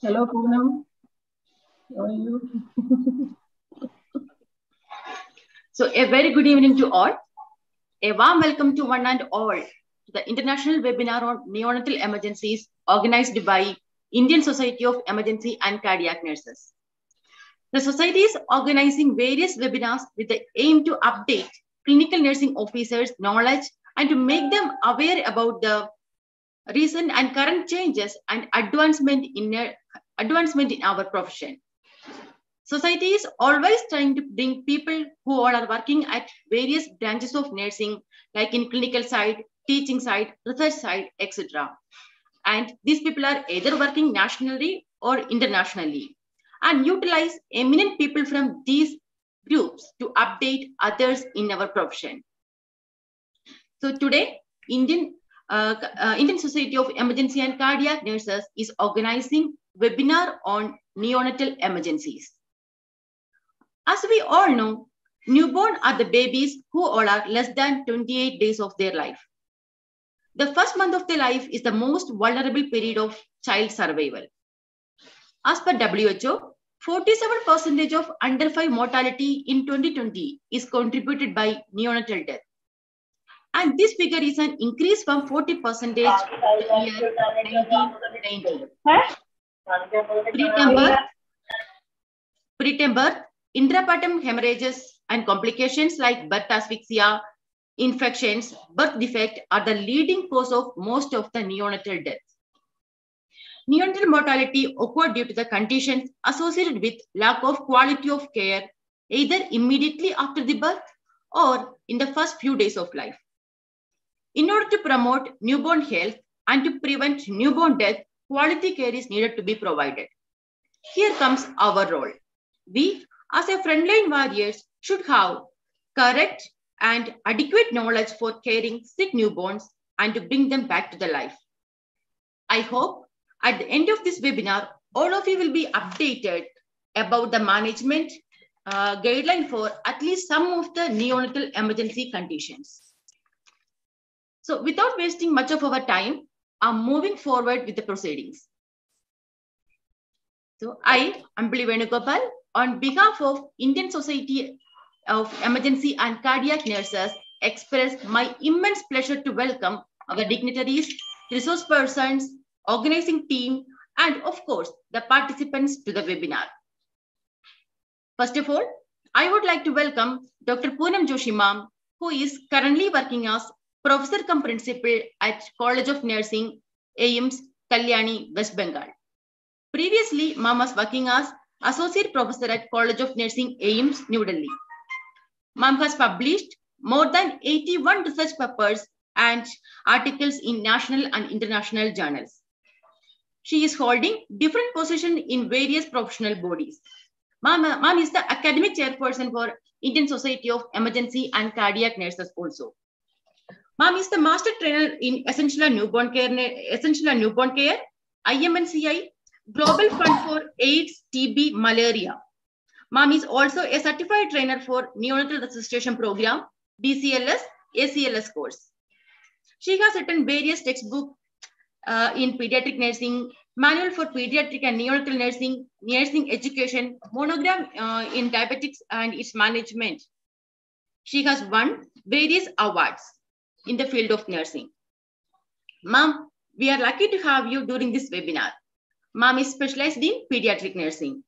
Hello, Poonam. How are you? So, a very good evening to all. A warm welcome to one and all to the international webinar on neonatal emergencies organized by Indian Society of Emergency and Cardiac Nurses. The society is organizing various webinars with the aim to update clinical nursing officers' knowledge and to make them aware about the recent and current changes and advancement in, advancement in our profession. Society is always trying to bring people who are working at various branches of nursing, like in clinical side, teaching side, research side, etc. And these people are either working nationally or internationally and utilize eminent people from these groups to update others in our profession. So today, Indian uh, uh, Indian Society of Emergency and Cardiac Nurses is organizing webinar on neonatal emergencies. As we all know, newborn are the babies who all are less than 28 days of their life. The first month of their life is the most vulnerable period of child survival. As per WHO, 47% of under 5 mortality in 2020 is contributed by neonatal death. And this figure is an increase from 40% in the year 1990. Preterm birth, preterm birth, intrapartum hemorrhages and complications like birth asphyxia, infections, birth defect are the leading cause of most of the neonatal deaths. Neonatal mortality occurred due to the conditions associated with lack of quality of care, either immediately after the birth or in the first few days of life. In order to promote newborn health and to prevent newborn death, quality care is needed to be provided. Here comes our role. We, as a frontline warriors, should have correct and adequate knowledge for caring sick newborns and to bring them back to the life. I hope at the end of this webinar, all of you will be updated about the management uh, guideline for at least some of the neonatal emergency conditions. So without wasting much of our time, I'm moving forward with the proceedings. So I, Ambali Venugopal, on behalf of Indian Society of Emergency and Cardiac Nurses, express my immense pleasure to welcome our dignitaries, resource persons, organizing team, and of course, the participants to the webinar. First of all, I would like to welcome Dr. Poonam Joshi ma'am, who is currently working as professor cum principal at College of Nursing, AIIMS, Kalyani, West Bengal. Previously, ma'am was working as associate professor at College of Nursing, AIIMS, New Delhi. Ma'am has published more than 81 research papers and articles in national and international journals. She is holding different positions in various professional bodies. Ma'am is the academic chairperson for Indian Society of Emergency and Cardiac Nurses also. Ma'am is the master trainer in essential and newborn care, essential and newborn care, IMNCI, Global Fund for AIDS, TB, Malaria. Ma'am is also a certified trainer for neonatal resuscitation program, BCLS, ACLS course. She has written various textbooks uh, in pediatric nursing, manual for pediatric and neonatal nursing, nursing education, monogram uh, in diabetics and its management. She has won various awards in the field of nursing. Ma'am, we are lucky to have you during this webinar. Ma'am is specialized in pediatric nursing.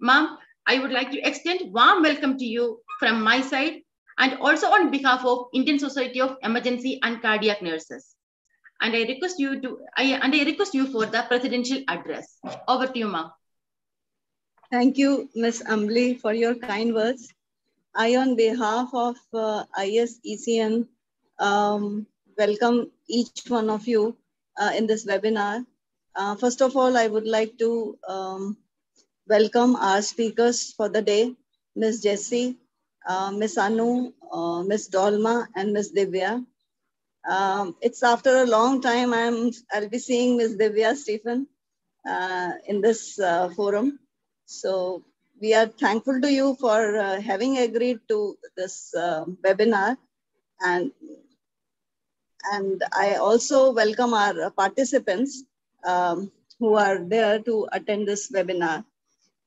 Ma'am, I would like to extend warm welcome to you from my side and also on behalf of Indian Society of Emergency and Cardiac Nurses. And I request you to, I, and I request you for the presidential address. Over to you, ma'am. Thank you, Ms. Ambli, for your kind words. I, on behalf of uh, ISECN, um, welcome each one of you uh, in this webinar. Uh, first of all, I would like to um, welcome our speakers for the day, Ms. Jessie, uh, Ms. Anu, uh, Ms. Dolma, and Ms. Divya. Um, it's after a long time I'm, I'll be seeing Ms. Divya Stephen uh, in this uh, forum. So we are thankful to you for having agreed to this webinar. And, and I also welcome our participants um, who are there to attend this webinar.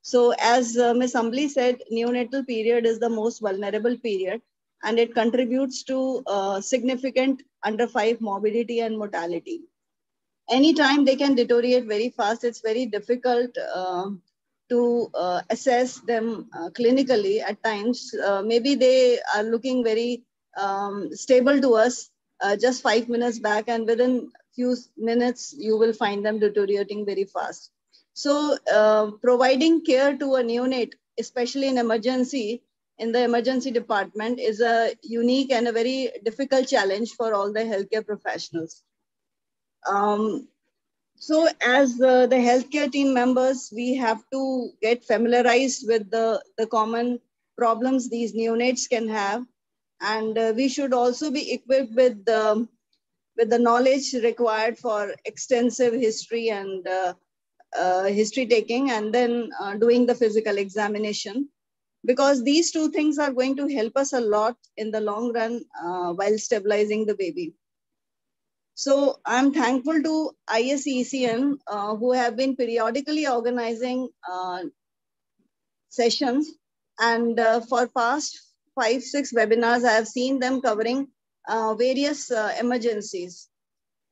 So as uh, Ms. Ambli said, neonatal period is the most vulnerable period and it contributes to uh, significant under five morbidity and mortality. Anytime they can deteriorate very fast, it's very difficult uh, to uh, assess them uh, clinically at times. Uh, maybe they are looking very um, stable to us uh, just five minutes back and within few minutes, you will find them deteriorating very fast. So uh, providing care to a neonate, especially in emergency, in the emergency department is a unique and a very difficult challenge for all the healthcare professionals. Um, so as the, the healthcare team members, we have to get familiarized with the, the common problems these neonates can have. And uh, we should also be equipped with the, with the knowledge required for extensive history and uh, uh, history taking and then uh, doing the physical examination because these two things are going to help us a lot in the long run uh, while stabilizing the baby. So I'm thankful to ISECN uh, who have been periodically organizing sessions and for past five, six webinars, I have seen them covering various emergencies.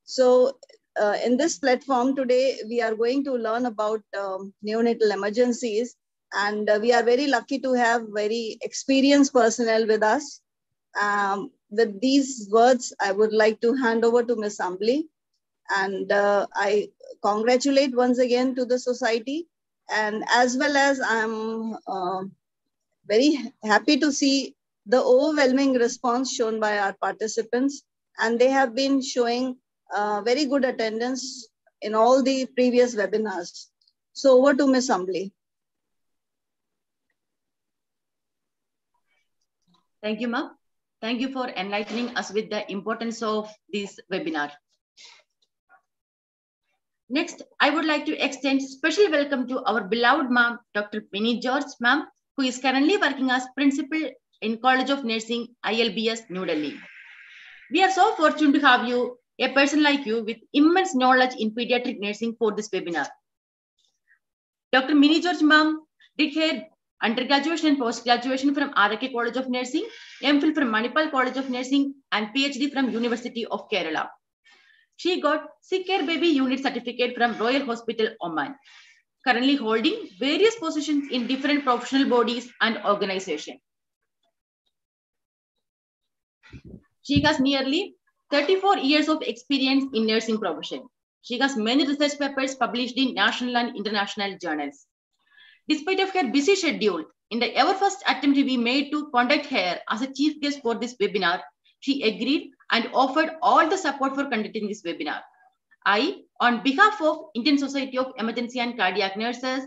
So uh, in this platform today, we are going to learn about um, neonatal emergencies. And uh, we are very lucky to have very experienced personnel with us. Um, with these words, I would like to hand over to Ms. Ambli. And uh, I congratulate once again to the society. And as well as I'm uh, very happy to see the overwhelming response shown by our participants. And they have been showing uh, very good attendance in all the previous webinars. So over to Ms. Ambli. Thank you, ma'am. Thank you for enlightening us with the importance of this webinar. Next, I would like to extend special welcome to our beloved ma'am, Dr. Penny George, ma'am, who is currently working as principal in College of Nursing, ILBS, New Delhi. We are so fortunate to have you a person like you with immense knowledge in pediatric nursing for this webinar. Dr. Mini George Ma'am did her undergraduate and post-graduation from RK College of Nursing, MPhil from Manipal College of Nursing, and PhD from University of Kerala. She got Sick Care Baby Unit Certificate from Royal Hospital, Oman, currently holding various positions in different professional bodies and organizations. She has nearly 34 years of experience in nursing profession. She has many research papers published in national and international journals. Despite of her busy schedule, in the ever first attempt we made to conduct her as a chief guest for this webinar, she agreed and offered all the support for conducting this webinar. I, on behalf of Indian Society of Emergency and Cardiac Nurses,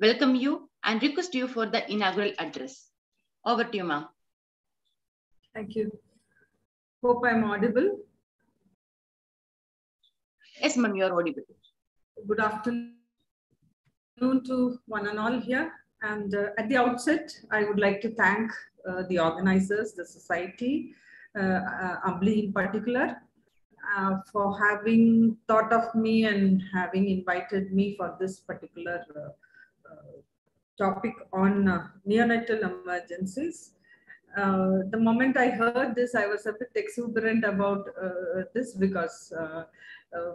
welcome you and request you for the inaugural address. Over to you, ma'am. Thank you. Hope I'm audible. Yes, ma'am, you're audible. Good afternoon to one and all here. And uh, at the outset, I would like to thank uh, the organizers, the society, uh, uh Ambli in particular, uh, for having thought of me and having invited me for this particular uh, topic on neonatal emergencies uh, the moment I heard this, I was a bit exuberant about uh, this because uh, uh,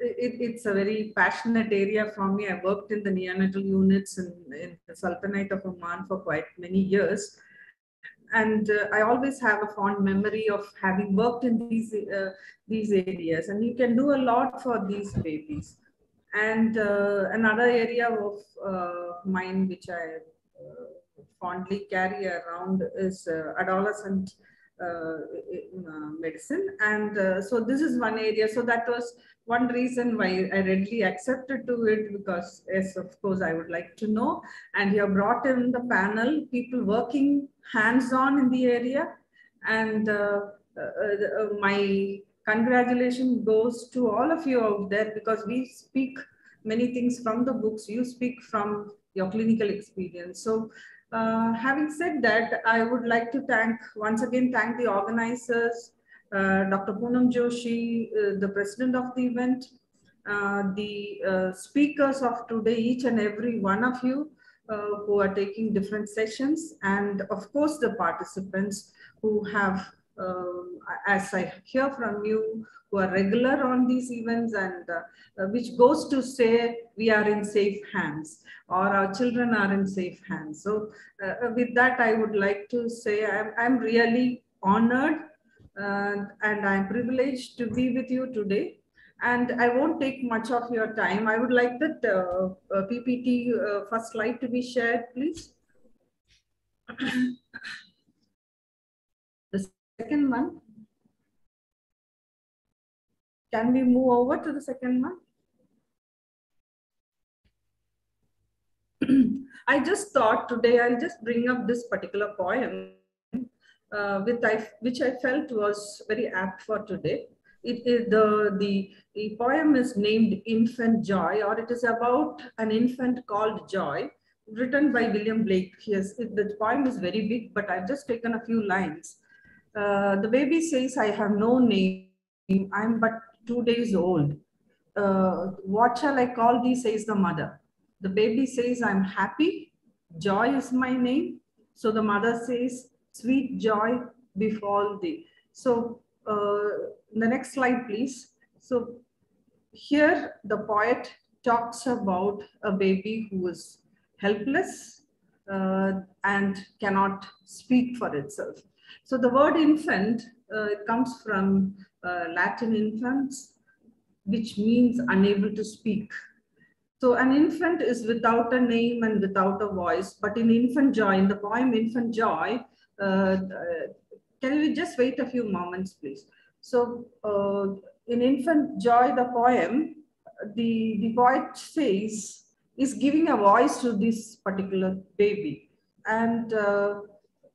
it, it's a very passionate area for me. I worked in the neonatal units in, in the Sultanate of Oman for quite many years. And uh, I always have a fond memory of having worked in these, these areas. And you can do a lot for these babies. And another area of mine, which I fondly carry around is uh, adolescent uh, uh, medicine. And uh, so this is one area. So that was one reason why I readily accepted to it because yes, of course, I would like to know. And you have brought in the panel, people working hands-on in the area. And uh, uh, my congratulations goes to all of you out there because we speak many things from the books. You speak from your clinical experience. So uh, having said that, I would like to thank, once again, thank the organizers, uh, Dr. Poonam Joshi, uh, the president of the event, uh, the uh, speakers of today, each and every one of you who are taking different sessions, and of course the participants who have, um, as I hear from you, who are regular on these events and uh, uh, which goes to say we are in safe hands or our children are in safe hands. So uh, with that, I would like to say I'm, I'm really honored and I'm privileged to be with you today. And I won't take much of your time. I would like that uh, uh, PPT uh, first slide to be shared, please. second one. Can we move over to the second one? I just thought today I'll just bring up this particular poem, uh, with I, which I felt was very apt for today. It is the, the, the poem is named Infant Joy, or it is about an infant called Joy, written by William Blake. Yes, the poem is very big, but I've just taken a few lines. Uh, the baby says, I have no name, I'm but two days old. Uh, what shall I call thee, says the mother. The baby says, I'm happy. Joy is my name. So the mother says, sweet joy befall thee. So uh, the next slide, please. So here the poet talks about a baby who is helpless uh, and cannot speak for itself. So the word infant uh, comes from uh, Latin infans, which means unable to speak. So an infant is without a name and without a voice, but in Infant Joy, in the poem Infant Joy, uh, uh, can we just wait a few moments, please? So uh, in Infant Joy, the poem, the, the poet says, is giving a voice to this particular baby. And uh,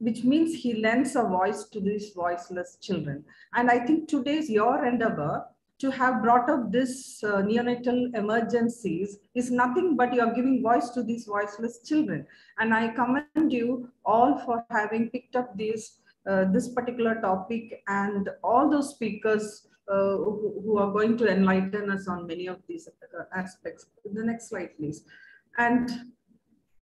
which means he lends a voice to these voiceless children. And I think today's your endeavor to have brought up this uh, neonatal emergencies is nothing but you're giving voice to these voiceless children. And I commend you all for having picked up this, uh, this particular topic and all those speakers uh, who, who, are going to enlighten us on many of these uh, aspects. The next slide, please. And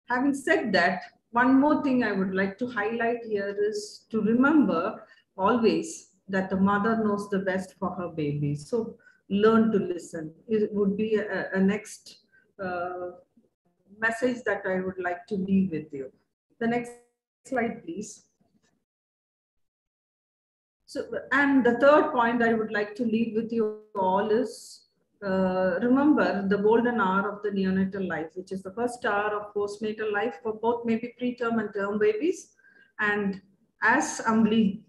having said that, one more thing I would like to highlight here is to remember always that the mother knows the best for her baby. So learn to listen. It would be a, a next uh, message that I would like to leave with you. The next slide, please. So, and the third point I would like to leave with you all is uh, remember the golden hour of the neonatal life, which is the first hour of postnatal life for both maybe preterm and term babies. And as Ambli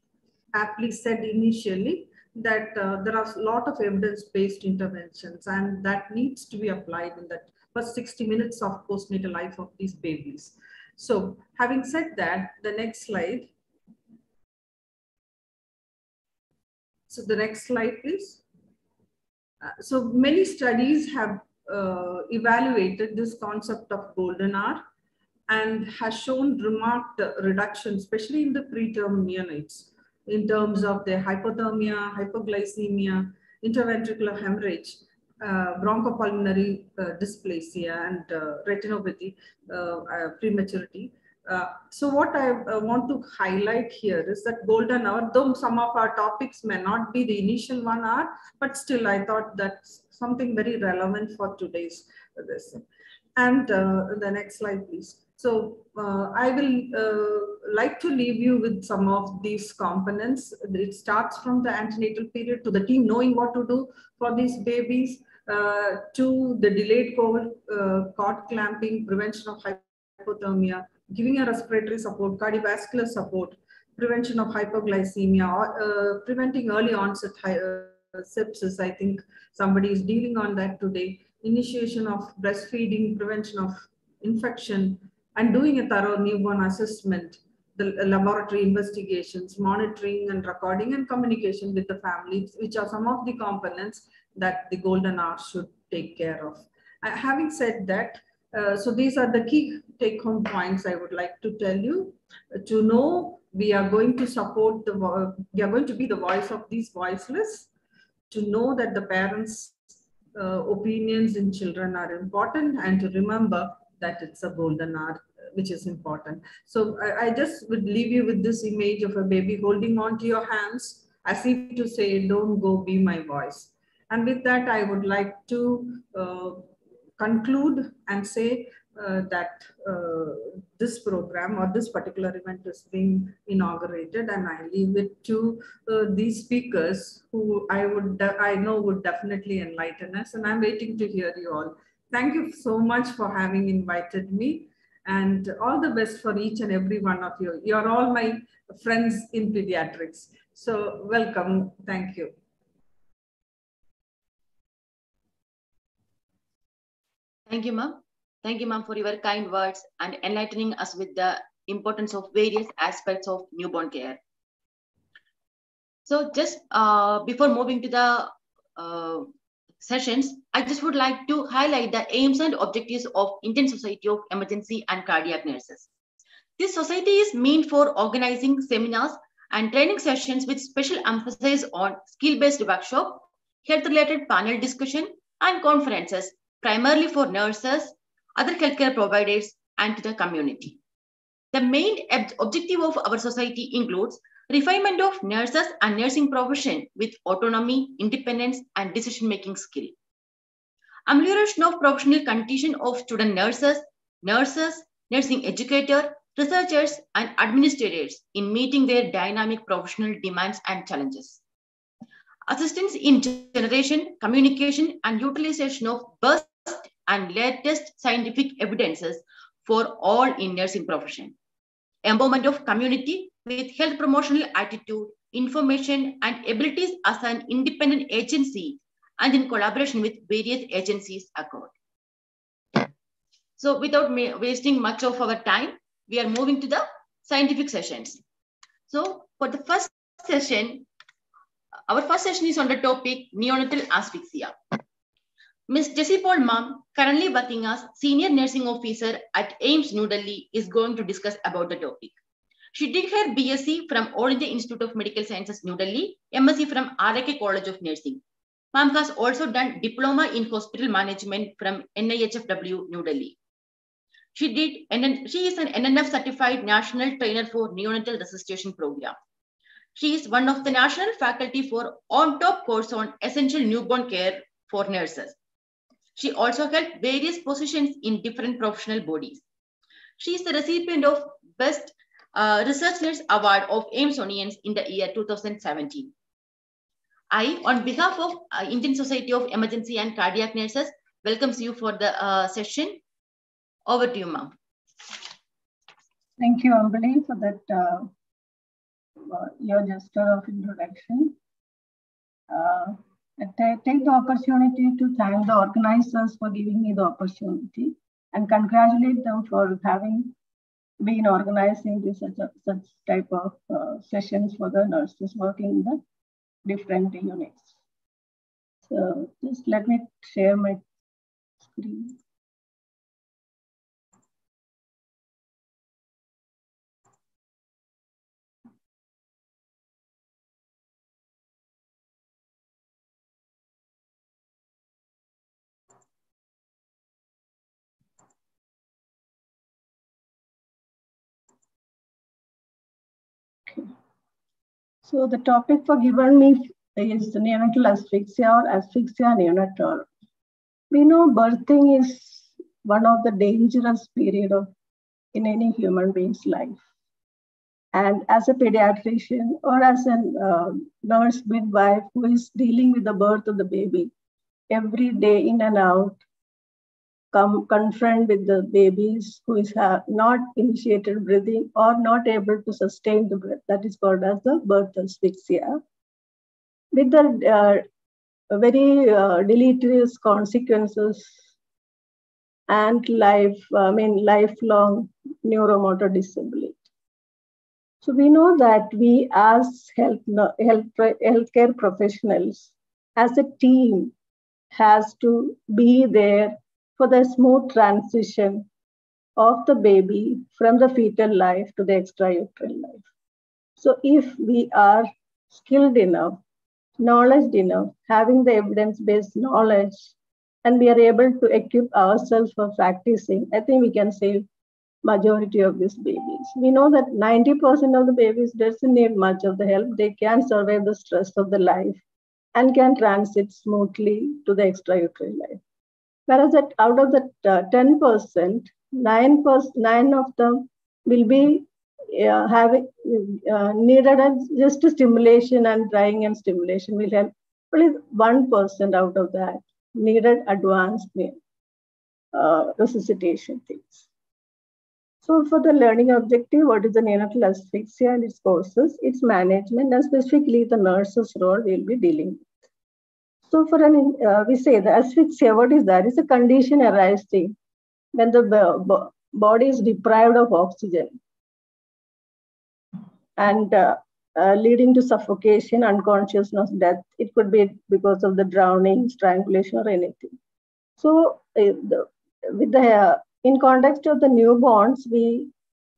aptly said initially, that uh, there are a lot of evidence-based interventions and that needs to be applied in that first 60 minutes of postnatal life of these babies. So having said that, the next slide. So the next slide, please. Uh, so many studies have uh, evaluated this concept of golden hour and has shown remarked reduction, especially in the preterm neonates, in terms of their hypothermia, hypoglycemia, interventricular hemorrhage, uh, bronchopulmonary uh, dysplasia, and uh, retinopathy, uh, prematurity. Uh, so what I uh, want to highlight here is that golden hour, though some of our topics may not be the initial one hour, but still I thought that's something very relevant for today's uh, this. And uh, the next slide, please. So uh, I will like to leave you with some of these components. It starts from the antenatal period to the team knowing what to do for these babies, to the delayed cord, cord clamping, prevention of hypothermia, giving a respiratory support, cardiovascular support, prevention of hypoglycemia, uh, preventing early onset uh, sepsis. I think somebody is dealing on that today. Initiation of breastfeeding, prevention of infection, and doing a thorough newborn assessment, the laboratory investigations, monitoring and recording and communication with the family, which are some of the components that the golden hour should take care of. Uh, having said that, uh, so these are the key take home points I would like to tell you. Uh, to know we are going to support the, we are going to be the voice of these voiceless. To know that the parents uh, opinions in children are important and to remember that it's a golden hour which is important. So I, I, just would leave you with this image of a baby holding on to your hands as if to say, don't go, be my voice. And with that, I would like to uh, conclude and say uh, that uh, this program or this particular event is being inaugurated and I leave it to uh, these speakers who I would I know would definitely enlighten us and I'm waiting to hear you all. Thank you so much for having invited me and all the best for each and every one of you. You're all my friends in pediatrics. So welcome. Thank you. Thank you, ma'am. Thank you, ma'am, for your kind words and enlightening us with the importance of various aspects of newborn care. So just uh, before moving to the uh, sessions, I just would like to highlight the aims and objectives of Indian Society of Emergency and Cardiac Nurses. This society is meant for organizing seminars and training sessions with special emphasis on skill-based workshop, health-related panel discussion, and conferences, primarily for nurses, other healthcare providers, and to the community. The main objective of our society includes refinement of nurses and nursing profession with autonomy, independence, and decision-making skill. Amelioration of professional condition of student nurses, nurses, nursing educator, researchers, and administrators in meeting their dynamic professional demands and challenges. Assistance in generation, communication, and utilization of best and latest scientific evidences for all in nursing profession. Empowerment of community with health promotional attitude, information, and abilities as an independent agency and in collaboration with various agencies accord. So without wasting much of our time, we are moving to the scientific sessions. So for the first session, our first session is on the topic neonatal asphyxia. Ms. Jessie Paul Mum, currently working as Senior Nursing Officer at AIIMS New Delhi, is going to discuss about the topic. She did her BSc from All India Institute of Medical Sciences, New Delhi, MSc from RK College of Nursing. Ma'am has also done Diploma in Hospital Management from NIHFW, New Delhi. She did, and she is an NNF certified national trainer for neonatal resuscitation program. She is one of the national faculty for on-top course on essential newborn care for nurses. She also held various positions in different professional bodies. She is the recipient of Best uh, Research Nurse Award of AIIMSonians in the year 2017. I, on behalf of uh, Indian Society of Emergency and Cardiac Nurses, welcomes you for the uh, session. Over to you, ma'am. Thank you, Ambali, for that uh, uh your gesture of introduction. Take the opportunity to thank the organizers for giving me the opportunity and congratulate them for having been organizing this such, a, such type of uh, sessions for the nurses working in the different units. So just let me share my screen. So the topic for given me is neonatal asphyxia or asphyxia neonatal. We know birthing is one of the dangerous period of in any human being's life. And as a pediatrician or as a uh, nurse midwife who is dealing with the birth of the baby every day in and out, come confront with the babies who is not initiated breathing or not able to sustain the breath. That is called as the birth asphyxia. With the uh, very uh, deleterious consequences and life, I mean, lifelong neuromotor disability. So we know that we as health, health healthcare professionals, as a team, has to be there for the smooth transition of the baby from the fetal life to the extrauterine life. So if we are skilled enough, knowledge enough, having the evidence-based knowledge and we are able to equip ourselves for practicing, I think we can save majority of these babies. We know that 90% of the babies doesn't need much of the help. They can survive the stress of the life and can transit smoothly to the extrauterine life. Whereas that out of the uh, 10%, 9%, 9 of them will be uh, having uh, needed just stimulation and drying and stimulation will help. Only 1% out of that needed advanced uh, resuscitation things. So for the learning objective, what is the neonatal asphyxia and its causes, its management, and specifically the nurse's role we'll be dealing with. So for an, uh, we say the asphyxia, what is that? It's a condition arising when the body is deprived of oxygen and uh, uh, leading to suffocation, unconsciousness, death. It could be because of the drowning, strangulation, or anything. So, uh, the, with the uh, in context of the newborns, we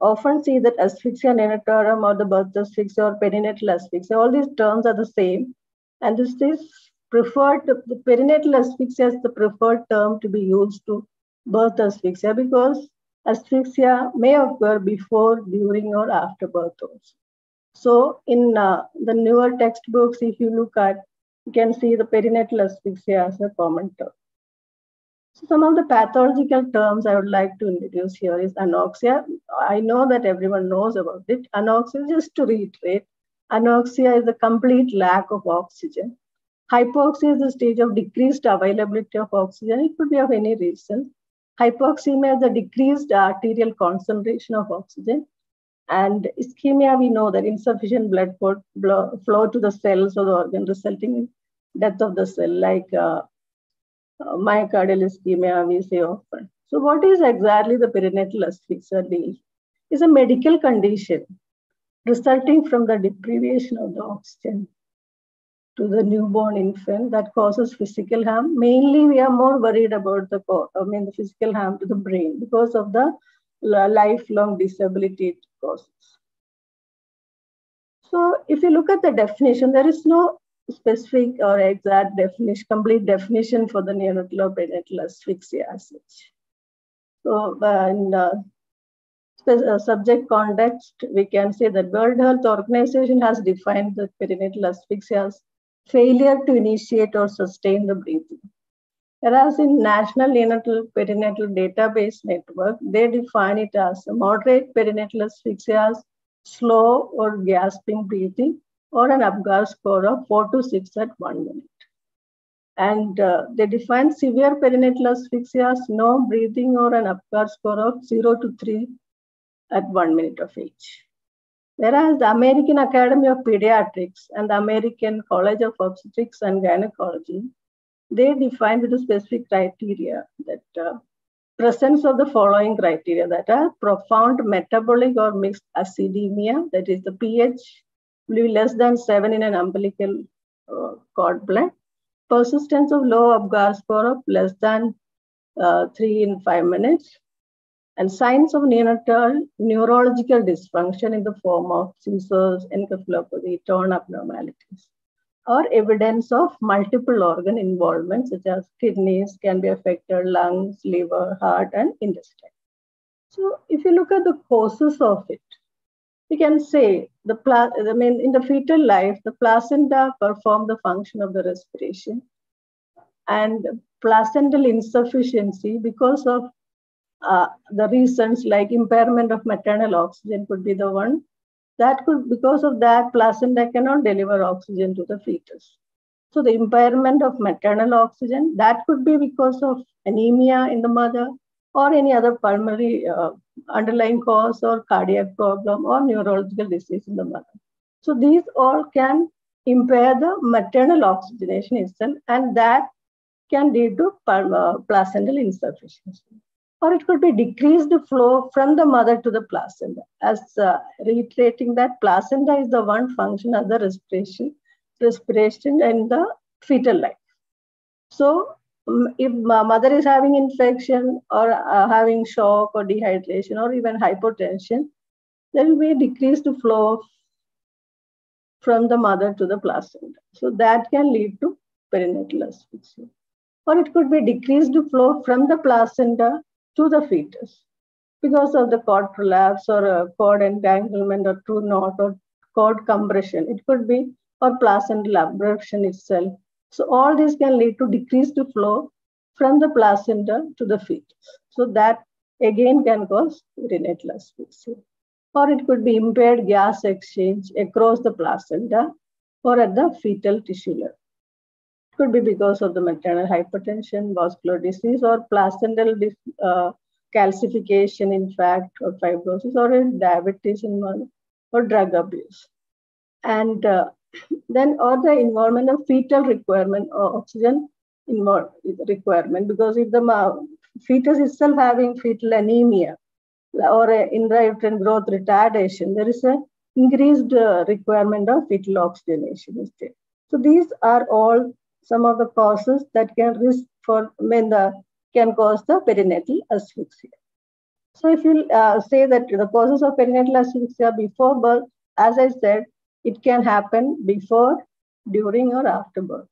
often see that asphyxia neonatorum or the birth asphyxia or perinatal asphyxia. All these terms are the same, and this is preferred. The perinatal asphyxia is the preferred term to be used to birth asphyxia because asphyxia may occur before, during, or after birth also. So in uh, the newer textbooks, if you look at, you can see the perinatal asphyxia as a common term. So some of the pathological terms I would like to introduce here is anoxia. I know that everyone knows about it. Anoxia, just to reiterate, anoxia is the complete lack of oxygen. Hypoxia is the stage of decreased availability of oxygen. It could be of any reason. Hypoxemia is the decreased arterial concentration of oxygen. And ischemia, we know that insufficient blood flow to the cells or the organ resulting in death of the cell, like uh, uh, myocardial ischemia, we say often. So, what is exactly the perinatal asphyxia deal? It's a medical condition resulting from the deprivation of the oxygen to the newborn infant that causes physical harm. Mainly, we are more worried about the I mean the physical harm to the brain because of the lifelong disability it causes. So if you look at the definition, there is no specific or exact definition, complete definition for the neonatal or perinatal asphyxia as such. So in uh, uh, subject context, we can say that World Health Organization has defined the perinatal asphyxia as failure to initiate or sustain the breathing. Whereas in National Neonatal Perinatal Database Network, they define it as moderate perinatal asphyxia, slow or gasping breathing, or an Apgar score of 4 to 6 at 1 minute. And uh, they define severe perinatal asphyxia as no breathing or an Apgar score of 0 to 3 at 1 minute of age. Whereas the American Academy of Pediatrics and the American College of Obstetrics and Gynecology they define with a specific criteria that uh, presence of the following criteria that are profound metabolic or mixed acidemia, that is the pH will be less than 7 in an umbilical uh, cord blood, persistence of low Apgar score of less than uh, 3 in 5 minutes, and signs of neonatal neurological dysfunction in the form of seizures, encephalopathy, tone abnormalities or evidence of multiple organ involvement, such as kidneys can be affected, lungs, liver, heart, and intestine. So if you look at the causes of it, we can say the I mean, in the fetal life, the placenta perform the function of the respiration, and placental insufficiency because of uh, the reasons like impairment of maternal oxygen could be the one that could, because of that, placenta cannot deliver oxygen to the fetus. So the impairment of maternal oxygen, that could be because of anemia in the mother or any other pulmonary uh, underlying cause or cardiac problem or neurological disease in the mother. So these all can impair the maternal oxygenation itself and that can lead to uh, placental insufficiency or it could be decreased flow from the mother to the placenta. As uh, reiterating that placenta is the one function of the respiration, respiration in the fetal life. So if mother is having infection or uh, having shock or dehydration or even hypotension, there will be decreased flow from the mother to the placenta. So that can lead to perinatal asphyxia. or it could be decreased flow from the placenta to the fetus because of the cord prolapse or a cord entanglement or true knot or cord compression. It could be or placental abruption itself. So all these can lead to decreased flow from the placenta to the fetus. So that again can cause perinatal asphyxia. Or it could be impaired gas exchange across the placenta or at the fetal tissue level. Could be because of the maternal hypertension, vascular disease, or placental uh, calcification, in fact, or fibrosis, or diabetes in one, or drug abuse. And uh, then, or the involvement of fetal requirement or oxygen requirement, because if the fetus itself having fetal anemia or intrauterine growth retardation, there is a increased uh, requirement of fetal oxygenation. So these are all some of the causes that can risk for when the can cause the perinatal asphyxia. So if you uh, say that the causes of perinatal asphyxia before birth, as I said, it can happen before, during, or after birth.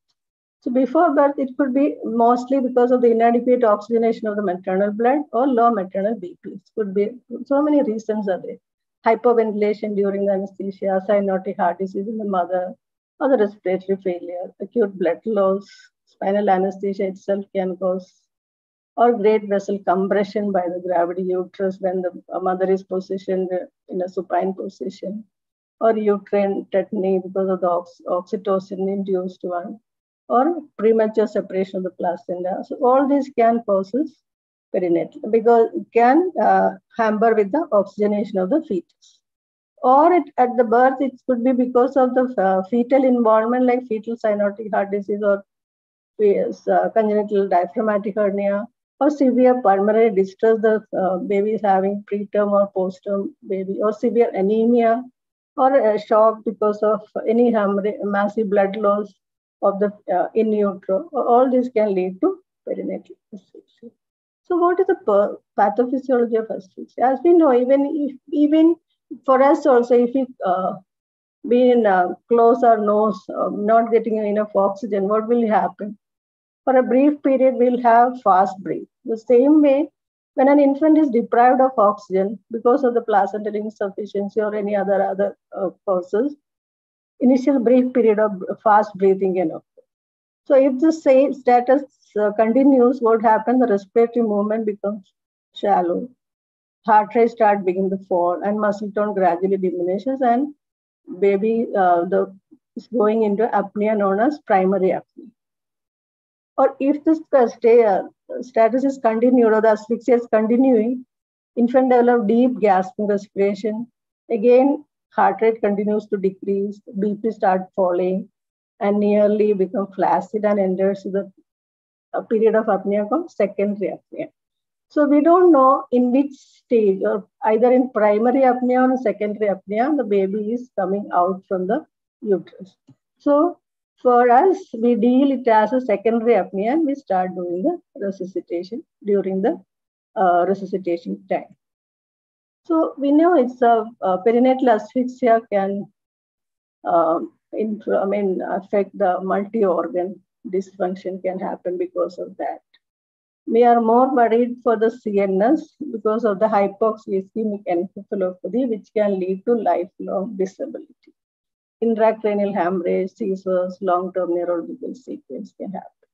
So before birth, it could be mostly because of the inadequate oxygenation of the maternal blood or low maternal BP. Could be so many reasons are there. Hyperventilation during the anesthesia, cyanotic heart disease in the mother, or the respiratory failure, acute blood loss, spinal anesthesia itself can cause, or great vessel compression by the gravid uterus when the mother is positioned in a supine position, or uterine tetany because of the ox oxytocin induced one, or premature separation of the placenta. So all these can cause perinatal because it can uh, hamper with the oxygenation of the fetus or it, at the birth it could be because of the uh, fetal involvement like fetal cyanotic heart disease or uh, congenital diaphragmatic hernia or severe pulmonary distress the uh, baby is having preterm or postterm baby or severe anemia or a shock because of any massive blood loss of the uh, in utero. All this can lead to perinatal asphyxia. So what is the pathophysiology of asphyxia? As we know even if even for us also, if we uh, be in uh, close our nose, uh, not getting enough oxygen, what will happen? For a brief period, we'll have fast breath. The same way, when an infant is deprived of oxygen because of the placental insufficiency or any other other uh, causes, initial brief period of fast breathing can occur. So if the same status uh, continues, what happens? The respiratory movement becomes shallow heart rate start begin to fall and muscle tone gradually diminishes and baby uh, the is going into apnea known as primary apnea. Or if this stay, uh, status is continued or the asphyxia is continuing, infant develop deep gasping respiration. Again, heart rate continues to decrease, BP start falling, and nearly become flaccid and enters the period of apnea called secondary apnea. So we don't know in which stage, or either in primary apnea or secondary apnea, the baby is coming out from the uterus. So for us, we deal it as a secondary apnea and we start doing the resuscitation during the uh, resuscitation time. So we know it's a, a perinatal asphyxia can uh, I mean, affect the multi-organ dysfunction can happen because of that. We are more worried for the CNS because of the hypoxia-ischemic encephalopathy, which can lead to lifelong disability. Intracranial hemorrhage, seizures, long-term neurological sequence can happen.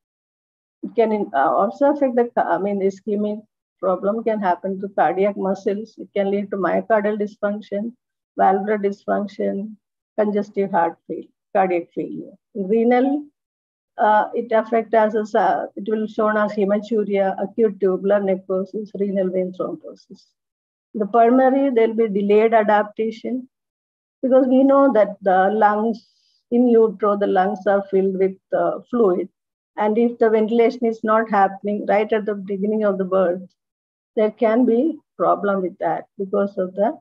It can uh, also affect the, I mean, ischemic problem can happen to cardiac muscles. It can lead to myocardial dysfunction, valvular dysfunction, congestive heart failure, cardiac failure. Renal uh, it affects as a, it will shown as hematuria, acute tubular necrosis, renal vein thrombosis. The pulmonary, there will be delayed adaptation because we know that the lungs in utero, the lungs are filled with uh, fluid. And if the ventilation is not happening right at the beginning of the birth, there can be problem with that because of the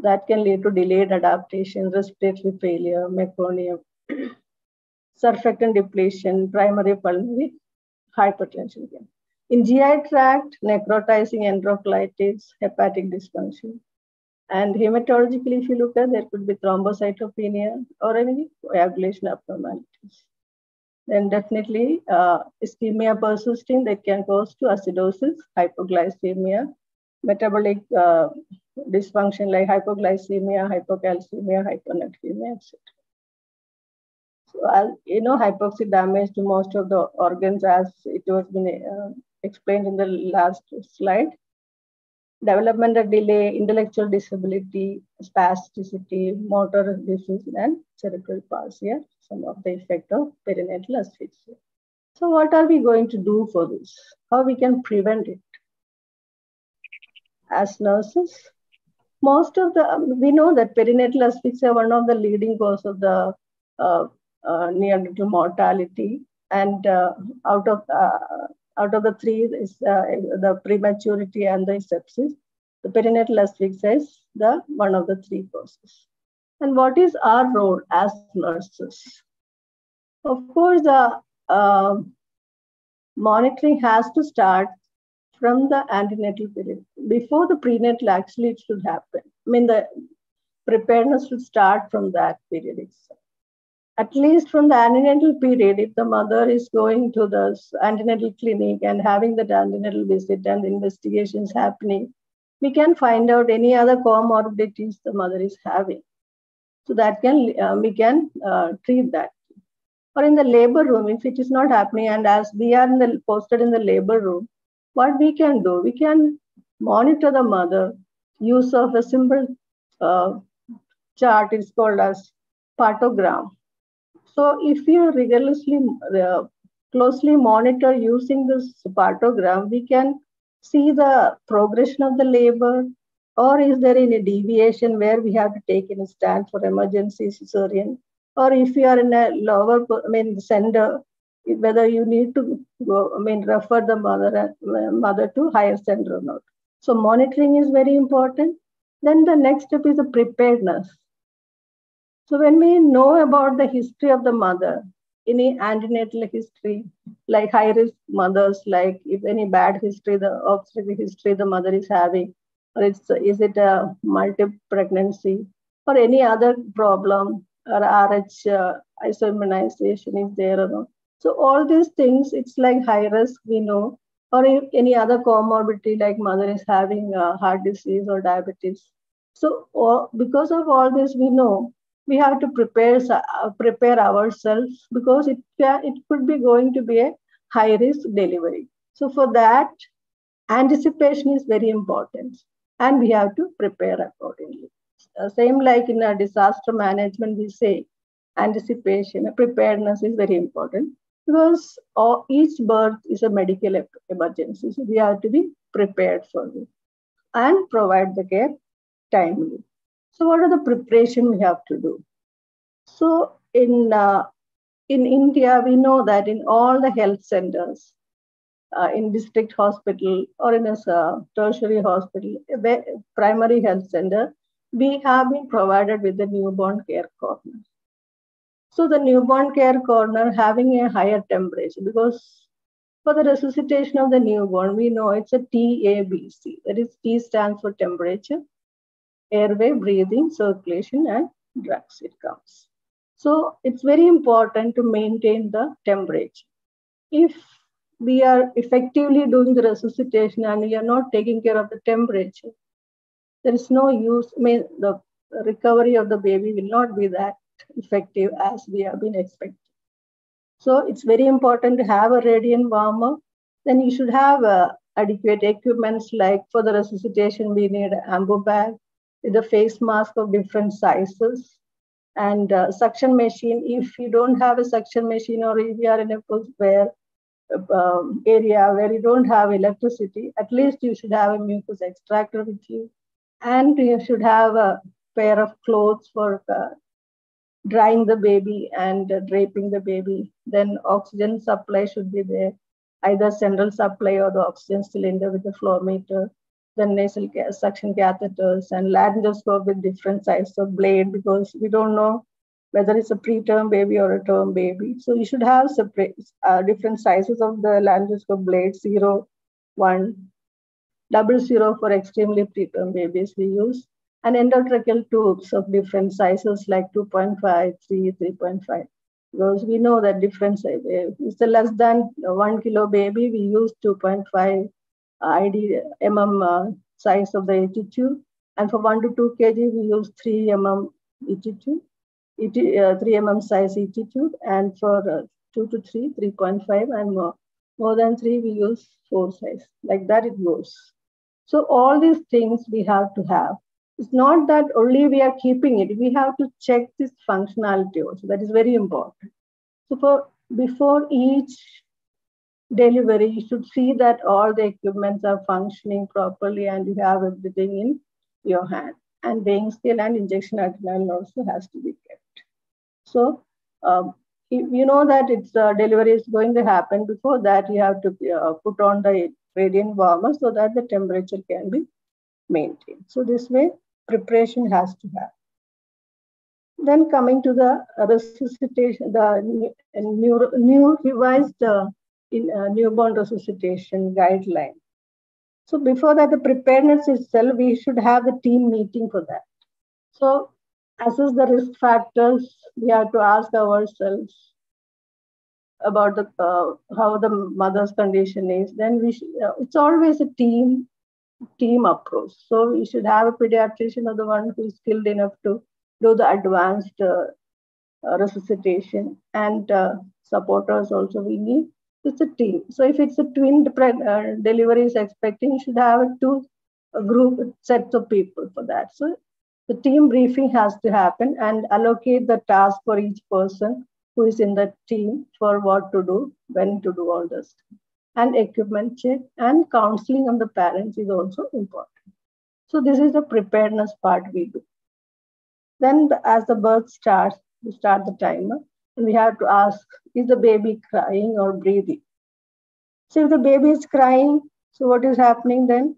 that can lead to delayed adaptation, respiratory failure, meconium. surfactant depletion, primary pulmonary hypertension. In GI tract, necrotizing enterocolitis, hepatic dysfunction. And hematologically, if you look at, there could be thrombocytopenia or any coagulation abnormalities. then definitely uh, ischemia persisting that can cause to acidosis, hypoglycemia, metabolic uh, dysfunction like hypoglycemia, hypocalcemia, hyponatremia, etc. So, as you know, hypoxic damage to most of the organs as it was been uh, explained in the last slide. Developmental delay, intellectual disability, spasticity, motor disease, and cerebral palsy are some of the effect of perinatal asphyxia. So what are we going to do for this? How we can prevent it? As nurses, most of the, um, we know that perinatal asphyxia one of the leading cause of the uh, uh, neonatal mortality. And uh, out of uh, out of the three is uh, the prematurity and the sepsis. The perinatal asphyxia is the one of the three causes. And what is our role as nurses? Of course, the monitoring has to start from the antenatal period. Before the prenatal, actually, it should happen. I mean, the preparedness should start from that period itself at least from the antenatal period, if the mother is going to the antenatal clinic and having that antenatal visit and investigations happening, we can find out any other comorbidities the mother is having. So that can uh, we can uh, treat that. Or in the labor room, if it is not happening, and as we are in the, posted in the labor room, what we can do, we can monitor the mother. Use of a simple uh, chart is called as partogram so if you rigorously, uh, closely monitor using this partogram, we can see the progression of the labor or is there any deviation where we have to take in a stand for emergency cesarean? Or if you are in a lower I mean center whether you need to go I mean refer the mother mother to higher center or not. So monitoring is very important. Then the next step is the preparedness so when we know about the history of the mother, any antenatal history, like high risk mothers, like if any bad history, the obstetric history the mother is having, or it's is it a multiple pregnancy, or any other problem, or RH uh, isoimmunization is there or not. So all these things, it's like high risk, we know, or any other comorbidity like mother is having uh, heart disease or diabetes. So all, because of all this, we know we have to prepare uh, prepare ourselves because it it could be going to be a high risk delivery. So for that anticipation is very important and we have to prepare accordingly. Uh, same like in a disaster management we say anticipation preparedness is very important because all, each birth is a medical emergency. So we have to be prepared for it and provide the care timely so what are the preparation we have to do? So in uh, in India, we know that in all the health centers, uh, in district hospital or in a uh, tertiary hospital, primary health center, we have been provided with the newborn care corner. So the newborn care corner having a higher temperature because for the resuscitation of the newborn, we know it's a TABC. That is T stands for temperature, airway, breathing, circulation, and drugs it comes. So it's very important to maintain the temperature. If we are effectively doing the resuscitation and we are not taking care of the temperature, there is no use. I mean, the recovery of the baby will not be that effective as we have been expecting. So it's very important to have a radiant warmer. Then you should have uh, adequate equipments like for the resuscitation, we need ambu bag, with a face mask of different sizes and uh, suction machine. If you don't have a suction machine or if you are in a where um, area where you don't have electricity, at least you should have a mucus extractor with you. And you should have a pair of clothes for uh, drying the baby and uh, draping the baby. Then oxygen supply should be there, either central supply or the oxygen cylinder with the flow meter the nasal suction catheters and laryngoscope with different sizes of blade because we don't know whether it's a preterm baby or a term baby. So you should have separate uh, different sizes of the laryngoscope blade, zero, one, double zero for extremely preterm babies we use, and endotracheal tubes of different sizes like 2.5, 3, 3.5. Because we know that difference. If a less than one kilo baby, we use 2.5 ID mm uh, size of the ET tube. And for 1 to 2 kg, we use 3 mm ET tube, ET, uh, 3 mm size ET tube. And for uh, 2 to 3, 3.5 and more. More than 3, we use 4 size. Like that it goes. So all these things we have to have. It's not that only we are keeping it. We have to check this functionality also. That is very important. So for before each delivery, you should see that all the equipments are functioning properly and you have everything in your hand. And weighing scale and injection adrenaline also has to be kept. So um, you know that its uh, delivery is going to happen. Before that, you have to uh, put on the radiant warmer so that the temperature can be maintained. So this way, preparation has to happen. Then coming to the resuscitation, the new, new revised uh, in uh, newborn resuscitation guideline. So before that, the preparedness itself, we should have a team meeting for that. So assess the risk factors. We have to ask ourselves about the uh, how the mother's condition is. Then we should, uh, it's always a team team approach. So we should have a pediatrician or the one who is skilled enough to do the advanced uh, uh resuscitation and uh, supporters also we need it's a team. So if it's a twin uh, delivery is expecting, you should have two group sets of people for that. So the team briefing has to happen and allocate the task for each person who is in the team for what to do, when to do all this. And equipment check and counseling on the parents is also important. So this is the preparedness part we do. Then the, as the birth starts, we start the timer we have to ask, is the baby crying or breathing? So if the baby is crying, so what is happening then?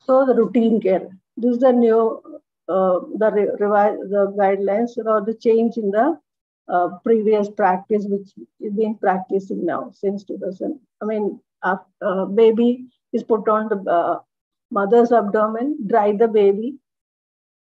So the routine care. This is the new, uh, the revise the guidelines or the change in the uh, previous practice, which is being practicing now since 2000. I mean, uh, baby is put on the uh, mother's abdomen, dry the baby,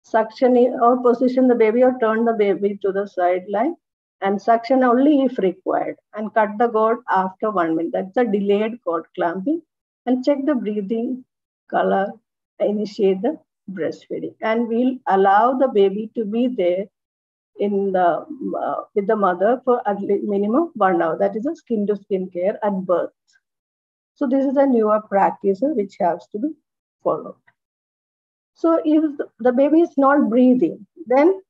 suction or position the baby or turn the baby to the sideline and suction only if required and cut the cord after one minute. That's a delayed cord clamping and check the breathing color, initiate the breastfeeding and we'll allow the baby to be there in the uh, with the mother for at least minimum one hour. That is a skin to skin care at birth. So this is a newer practice which has to be followed. So if the baby is not breathing, then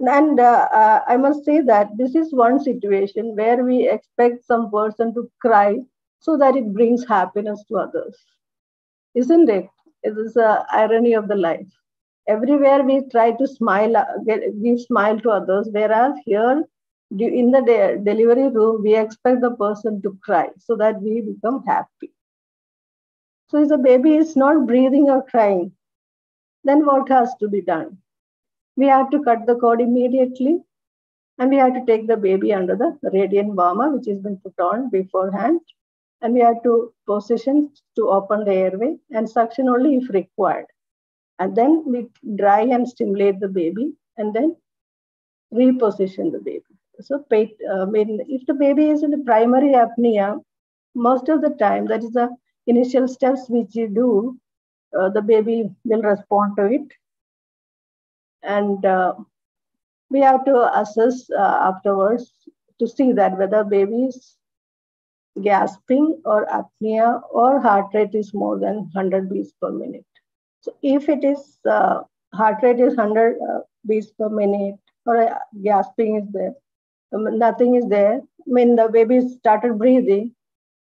and uh, uh, I must say that this is one situation where we expect some person to cry so that it brings happiness to others, isn't it? It is the irony of the life. Everywhere we try to smile, uh, give smile to others, whereas here in the de- delivery room we expect the person to cry so that we become happy. So if the baby is not breathing or crying, then what has to be done? We have to cut the cord immediately and we have to take the baby under the radiant warmer, which has been put on beforehand. And we have to position to open the airway and suction only if required. And then we dry and stimulate the baby and then reposition the baby. So, uh, if the baby is in the primary apnea, most of the time, that is the initial steps which you do uh, the baby will respond to it. And uh, we have to assess uh, afterwards to see that whether baby is gasping or apnea or heart rate is more than 100 beats per minute. So if it is uh, heart rate is 100 uh, beats per minute or gasping is there, um, nothing is there, I mean the baby started breathing,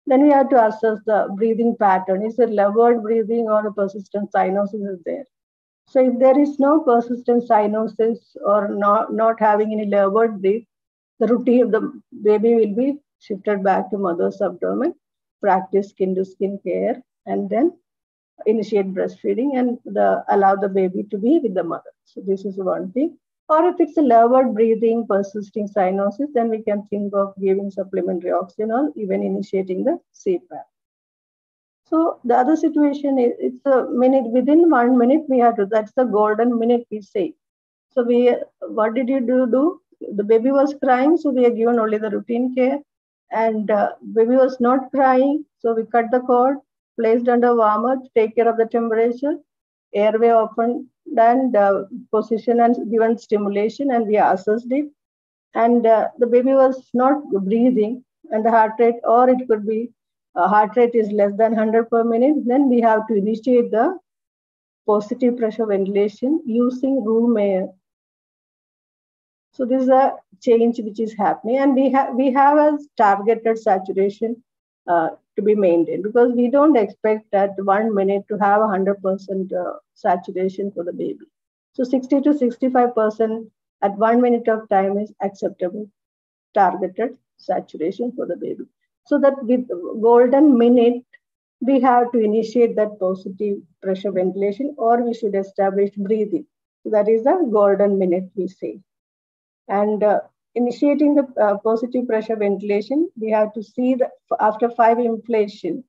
then we have to assess the breathing pattern. Is it labored breathing or a persistent cyanosis is there? So if there is no persistent cyanosis or not, not having any labored breath, the routine of the baby will be shifted back to mother's abdomen, practice skin to skin care, and then initiate breastfeeding and the, allow the baby to be with the mother. So this is one thing. Or if it's a labored breathing, persisting cyanosis, then we can think of giving supplementary oxygen or even initiating the CPAP. So the other situation is it's a minute within one minute we have to. That's the golden minute we say. So we what did you do? Do the baby was crying, so we are given only the routine care. And uh, baby was not crying, so we cut the cord, placed under warmer to take care of the temperature, airway opened and uh, position and given stimulation, and we assessed it. And uh, the baby was not breathing, and the heart rate, or it could be uh, heart rate is less than 100 per minute, then we have to initiate the positive pressure ventilation using room air. So this is a change which is happening, and we have we have a targeted saturation uh, to be maintained because we don't expect at one minute to have 100% uh, saturation for the baby. So 60 to 65% at one minute of time is acceptable targeted saturation for the baby. So that with golden minute, we have to initiate that positive pressure ventilation or we should establish breathing. So that is the golden minute we say. And uh, initiating the uh, positive pressure ventilation, we have to see that after five inflation,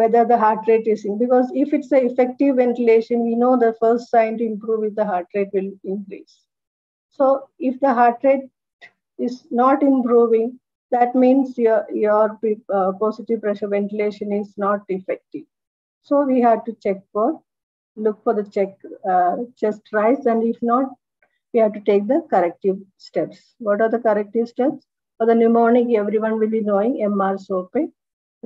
whether the heart rate is in, because if it's an effective ventilation, we know the first sign to improve is the heart rate will increase. So if the heart rate is not improving, that means your, your uh, positive pressure ventilation is not effective. So we have to check for, look for the check uh, chest rise, and if not, we have to take the corrective steps. What are the corrective steps? For the mnemonic, everyone will be knowing MR SOAP,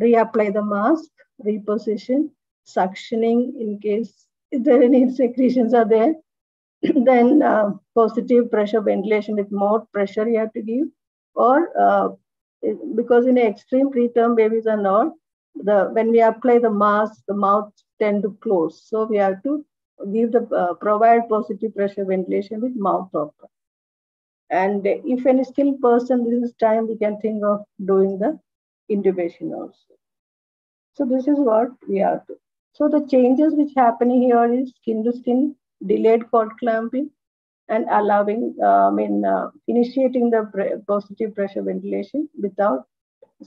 reapply the mask, reposition, suctioning in case if there any secretions are there, then uh, positive pressure ventilation with more pressure you have to give, or uh, because in extreme preterm babies are not, the when we apply the mask, the mouth tend to close. So we have to give the uh, provide positive pressure ventilation with mouth open. And if any skilled person, this is time we can think of doing the intubation also. So this is what we have to. So the changes which happening here is skin to skin, delayed cord clamping, and allowing, uh, I mean, uh, initiating the pre positive pressure ventilation without,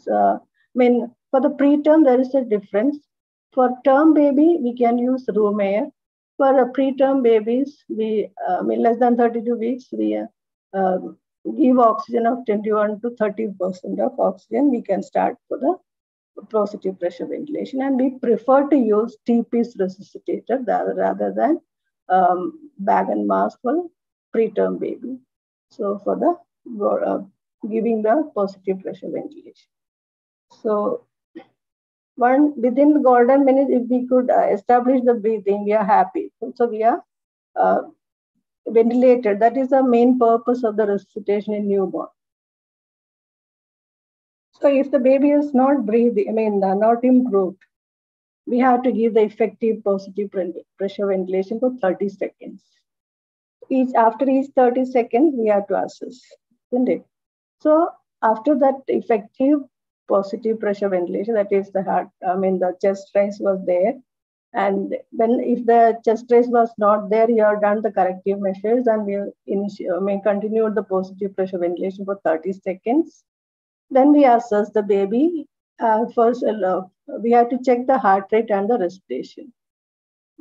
uh, I mean, for the preterm, there is a difference. For term baby, we can use room air. For preterm babies, we, uh, I mean, less than 32 weeks, we uh, give oxygen of 21 to 30% of oxygen. We can start for the positive pressure ventilation. And we prefer to use T-piece resuscitator rather than um, bag and mask for preterm baby. So for the uh, giving the positive pressure ventilation. So one within the golden minute, if we could uh, establish the breathing, we are happy. So we are uh, ventilated. That is the main purpose of the resuscitation in newborn. So if the baby is not breathing, I mean, uh, not improved, we have to give the effective positive pressure ventilation for 30 seconds. Each after each 30 seconds, we have to assess, isn't it? So after that effective positive pressure ventilation, that is the heart, I mean, the chest rise was there. And then if the chest rise was not there, you have done the corrective measures and we I mean, continued the positive pressure ventilation for 30 seconds. Then we assess the baby. Uh, first, uh, we have to check the heart rate and the respiration.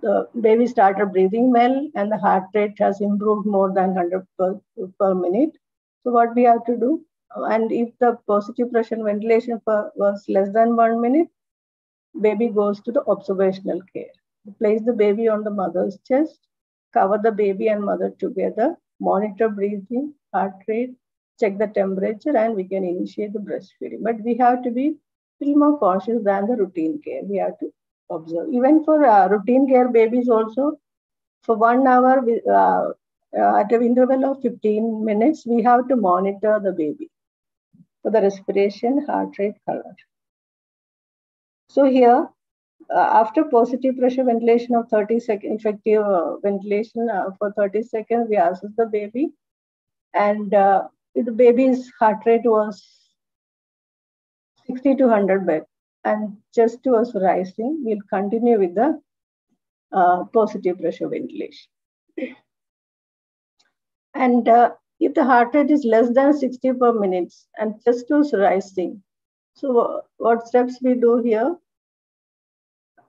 The baby started breathing well, and the heart rate has improved more than 100 per, per minute. So, what we have to do, and if the positive pressure ventilation was less than one minute, baby goes to the observational care. Place the baby on the mother's chest, cover the baby and mother together, monitor breathing, heart rate, check the temperature and we can initiate the breastfeeding. But we have to be little more cautious than the routine care. We have to observe. Even for uh, routine care babies also, for one hour uh, uh, at an interval of 15 minutes, we have to monitor the baby for the respiration, heart rate, color. So here, uh, after positive pressure ventilation of 30 seconds, effective uh, ventilation uh, for 30 seconds, we assess the baby. And the baby's heart rate was 60 to 100 beat and chest was rising. We'll continue with the uh, positive pressure ventilation. And uh, if the heart rate is less than 60 per minute and chest was rising, so what steps we do here?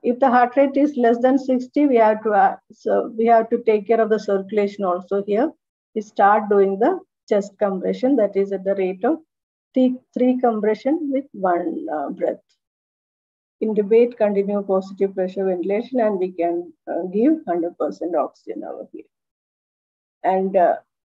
If the heart rate is less than 60, we have to uh, so we have to take care of the circulation also here we start doing the chest compression that is at the rate of three, three compression with one uh, breath. Intubate, continue positive pressure ventilation, and we can uh, give 100% oxygen over here. And uh,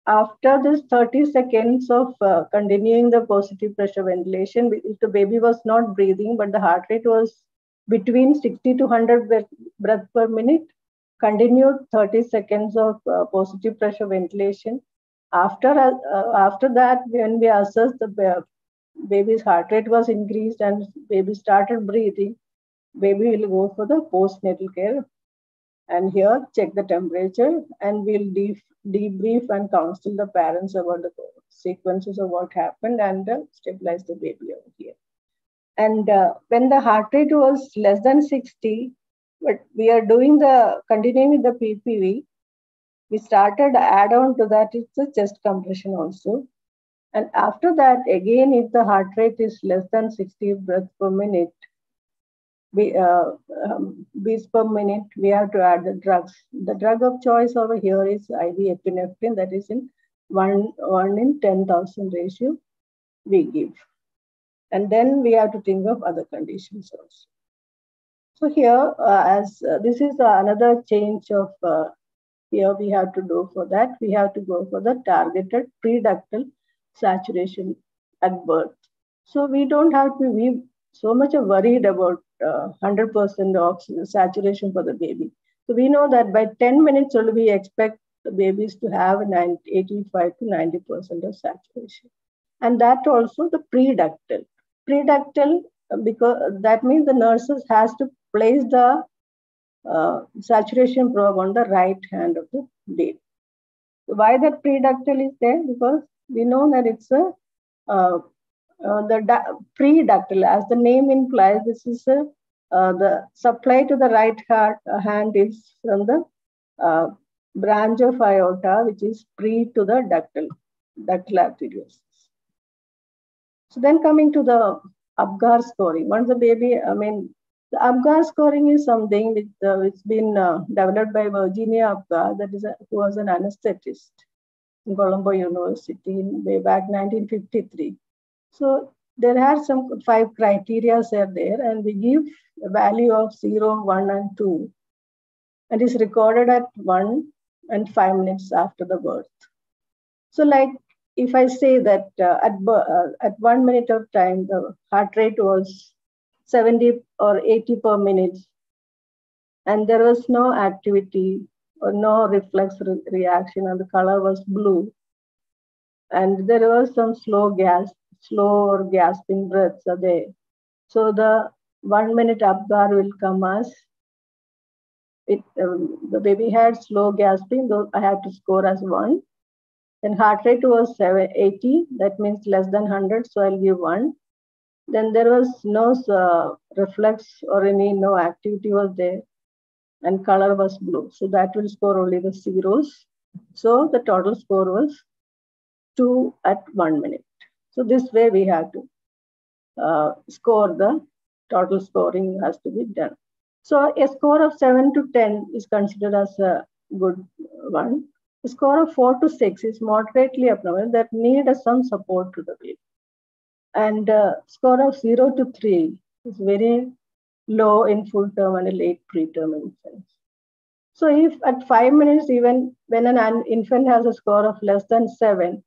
after this 30 seconds of uh, continuing the positive pressure ventilation, if the baby was not breathing, but the heart rate was between 60 to 100 breath per minute, continued 30 seconds of uh, positive pressure ventilation. After, uh, after that, when we assessed the baby's heart rate was increased and baby started breathing, baby will go for the postnatal care. And here, check the temperature and we'll de debrief and counsel the parents about the sequences of what happened and uh, stabilize the baby over here. And uh, when the heart rate was less than 60, but we are doing the continuing with the PPV, we started add on to that it's the chest compression also. And after that, again, if the heart rate is less than 60 breaths per minute, we, uh, um, beats per minute, we have to add the drugs. The drug of choice over here is IV epinephrine, that is in one, one in 10,000 ratio we give. And then we have to think of other conditions also. So here, uh, as uh, this is uh, another change of uh, here we have to do for that, we have to go for the targeted pre-ductal saturation at birth. So we don't have to be so much worried about 100% uh, oxygen saturation for the baby. So we know that by 10 minutes only we expect the babies to have 90, 85 to 90% of saturation. And that also the pre-ductal. Pre-ductal, uh, because that means the nurses has to place the uh, saturation probe on the right hand of the baby. Why that pre-ductal is there? Because we know that it's a uh, uh, the pre-ductal, as the name implies, this is a, uh, the supply to the right heart, uh, hand is from the uh, branch of aorta, which is pre to the ductal, ductal arteriosus. So then coming to the Apgar scoring. Once the baby, I mean, the Apgar scoring is something which, uh, which been uh, developed by Virginia Apgar, that is a, who was an anesthetist in Columbia University in way back 1953. So there are some five criteria are there, and we give a value of 0, 1, and 2. And is recorded at 1 and 5 minutes after the birth. So like if I say that uh, at, uh, at one minute of time, the heart rate was 70 or 80 per minute, and there was no activity or no reflex re reaction, and the color was blue, and there was some slow gas, slow or gasping breaths are there. So the one minute Apgar will come as it, um, the baby had slow gasping, though I had to score as one. Then heart rate was 80, that means less than 100, so I'll give one. Then there was no uh, reflex or any no activity was there, and color was blue. So that will score only the zeros. So the total score was two at one minute. So this way we have to uh, score the total scoring has to be done. So a score of 7 to 10 is considered as a good one. A score of 4 to 6 is moderately abnormal that need some support to the baby. And uh, score of 0 to 3 is very low in full term and late preterm infants. So if at 5 minutes, even when an infant has a score of less than 7,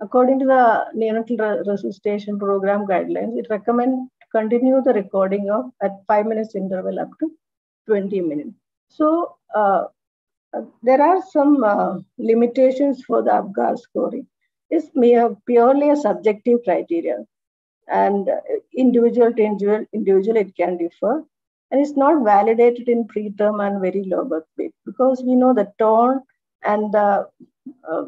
according to the neonatal resuscitation program guidelines, it recommends continue the recording of at 5 minutes interval up to 20 minutes. So uh, uh, there are some uh, limitations for the Apgar scoring. It's purely a subjective criteria, and uh, individual to individual, individual it can differ, and it's not validated in preterm and very low birth weight because we know the tone and the uh,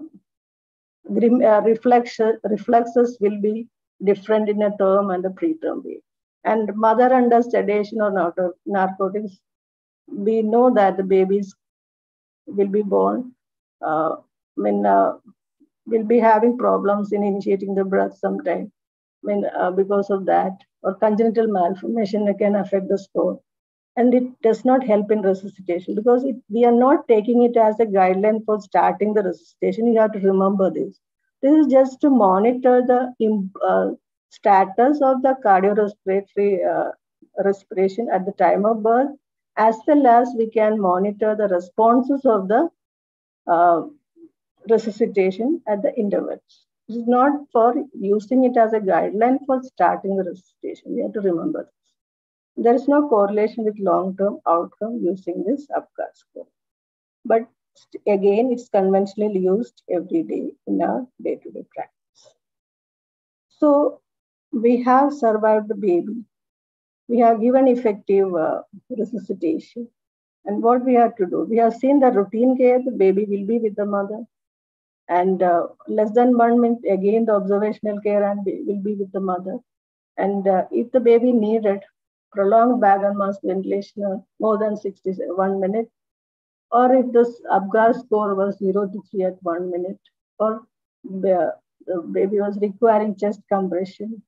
uh, reflexes, reflexes will be different in a term and a preterm weight. And mother under sedation or not narcotics, we know that the babies will be born, uh, I mean, uh, will be having problems in initiating the breath sometime. I mean, uh, because of that, or congenital malformation can affect the score. And it does not help in resuscitation because it, we are not taking it as a guideline for starting the resuscitation. You have to remember this. This is just to monitor the uh, status of the cardiorespiratory uh, respiration at the time of birth, as well as we can monitor the responses of the uh, resuscitation at the intervals. This is not for using it as a guideline for starting the resuscitation. We have to remember. There is no correlation with long-term outcome using this Apgar score. But again, it's conventionally used every day in our day-to-day practice. So we have survived the baby. We have given effective uh, resuscitation. And what we have to do? We have seen the routine care, the baby will be with the mother. And uh, less than one minute, again, the observational care and will be with the mother. And uh, if the baby needed prolonged bag and mask ventilation more than 61 minutes, or if the Apgar score was 0 to 3 at one minute, or the, baby was requiring chest compression,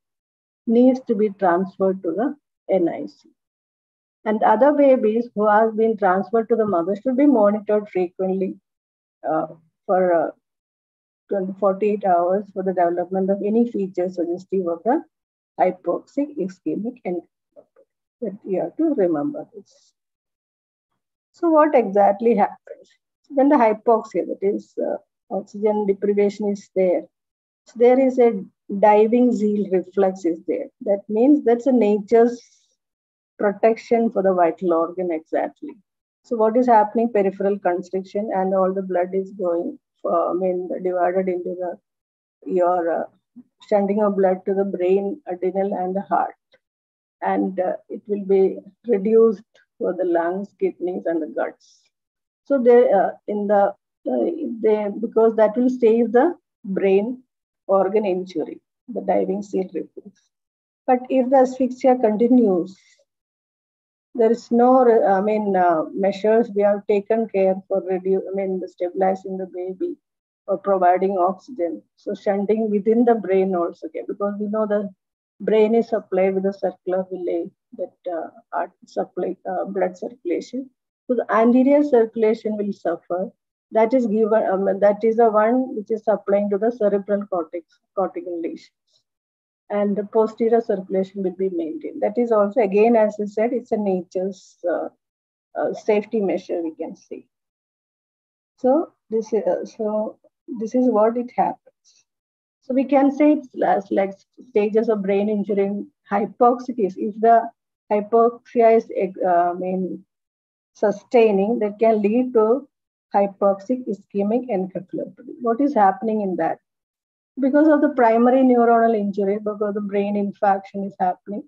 needs to be transferred to the NIC. And other babies who have been transferred to the mother should be monitored frequently uh, for uh, 20, 48 hours for the development of any features suggestive of the hypoxic ischemic and but you have to remember this. So what exactly happens? When the hypoxia, that is uh, oxygen deprivation is there, so there is a diving seal reflex is there. That means that's a nature's protection for the vital organ exactly. So what is happening? Peripheral constriction and all the blood is going, uh, I mean, divided into the your uh, sending of blood to the brain, adrenal, and the heart and uh, it will be reduced for the lungs, kidneys, and the guts. So they uh, in the uh, they because that will save the brain organ injury, the diving seal reflex. But if the asphyxia continues, there is no I mean uh, measures we have taken care for reduce I mean stabilizing the baby or providing oxygen. So shunting within the brain also, okay, because we know the brain is supplied with a circle of Willis that uh, supply uh, blood circulation. So the anterior circulation will suffer. That is given. Um, that is the one which is supplying to the cerebral cortex, cortical lesions, and the posterior circulation will be maintained. That is also again, as I said, it's a nature's uh, uh safety measure. We can see. So this is uh, so this is what it happens. So we can say it's like stages of brain injury hypoxic is if the hypoxia is uh, mean, sustaining, that can lead to hypoxic ischemic encephalopathy. What is happening in that? Because of the primary neuronal injury, because the brain infarction is happening,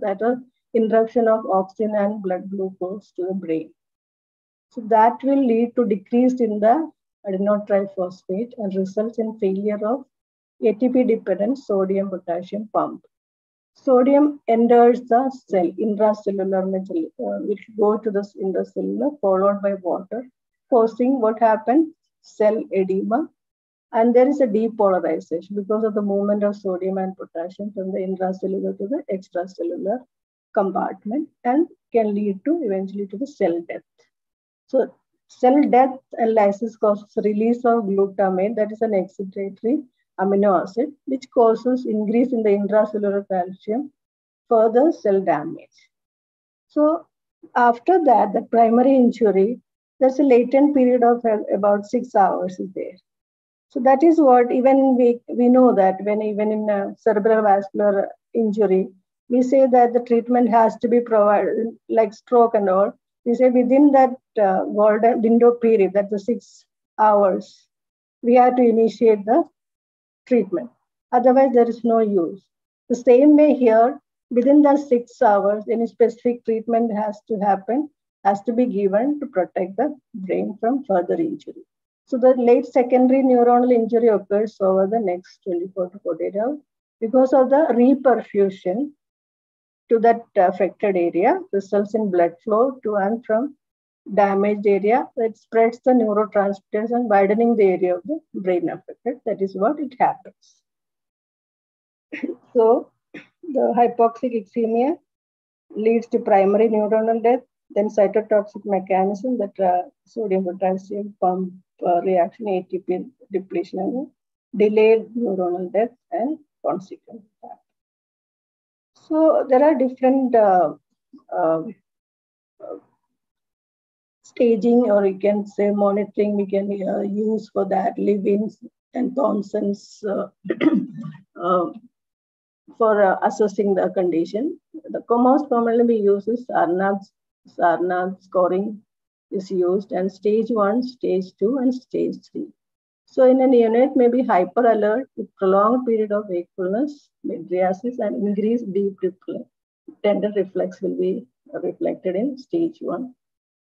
that is induction of oxygen and blood glucose to the brain. So that will lead to decrease in the adenotriphosphate and results in failure of ATP dependent sodium potassium pump. Sodium enters the cell, intracellular material, uh, which go to the intracellular, followed by water, causing what happens? Cell edema. And there is a depolarization because of the movement of sodium and potassium from the intracellular to the extracellular compartment and can lead to eventually to the cell death. So cell death and lysis causes release of glutamate, that is an excitatory amino acid, which causes increase in the intracellular calcium, further cell damage. So after that, the primary injury, there's a latent period of about six hours is there. So that is what even we, we know that when even in a cerebral vascular injury, we say that the treatment has to be provided like stroke and all. We say within that uh, window period, that's the six hours, we have to initiate the treatment. Otherwise, there is no use. The same way here, within the six hours, any specific treatment has to happen, has to be given to protect the brain from further injury. So the late secondary neuronal injury occurs over the next 24 to 48 hours because of the reperfusion to that affected area results in blood flow to and from damaged area that spreads the neurotransmitters and widening the area of the brain affected. That is what it happens. so the hypoxic ischemia leads to primary neuronal death, then cytotoxic mechanism that uh, sodium potassium pump uh, reaction, ATP depletion, delayed neuronal death, and consequent that. So there are different uh, uh, staging, or you can say monitoring. We can uh, use for that Levene's and Thompson's uh, for assessing the condition. The most commonly we use is Arnab's Sarnat scoring is used and stage one, stage two, and stage three. So in a neonate may be hyper alert with prolonged period of wakefulness, mydriasis, and increased deep tendon reflex will be reflected in stage one.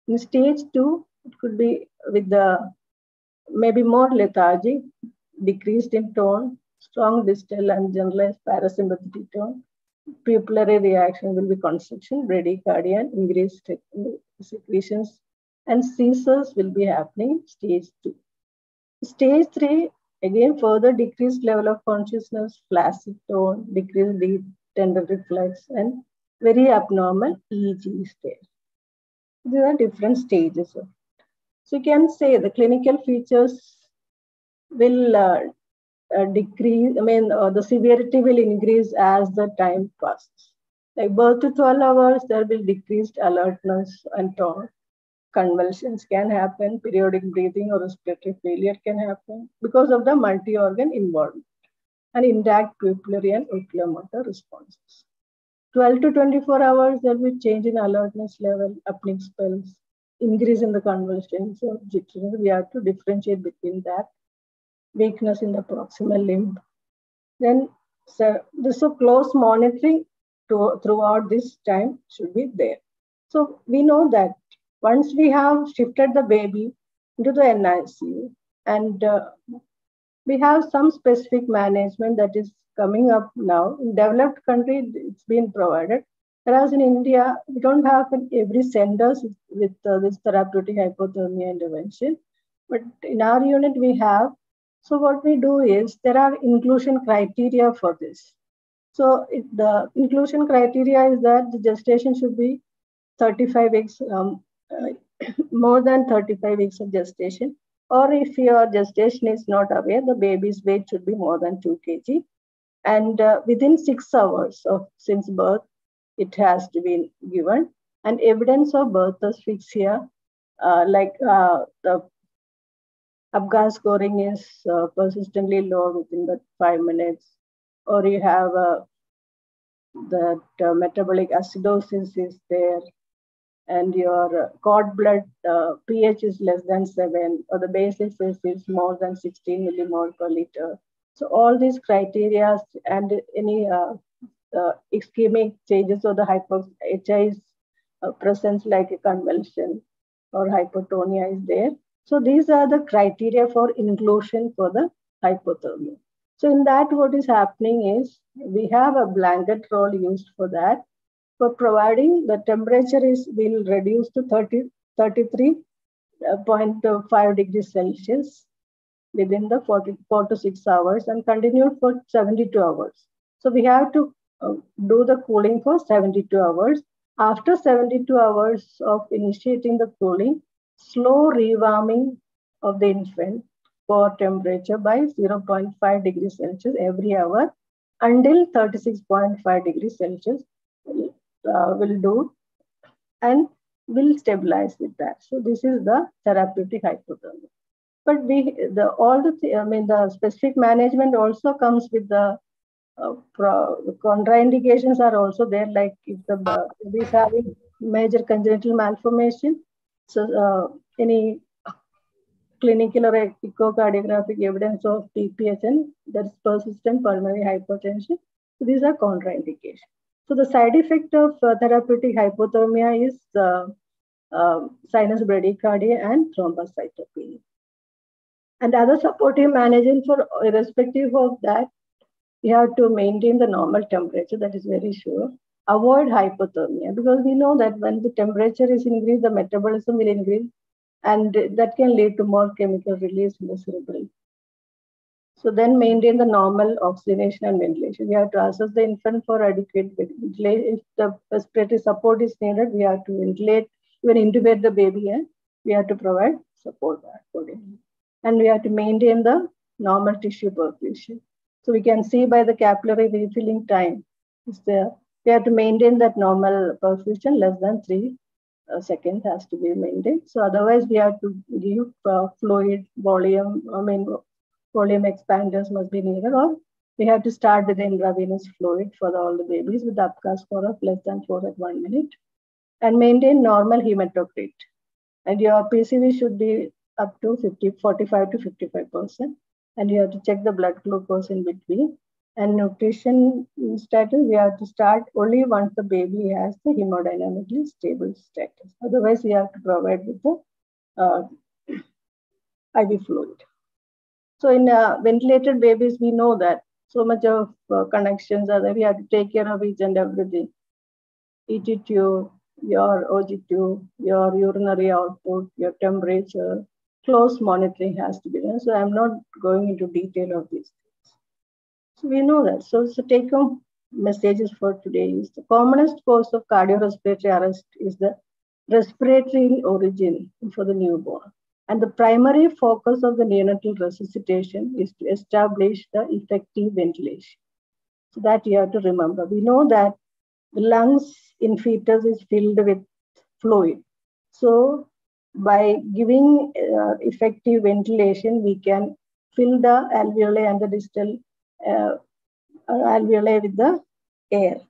In stage two, it could be with the maybe more lethargic, decreased in tone, strong distal and generalized parasympathetic tone, pupillary reaction will be constriction, bradycardia, and increased secretions, and seizures will be happening stage two. Stage three, again, further decreased level of consciousness, flaccid tone, decreased deep tendon reflex, and very abnormal EEG state. There are different stages. So you can say the clinical features will uh, uh, decrease, I mean, uh, the severity will increase as the time passes. Like birth to 12 hours, there will decreased alertness and tone. Convulsions can happen, periodic breathing or respiratory failure can happen because of the multi-organ involvement and intact pupillary and oculomotor responses. 12 to 24 hours, there will be change in alertness level, apneic spells, increase in the convulsions or jitteriness. We have to differentiate between that weakness in the proximal limb. Then so this so close monitoring to, throughout this time should be there. So we know that once we have shifted the baby into the NICU and uh, we have some specific management that is coming up now. In developed country, it's been provided. Whereas in India, we don't have every centers with uh, this therapeutic hypothermia intervention. But in our unit, we have so what we do is there are inclusion criteria for this. So it, the inclusion criteria is that the gestation should be 35 weeks, um, uh, more than 35 weeks of gestation. Or if your gestation is not aware, the baby's weight should be more than 2 kg. And uh, within six hours of since birth, it has to be given. And evidence of birth asphyxia, uh, like uh, the Apgar scoring is uh, persistently low within the five minutes, or you have uh, that uh, metabolic acidosis is there, and your cord blood uh, pH is less than seven, or the basis is, is more than 16 millimole per liter. So all these criteria and any uh, uh, ischemic changes or the hypo HI's presence like a convulsion or hypotonia is there so these are the criteria for inclusion for the hypothermia. So in that, what is happening is we have a blanket roll used for that. For providing the temperature is will reduce to 30, 33.5 degrees Celsius within the 44 to 6 hours and continued for 72 hours. So we have to uh, do the cooling for 72 hours. After 72 hours of initiating the cooling, slow rewarming of the infant for temperature by 0.5 degrees Celsius every hour until 36.5 degrees Celsius uh, will do and will stabilize with that. So this is the therapeutic hypothermia. But we, the all the, I mean, the specific management also comes with the uh, pro, contraindications are also there. Like if the baby is having major congenital malformation, so uh, any clinical or echocardiographic evidence of PPH and that's persistent pulmonary hypertension. So these are contraindications. So the side effect of uh, therapeutic hypothermia is uh, uh, sinus bradycardia and thrombocytopenia. And other supportive management for irrespective of that, you have to maintain the normal temperature, that is very sure avoid hypothermia because we know that when the temperature is increased, the metabolism will increase and that can lead to more chemical release in the cerebral. So then maintain the normal oxygenation and ventilation. We have to assess the infant for adequate ventilation. If the respiratory support is needed, we have to ventilate even intubate the baby and we have to provide support accordingly. And we have to maintain the normal tissue perfusion. So we can see by the capillary refilling time is there. We have to maintain that normal perfusion less than three uh, seconds has to be maintained. So otherwise we have to give uh, fluid volume, I mean volume expanders must be needed or we have to start with intravenous fluid for all the babies with APGAR score of less than 4 at 1 minute and maintain normal hematocrit. And your PCV should be up to 50, 45 to 55%. And you have to check the blood glucose in between. And nutrition status, we have to start only once the baby has the hemodynamically stable status. Otherwise, we have to provide with the uh, IV fluid. So in uh, ventilated babies, we know that so much of uh, connections are there. We have to take care of each and everything. ET tube, your OG2, your urinary output, your temperature, close monitoring has to be done. So I'm not going into detail of these things. So we know that. So, so take home messages for today is the commonest cause of cardiorespiratory arrest is the respiratory origin for the newborn. And the primary focus of the neonatal resuscitation is to establish the effective ventilation. So that you have to remember. We know that the lungs in fetus is filled with fluid. So by giving uh, effective ventilation, we can fill the alveoli and the distal uh, alveoli with the air.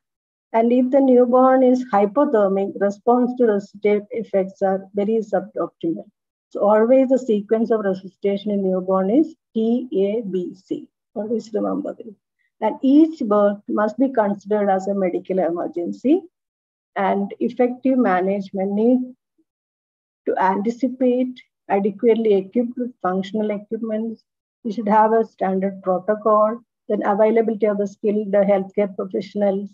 And if the newborn is hypothermic, response to resuscitate effects are very suboptimal. So always the sequence of resuscitation in newborn is T, A, B, C. Always remember this. And each birth must be considered as a medical emergency and effective management needs to anticipate adequately equipped with functional equipment. We should have a standard protocol. Then availability of the skilled the healthcare professionals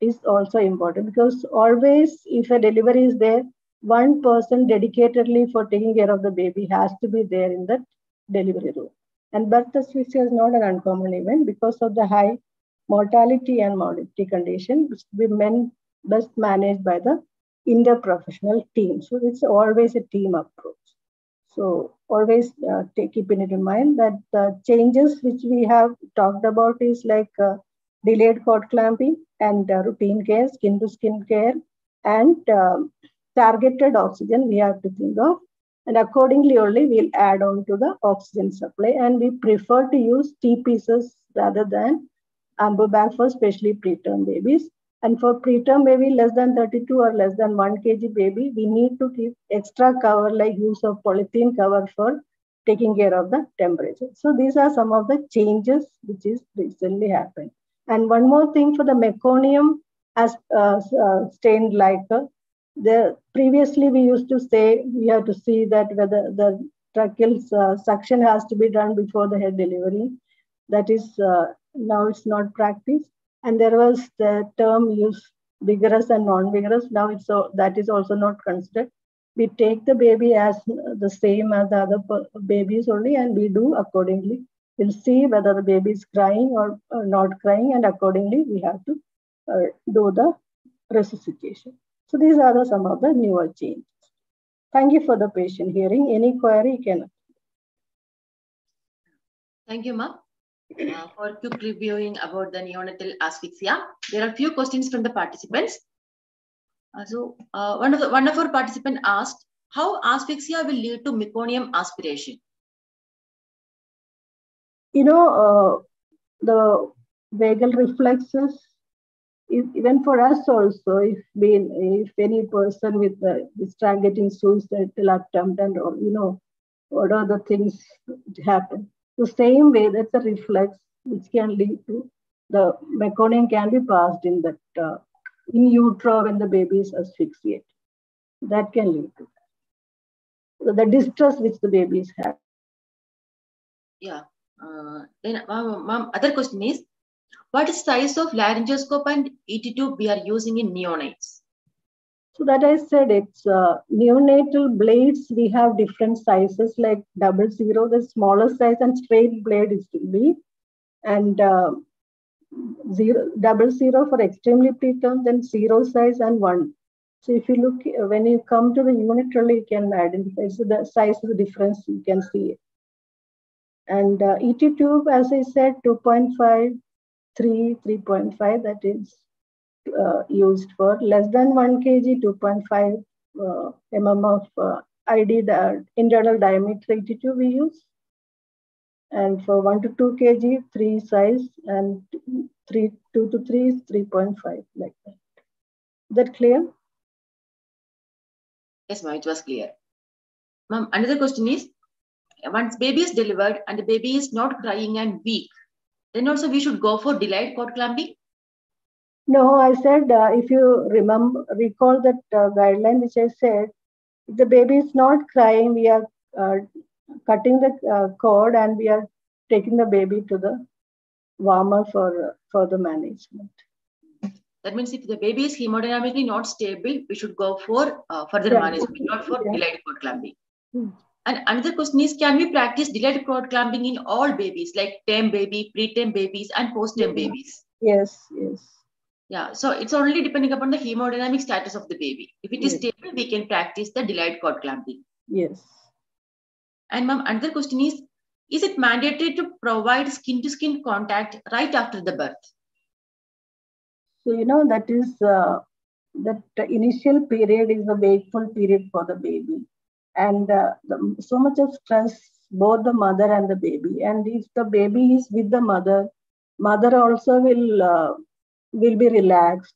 is also important because always if a delivery is there, one person dedicatedly for taking care of the baby has to be there in the delivery room. And birth asphyxia is not an uncommon event because of the high mortality and morbidity condition, which women best managed by the interprofessional team. So it's always a team approach. So always uh, take, it in mind that the changes which we have talked about is like uh, delayed cord clamping and uh, routine care, skin to skin care, and um, targeted oxygen we have to think of. And accordingly only we'll add on to the oxygen supply. And we prefer to use T pieces rather than ambu bag for especially preterm babies. And for preterm baby less than 32 or less than 1 kg baby, we need to keep extra cover like use of polythene cover for taking care of the temperature. So these are some of the changes which is recently happened. And one more thing for the meconium as uh, uh, stained like previously we used to say we have to see that whether the tracheal uh, suction has to be done before the head delivery. That is uh, now it's not practiced and there was the term used vigorous and non-vigorous. Now it's so that is also not considered. We take the baby as the same as the other babies only, and we do accordingly. We'll see whether the baby is crying or, or not crying, and accordingly we have to uh, do the resuscitation. So these are the, some of the newer changes. Thank you for the patient hearing. Any query you can. Thank you, ma'am uh, for quick reviewing about the neonatal asphyxia. There are a few questions from the participants. Uh, so uh, one of the one of our participants asked how asphyxia will lead to meconium aspiration. You know uh, the vagal reflexes. Even for us also, if if any person with the is targeting suicidal attempt and or you know what are the things happen the same way, that's a reflex which can lead to the meconium can be passed in that uh, in utero when the baby is asphyxiated. That can lead to that. The distress which the babies have. Yeah. Uh, then, mom, mom, other question is, what is size of laryngoscope and ET tube we are using in neonates? So that I said, it's uh, neonatal blades. We have different sizes like double zero, the smaller size, and straight blade is to be, and uh, zero double zero for extremely preterm, then zero size and one. So if you look, when you come to the unilateral, you can identify so the size of the difference, you can see it. And uh, ET tube, as I said, 2.5, 3, 3.5, that is uh, used for less than 1 kg, 2.5 uh, mm of uh, ID, the internal diameter ET tube we use. And for 1 to 2 kg, 3 size, and 3, 2 to 3 is 3.5, like that. Is that clear? Yes, ma'am, it was clear. Ma'am, another question is, once baby is delivered and the baby is not crying and weak, then also we should go for delayed cord clamping? No, I said, uh, if you remember, recall that uh, guideline which I said, if the baby is not crying, we are uh, cutting the uh, cord and we are taking the baby to the warmer for further management. That means if the baby is hemodynamically not stable, we should go for uh, further Yeah. management, not for Yeah. delayed cord clamping. Hmm. And another question is, can we practice delayed cord clamping in all babies, like term baby, preterm babies, and post-term Yeah. babies? Yes, yes. Yeah, so it's only depending upon the hemodynamic status of the baby. If it is Yes. stable, we can practice the delayed cord clamping. Yes. And ma'am, another question is, is it mandatory to provide skin-to-skin contact right after the birth? So, you know, that is uh, that the initial period is the wakeful period for the baby. And uh, the, so much of stress, both the mother and the baby. And if the baby is with the mother, mother also will uh, will be relaxed.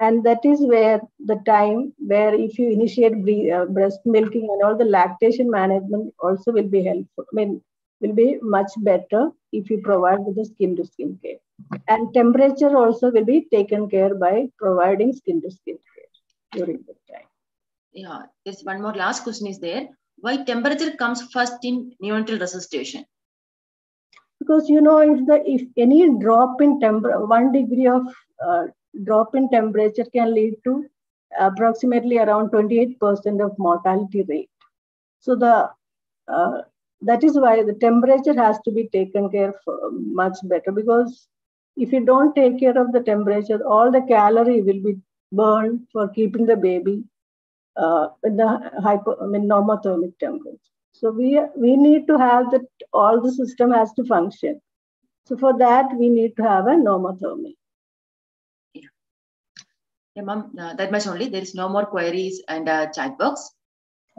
And that is where the time where if you initiate bre- uh, breast milking and all the lactation management also will be helpful. I mean, will be much better if you provide with the skin to skin care and temperature also will be taken care by providing skin to skin care during the time. Yeah, there's one more last question is there. Why temperature comes first in neonatal resuscitation? Because you know, if the if any drop in temperature, one degree of uh, drop in temperature can lead to approximately around 28% of mortality rate. So the uh, that is why the temperature has to be taken care of much better because if you don't take care of the temperature, all the calorie will be burned for keeping the baby uh, in the hypo, I mean, normothermic temperature. So we we need to have that all the system has to function. So for that we need to have a normothermic. Yeah, yeah ma'am, uh, that much only. There is no more queries and uh, chat box.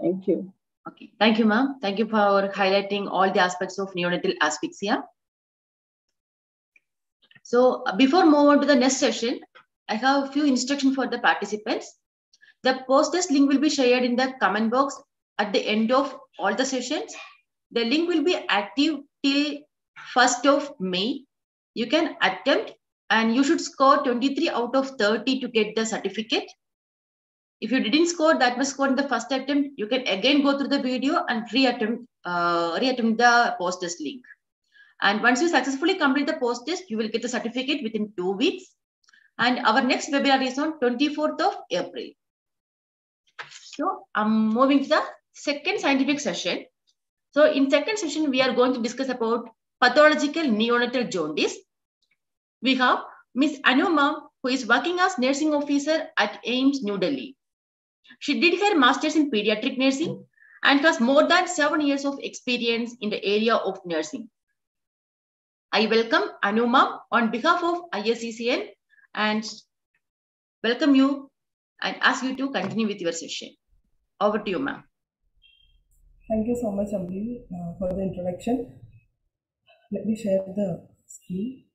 Thank you. Okay, thank you, ma'am. Thank you for highlighting all the aspects of neonatal asphyxia. So uh, before move on to the next session, I have a few instructions for the participants. The post-test link will be shared in the comment box at the end of all the sessions. The link will be active till 1st of May. You can attempt and you should score 23 out of 30 to get the certificate. If you didn't score that much score in the first attempt, you can again go through the video and reattempt, uh, reattempt the post-test link. And once you successfully complete the post-test, you will get the certificate within two weeks. And our next webinar is on 24th of April. So I'm moving to the second scientific session. So in second session, we are going to discuss about pathological neonatal jaundice. We have Miss Anuma, who is working as nursing officer at AIIMS New Delhi. She did her master's in pediatric nursing and has more than seven years of experience in the area of nursing. I welcome Anuma on behalf of ISECN and welcome you and ask you to continue with your session. Over to you, ma'am. Thank you so much, Amri, uh, for the introduction. Let me share the screen.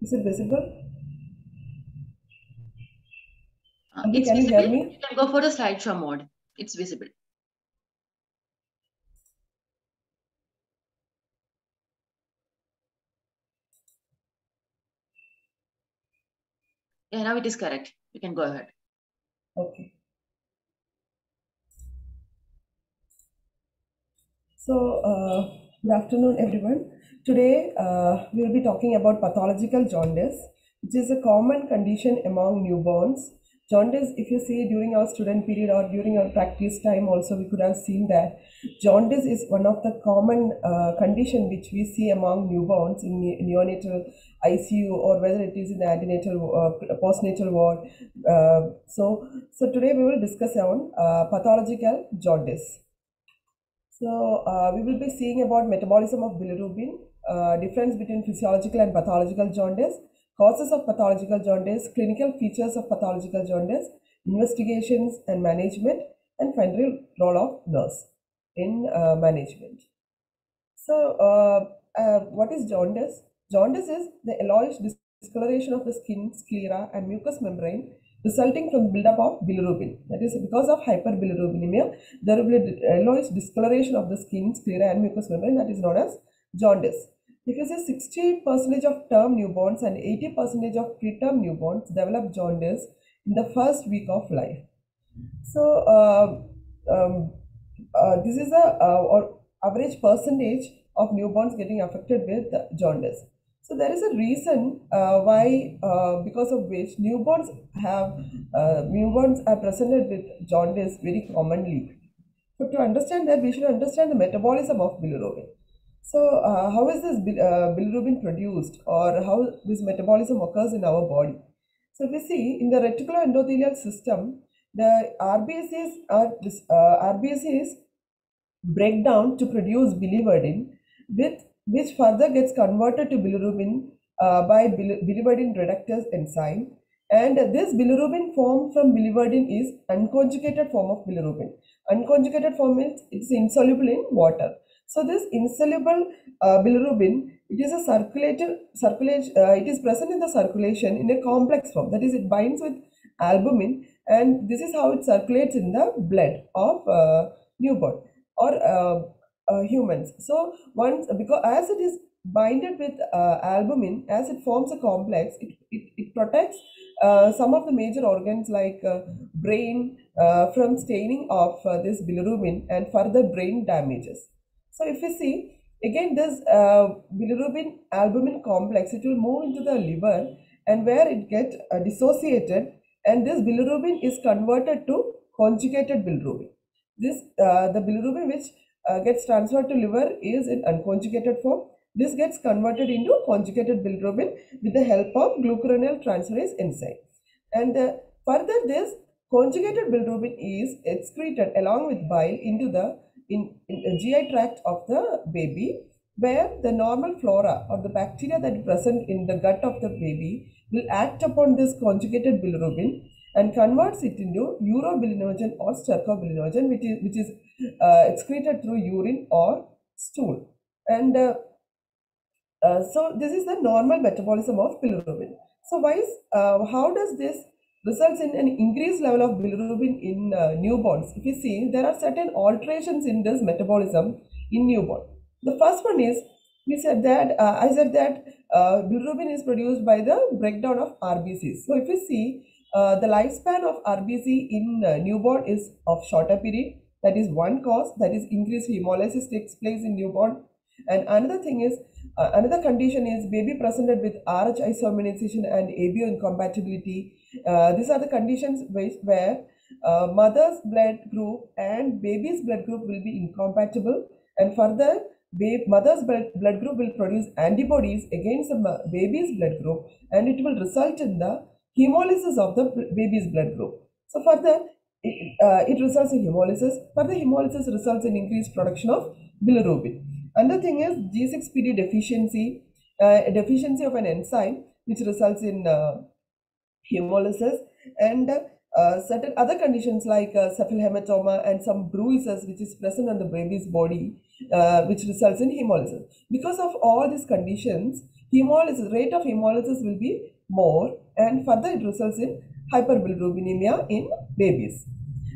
Is it visible? Uh, Ambi, it's can you hear visible. me? You can go for the slideshow mode. It's visible. Yeah, now it is correct. You can go ahead. Okay. So, uh, good afternoon, everyone. Today, uh, we'll be talking about pathological jaundice, which is a common condition among newborns Jaundice, if you see during our student period or during our practice time also, we could have seen that jaundice is one of the common uh, condition which we see among newborns in ne- neonatal ICU or whether it is in the antenatal, uh, postnatal ward. Uh, so, so today we will discuss on uh, pathological jaundice. So uh, we will be seeing about metabolism of bilirubin, uh, difference between physiological and pathological jaundice, causes of pathological jaundice, clinical features of pathological jaundice, investigations and management, and finally role of nurse in uh, management. So uh, uh, what is jaundice? Jaundice is the yellowish discoloration of the skin, sclera, and mucous membrane resulting from buildup of bilirubin. That is because of hyperbilirubinemia, there will be yellowish discoloration of the skin, sclera, and mucous membrane that is known as jaundice. You say 60 percentage of term newborns and 80 percentage of preterm newborns develop jaundice in the first week of life. So uh, um, uh, this is a uh, or average percentage of newborns getting affected with jaundice. So there is a reason uh, why, uh, because of which newborns have uh, newborns are presented with jaundice very commonly. So to understand that, we should understand the metabolism of bilirubin. So uh, how is this bil- uh, bilirubin produced, or how this metabolism occurs in our body? So we see in the reticuloendothelial system, the RBCs are this, uh, RBCs break down to produce biliverdin, with which further gets converted to bilirubin uh, by bil- biliverdin reductase enzyme. And this bilirubin formed from biliverdin is unconjugated form of bilirubin. Unconjugated form means it's insoluble in water. So this insoluble uh, bilirubin, it is a circulated circulation. Uh, it is present in the circulation in a complex form. That is, it binds with albumin, and this is how it circulates in the blood of uh, newborn or uh, uh, humans. So once because as it is binded with uh, albumin, as it forms a complex, it, it, it protects some of the major organs like brain from staining of this bilirubin and further brain damages. So if you see again this uh, bilirubin albumin complex, it will move into the liver and where it get uh, dissociated and this bilirubin is converted to conjugated bilirubin. This uh, the bilirubin which uh, gets transferred to liver is in unconjugated form. This gets converted into conjugated bilirubin with the help of glucuronidase transferase enzyme. And uh, further this conjugated bilirubin is excreted along with bile into the in, in the GI tract of the baby where the normal flora or the bacteria that present in the gut of the baby will act upon this conjugated bilirubin and converts it into urobilinogen or stercobilinogen which is, which is uh, excreted through urine or stool. And uh, uh, so this is the normal metabolism of bilirubin. So why is, uh, how does this results in an increased level of bilirubin in uh, newborns? If you see, there are certain alterations in this metabolism in newborn. The first one is, we said that, uh, I said that uh, bilirubin is produced by the breakdown of RBCs. So if you see, uh, the lifespan of RBC in uh, newborn is of shorter period. That is one cause. That is increased hemolysis takes place in newborn. And another thing is, uh, another condition is baby presented with RH isoimmunization and ABO incompatibility. Uh, these are the conditions where uh, mother's blood group and baby's blood group will be incompatible. And further, mother's blood, blood group will produce antibodies against the baby's blood group and it will result in the hemolysis of the baby's blood group. So further, it, uh, it results in hemolysis. Further hemolysis results in increased production of bilirubin. Another thing is G6PD deficiency, uh, deficiency of an enzyme which results in uh, hemolysis and uh, certain other conditions like uh, cephalhematoma and some bruises which is present on the baby's body uh, which results in hemolysis. Because of all these conditions, hemolysis rate of hemolysis will be more and further it results in hyperbilirubinemia in babies.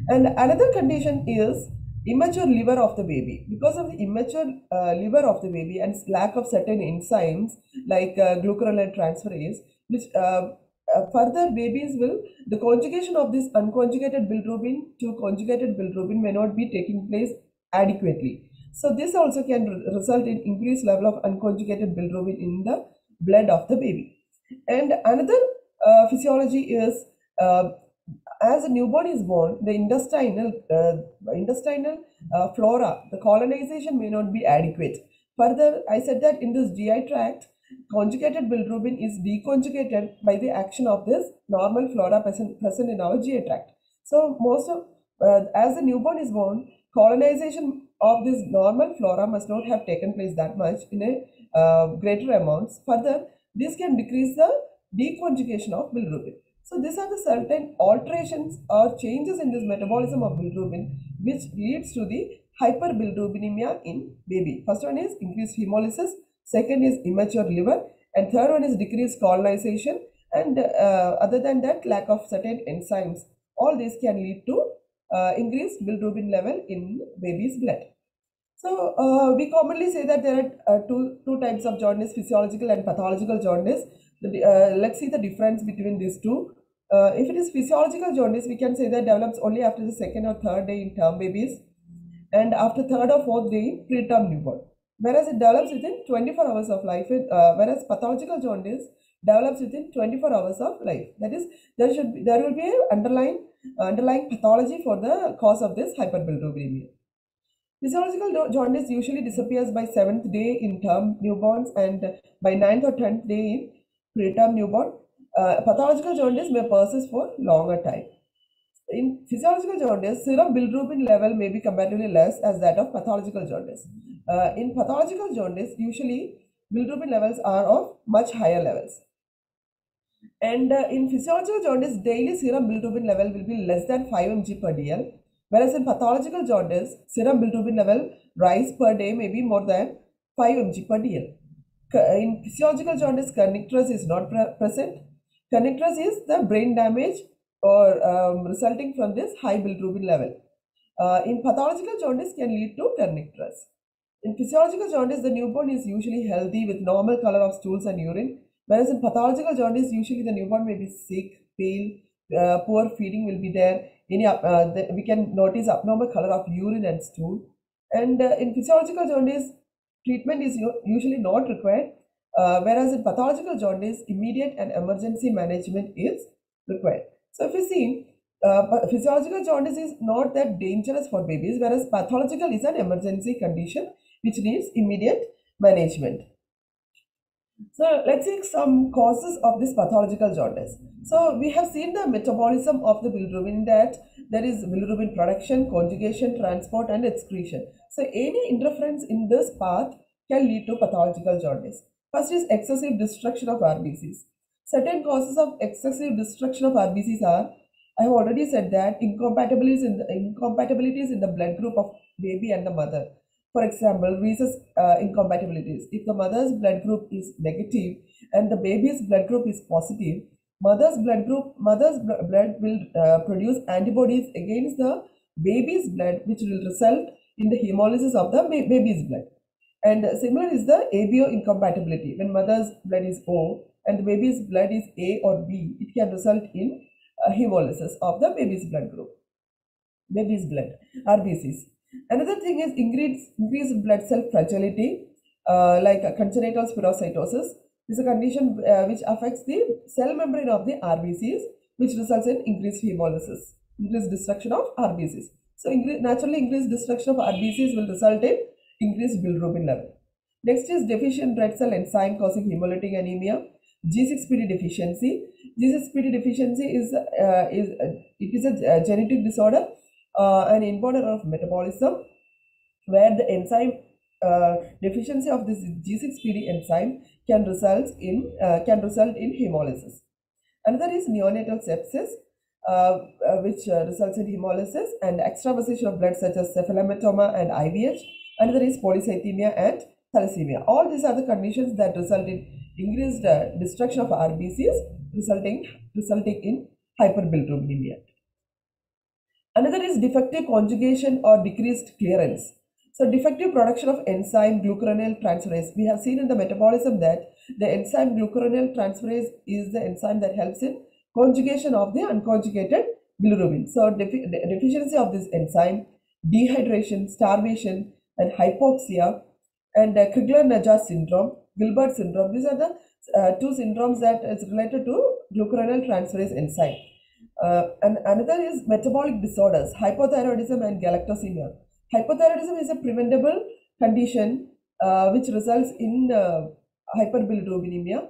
And another condition is immature liver of the baby. Because of the immature uh, liver of the baby and lack of certain enzymes like uh, glucuronidase transferase, which uh, uh, further babies will, the conjugation of this unconjugated bilirubin to conjugated bilirubin may not be taking place adequately. So this also can re- result in increased level of unconjugated bilirubin in the blood of the baby. And another uh, physiology is uh, as a newborn is born, the intestinal uh, intestinal uh, flora, the colonization may not be adequate. Further, I said that in this GI tract, conjugated bilirubin is deconjugated by the action of this normal flora present, present in our GI tract. So most of uh, as the newborn is born, colonization of this normal flora must not have taken place that much in a uh, greater amounts. Further, this can decrease the deconjugation of bilirubin. So these are the certain alterations or changes in this metabolism of bilirubin which leads to the hyperbilirubinemia in baby. First one is increased hemolysis, second is immature liver and third one is decreased colonization and uh, other than that lack of certain enzymes. All these can lead to uh, increased bilirubin level in baby's blood. So uh, we commonly say that there are uh, two, two types of jaundice, physiological and pathological jaundice. Uh, let's see the difference between these two. Uh, if it is physiological jaundice, we can say that develops only after the second or third day in term babies and after third or fourth day in preterm newborn. Whereas it develops within 24 hours of life, uh, whereas pathological jaundice develops within 24 hours of life. That is, there should be, there will be an underlying underlying pathology for the cause of this hyperbilirubinemia. Physiological jaundice usually disappears by seventh day in term newborns and by ninth or tenth day in preterm newborn. Uh, pathological jaundice may persist for longer time. In physiological jaundice, serum bilirubin level may be comparatively less as that of pathological jaundice. Uh, in pathological jaundice, usually bilirubin levels are of much higher levels. And uh, in physiological jaundice, daily serum bilirubin level will be less than 5 mg per dl. Whereas in pathological jaundice, serum bilirubin level rise per day may be more than 5 mg per dl. In physiological jaundice, kernicterus is not pre present. Kernicterus is the brain damage or um, resulting from this high bilirubin level. Uh, in pathological jaundice can lead to kernicterus. In physiological jaundice, the newborn is usually healthy with normal color of stools and urine Whereas in pathological jaundice, usually the newborn may be sick, pale, uh, poor feeding will be there. Any, uh, the, we can notice abnormal color of urine and stool. And uh, in physiological jaundice, treatment is usually not required. Uh, whereas in pathological jaundice, immediate and emergency management is required. So if you see, uh, physiological jaundice is not that dangerous for babies, whereas pathological is an emergency condition which needs immediate management. So let's see some causes of this pathological jaundice. So we have seen the metabolism of the bilirubin that there is bilirubin production, conjugation, transport and excretion. So any interference in this path can lead to pathological jaundice. First is excessive destruction of RBCs. Certain causes of excessive destruction of RBCs are, I have already said that incompatibilities in the, incompatibilities in the blood group of baby and the mother. For example, rhesus uh, incompatibilities. If the mother's blood group is negative and the baby's blood group is positive, mother's blood group, mother's blood will uh, produce antibodies against the baby's blood, which will result in the hemolysis of the baby's blood. And similar is the ABO incompatibility. When mother's blood is O and the baby's blood is A or B, it can result in hemolysis of the baby's blood group. Baby's blood, RBCs. Another thing is increased, increased blood cell fragility, uh, like congenital spherocytosis. This is a condition uh, which affects the cell membrane of the RBCs, which results in increased hemolysis, increased destruction of RBCs. So, incre naturally increased destruction of RBCs will result in increased bilirubin level. Next is deficient red cell enzyme causing hemolytic anemia. G6PD deficiency. G6PD deficiency is uh, is uh, it is a genetic disorder uh, an error of metabolism where the enzyme uh, deficiency of this G6PD enzyme can result in uh, can result in hemolysis. Another is neonatal sepsis, uh, uh, which uh, results in hemolysis and extravasation of blood such as cephalhematoma and IVH. Another is polycythemia and thalassemia. All these are the conditions that result in increased destruction of RBCs, resulting resulting in hyperbilirubinemia. Another is defective conjugation or decreased clearance. So defective production of enzyme glucuronyl transferase. We have seen in the metabolism that the enzyme glucuronyl transferase is the enzyme that helps in conjugation of the unconjugated bilirubin. So defi deficiency of this enzyme, dehydration, starvation and hypoxia and uh, Crigler-Najjar syndrome, Gilbert syndrome. These are the uh, two syndromes that is related to glucuronyl transferase enzyme. Uh, and another is metabolic disorders, hypothyroidism and galactosemia. Hypothyroidism is a preventable condition uh, which results in uh, hyperbilirubinemia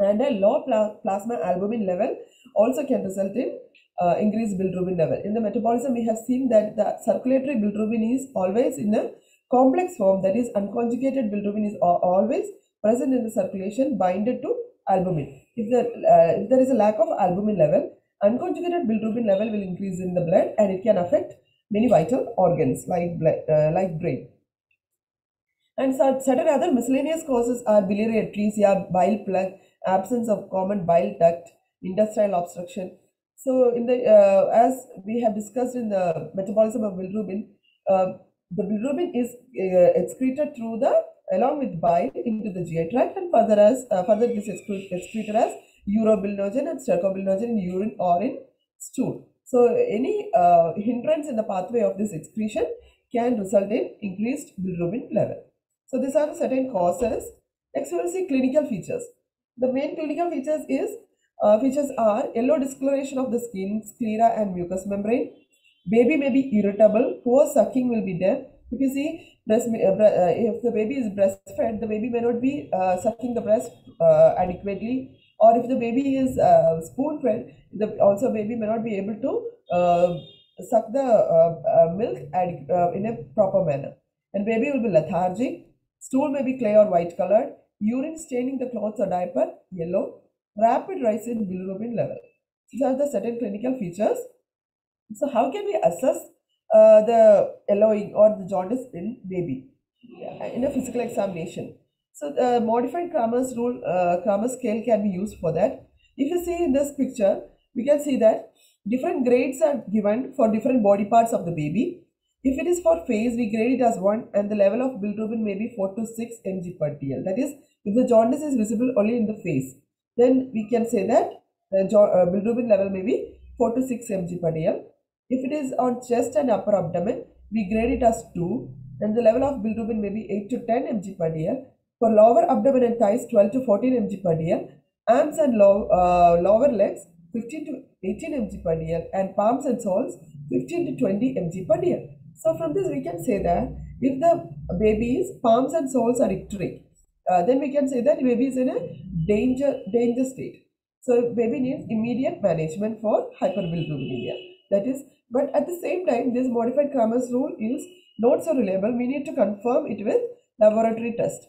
and a low pla- plasma albumin level also can result in uh, increased bilirubin level. In the metabolism, we have seen that the circulatory bilirubin is always in a complex form, that is, unconjugated bilirubin is always present in the circulation binded to albumin. If, the, uh, if there is a lack of albumin level, unconjugated bilirubin level will increase in the blood and it can affect many vital organs like, blood, uh, like brain. And cer- certain other miscellaneous causes are biliary atresia, bile plug, absence of common bile duct, intestinal obstruction. So, in the uh, as we have discussed in the metabolism of bilirubin, uh, the bilirubin is uh, excreted through the along with bile into the GI tract, and further as uh, further it is excre- excreted as urobilinogen and stercobilinogen in urine or in stool. So, any uh, hindrance in the pathway of this excretion can result in increased bilirubin level. So these are the certain causes. Next we will see clinical features. The main clinical features is uh, features are yellow discoloration of the skin, sclera and mucous membrane. Baby may be irritable. Poor sucking will be there. If you see breast, uh, uh, if the baby is breastfed, the baby may not be uh, sucking the breast uh, adequately. Or if the baby is uh, spoon fed, the also baby may not be able to uh, suck the milk ad- in a proper manner. And baby will be lethargic. Stool may be clay or white colored. Urine staining the clothes or diaper yellow. Rapid rise in bilirubin level. These are the certain clinical features. So how can we assess uh, the yellowing or the jaundice in baby uh, in a physical examination? So the modified Kramer's rule, uh, Kramer's scale can be used for that. If you see in this picture, we can see that different grades are given for different body parts of the baby. If it is for face, we grade it as 1 and the level of bilirubin may be 4 to 6 mg per dl. That is, if the jaundice is visible only in the face, then we can say that the jo- uh, bilirubin level may be 4 to 6 mg per dl. If it is on chest and upper abdomen, we grade it as 2 and the level of bilirubin may be 8 to 10 mg per dl. For lower abdomen and thighs, 12 to 14 mg per dl. Arms and low, uh, lower legs, 15 to 18 mg per dl. And palms and soles, 15 to 20 mg per dl. So from this we can say that if the baby's palms and soles are icteric, uh, then we can say that baby is in a danger danger state. So baby needs immediate management for hyperbilirubinemia. That is, but at the same time, this modified Kramer's rule is not so reliable. We need to confirm it with laboratory test.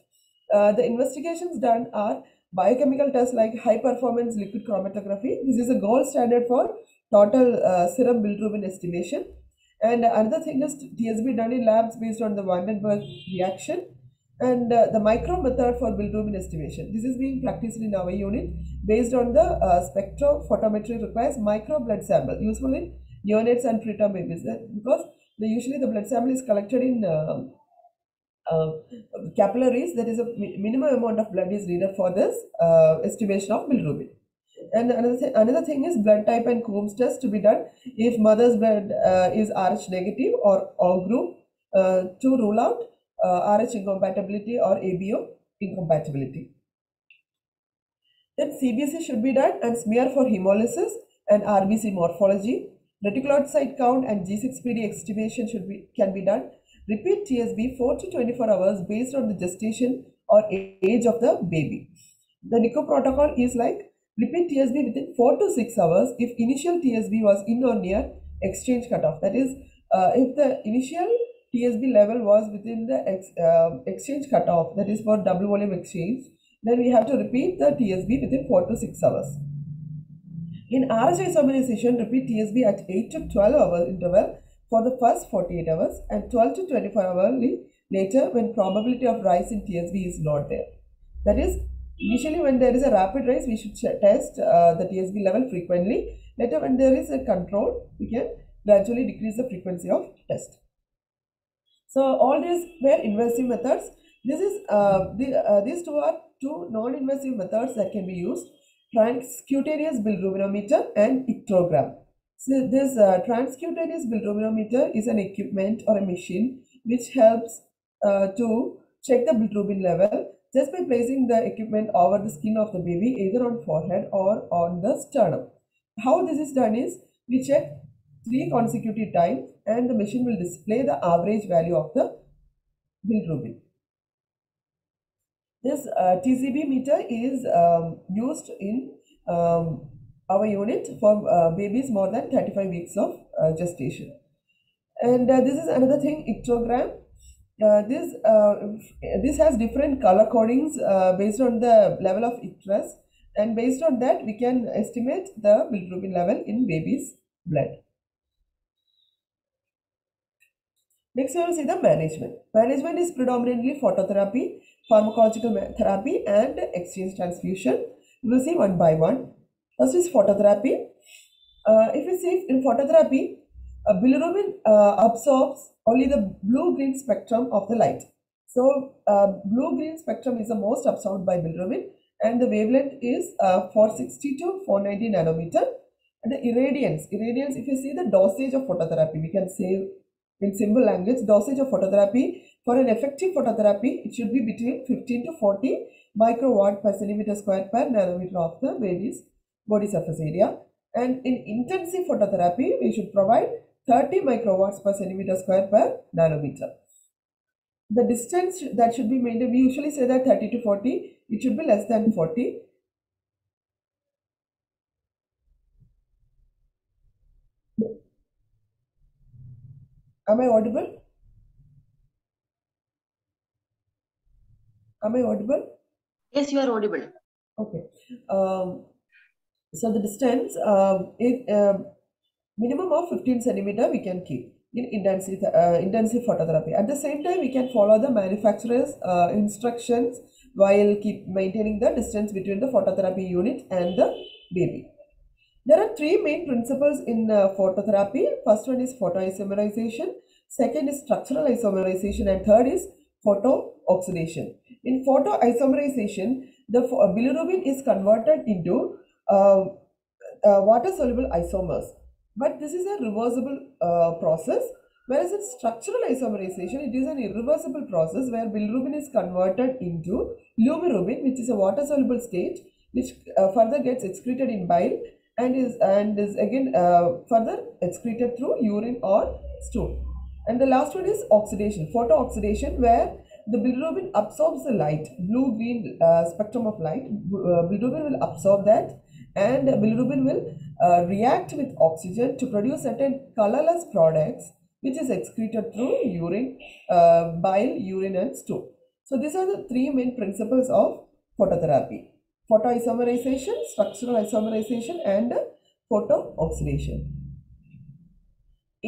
Uh, the investigations done are biochemical tests like high performance liquid chromatography. This is a gold standard for total uh, serum bilirubin estimation. And another thing is TSB done in labs based on the van den Bergh reaction and uh, the micro method for bilirubin estimation. This is being practiced in our unit based on the uh, spectrophotometry requires micro blood sample useful in neonates and preterm babies uh, because the, usually the blood sample is collected in uh, uh, capillaries that is a minimum amount of blood is needed for this uh, estimation of bilirubin. And another, th- another thing is blood type and Coombs test to be done if mother's blood uh, is Rh negative or O group uh, to rule out uh, Rh incompatibility or ABO incompatibility. Then CBC should be done and smear for hemolysis and RBC morphology. Reticulocyte count and G6PD estimation should be can be done. Repeat TSB 4 to 24 hours based on the gestation or age of the baby. The NICO protocol is like repeat TSB within 4 to 6 hours if initial TSB was in or near exchange cutoff. That is, uh, if the initial TSB level was within the ex, uh, exchange cutoff, that is for double volume exchange, then we have to repeat the TSB within 4 to 6 hours. In RH isoimmunization, repeat TSB at 8 to 12 hour interval for the first 48 hours and 12 to 24 hours later when probability of rise in TSB is not there. That is, initially when there is a rapid rise, we should test uh, the TSB level frequently. Later when there is a control, we can gradually decrease the frequency of test. So all these were invasive methods. This is uh, the, uh, these two are two non-invasive methods that can be used: transcutaneous bilirubinometer and ictogram. So this uh, transcutaneous bilirubinometer is an equipment or a machine which helps uh, to check the bilirubin level just by placing the equipment over the skin of the baby either on forehead or on the sternum. how this is done is we check three consecutive times and the machine will display the average value of the bilirubin. This uh, TCB meter is um, used in um, our unit for uh, babies more than 35 weeks of uh, gestation. And uh, this is another thing, ictogram. Uh, this uh, this has different color codings based on the level of interest and based on that we can estimate the bilirubin level in baby's blood. Next we will see the management. Management is predominantly phototherapy, pharmacological therapy and exchange transfusion. We will see one by one. First is phototherapy. Uh, if you see in phototherapy, uh, bilirubin uh, absorbs only the blue-green spectrum of the light. So uh, blue-green spectrum is the most absorbed by bilirubin and the wavelength is uh, 460 to 490 nanometer. And the irradiance, irradiance if you see the dosage of phototherapy, we can say in simple language, dosage of phototherapy for an effective phototherapy, it should be between 15 to 40 microwatt per centimeter square per nanometer of the baby's body surface area. And in intensive phototherapy, we should provide 30 microwatts per centimeter square per nanometer. The distance that should be maintained, we usually say that 30 to 40, it should be less than 40. Am I audible? Am I audible? Yes, you are audible. Okay. Um, so the distance um, is uh, minimum of 15 centimeter we can keep in intensive uh, intensive phototherapy. At the same time, we can follow the manufacturer's uh, instructions while keep maintaining the distance between the phototherapy unit and the baby. There are three main principles in uh, phototherapy. First one is photoisomerization, second is structural isomerization, and third is photooxidation. In photoisomerization, the bilirubin is converted into uh, uh, water-soluble isomers. But this is a reversible uh, process. Whereas in structural isomerization, it is an irreversible process where bilirubin is converted into lumirubin, which is a water-soluble state, which uh, further gets excreted in bile and is and is again uh, further excreted through urine or stool. And the last one is oxidation, photooxidation, where the bilirubin absorbs the light, blue-green uh, spectrum of light. Uh, bilirubin will absorb that and bilirubin will uh, react with oxygen to produce certain colorless products which is excreted through urine, uh, bile, urine and stool. So these are the three main principles of phototherapy. Photoisomerization, structural isomerization and photooxidation.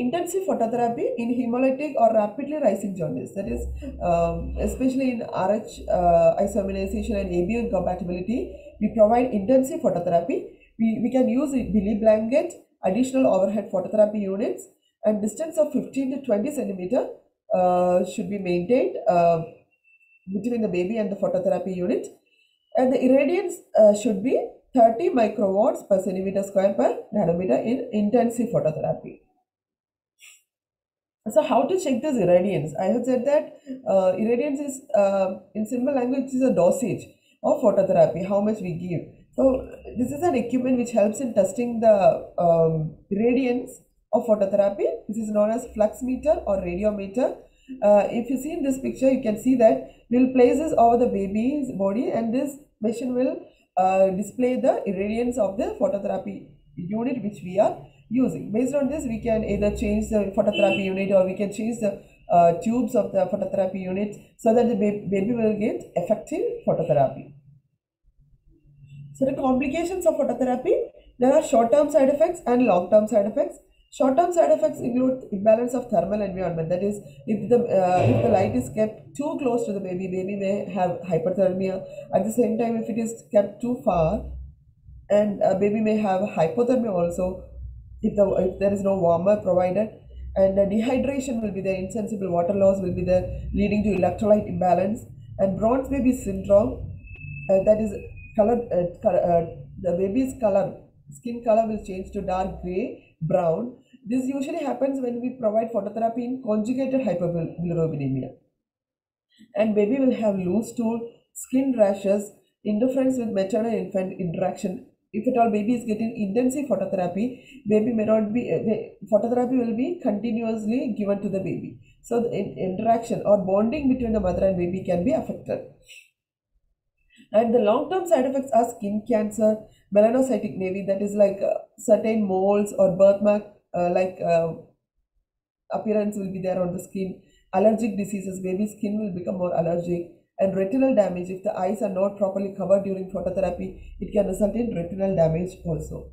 Intensive phototherapy in hemolytic or rapidly rising jaundice, that is um, especially in RH uh, isoimmunization and ABO incompatibility, we provide intensive phototherapy. We, we can use bili blanket, additional overhead phototherapy units and distance of 15 to 20 centimeter uh, should be maintained uh, between the baby and the phototherapy unit. And the irradiance uh, should be 30 microwatts per centimeter square per nanometer in intensive phototherapy. So how to check this irradiance? I have said that uh, irradiance is, uh, in simple language, is a dosage of phototherapy, how much we give. So this is an equipment which helps in testing the um, irradiance of phototherapy. This is known as flux meter or radiometer. Uh, if you see in this picture, you can see that we'll place this over the baby's body and this machine will uh, display the irradiance of the phototherapy unit which we are using. Based on this, we can either change the phototherapy unit or we can change the uh, tubes of the phototherapy unit so that the baby will get effective phototherapy. So the complications of phototherapy, there are short-term side effects and long-term side effects. Short-term side effects include imbalance of thermal environment. That is, if the uh, if the light is kept too close to the baby, baby may have hyperthermia. At the same time, if it is kept too far, and a baby may have hypothermia also, if the if there is no warmer provided, and dehydration will be there, insensible water loss will be there, leading to electrolyte imbalance, and bronze baby syndrome, uh, that is color, uh, color uh, the baby's color, skin color will change to dark gray, brown. This usually happens when we provide phototherapy in conjugated hyperbilirubinemia. And baby will have loose stool, skin rashes, interference with maternal infant interaction if at all baby is getting intensive phototherapy, baby may not be, uh, the phototherapy will be continuously given to the baby. So the in- interaction or bonding between the mother and baby can be affected. And the long-term side effects are skin cancer, melanocytic nevi, that is like uh, certain moles or birthmark uh, like uh, appearance will be there on the skin. Allergic diseases, baby skin will become more allergic. And retinal damage, if the eyes are not properly covered during phototherapy, it can result in retinal damage also.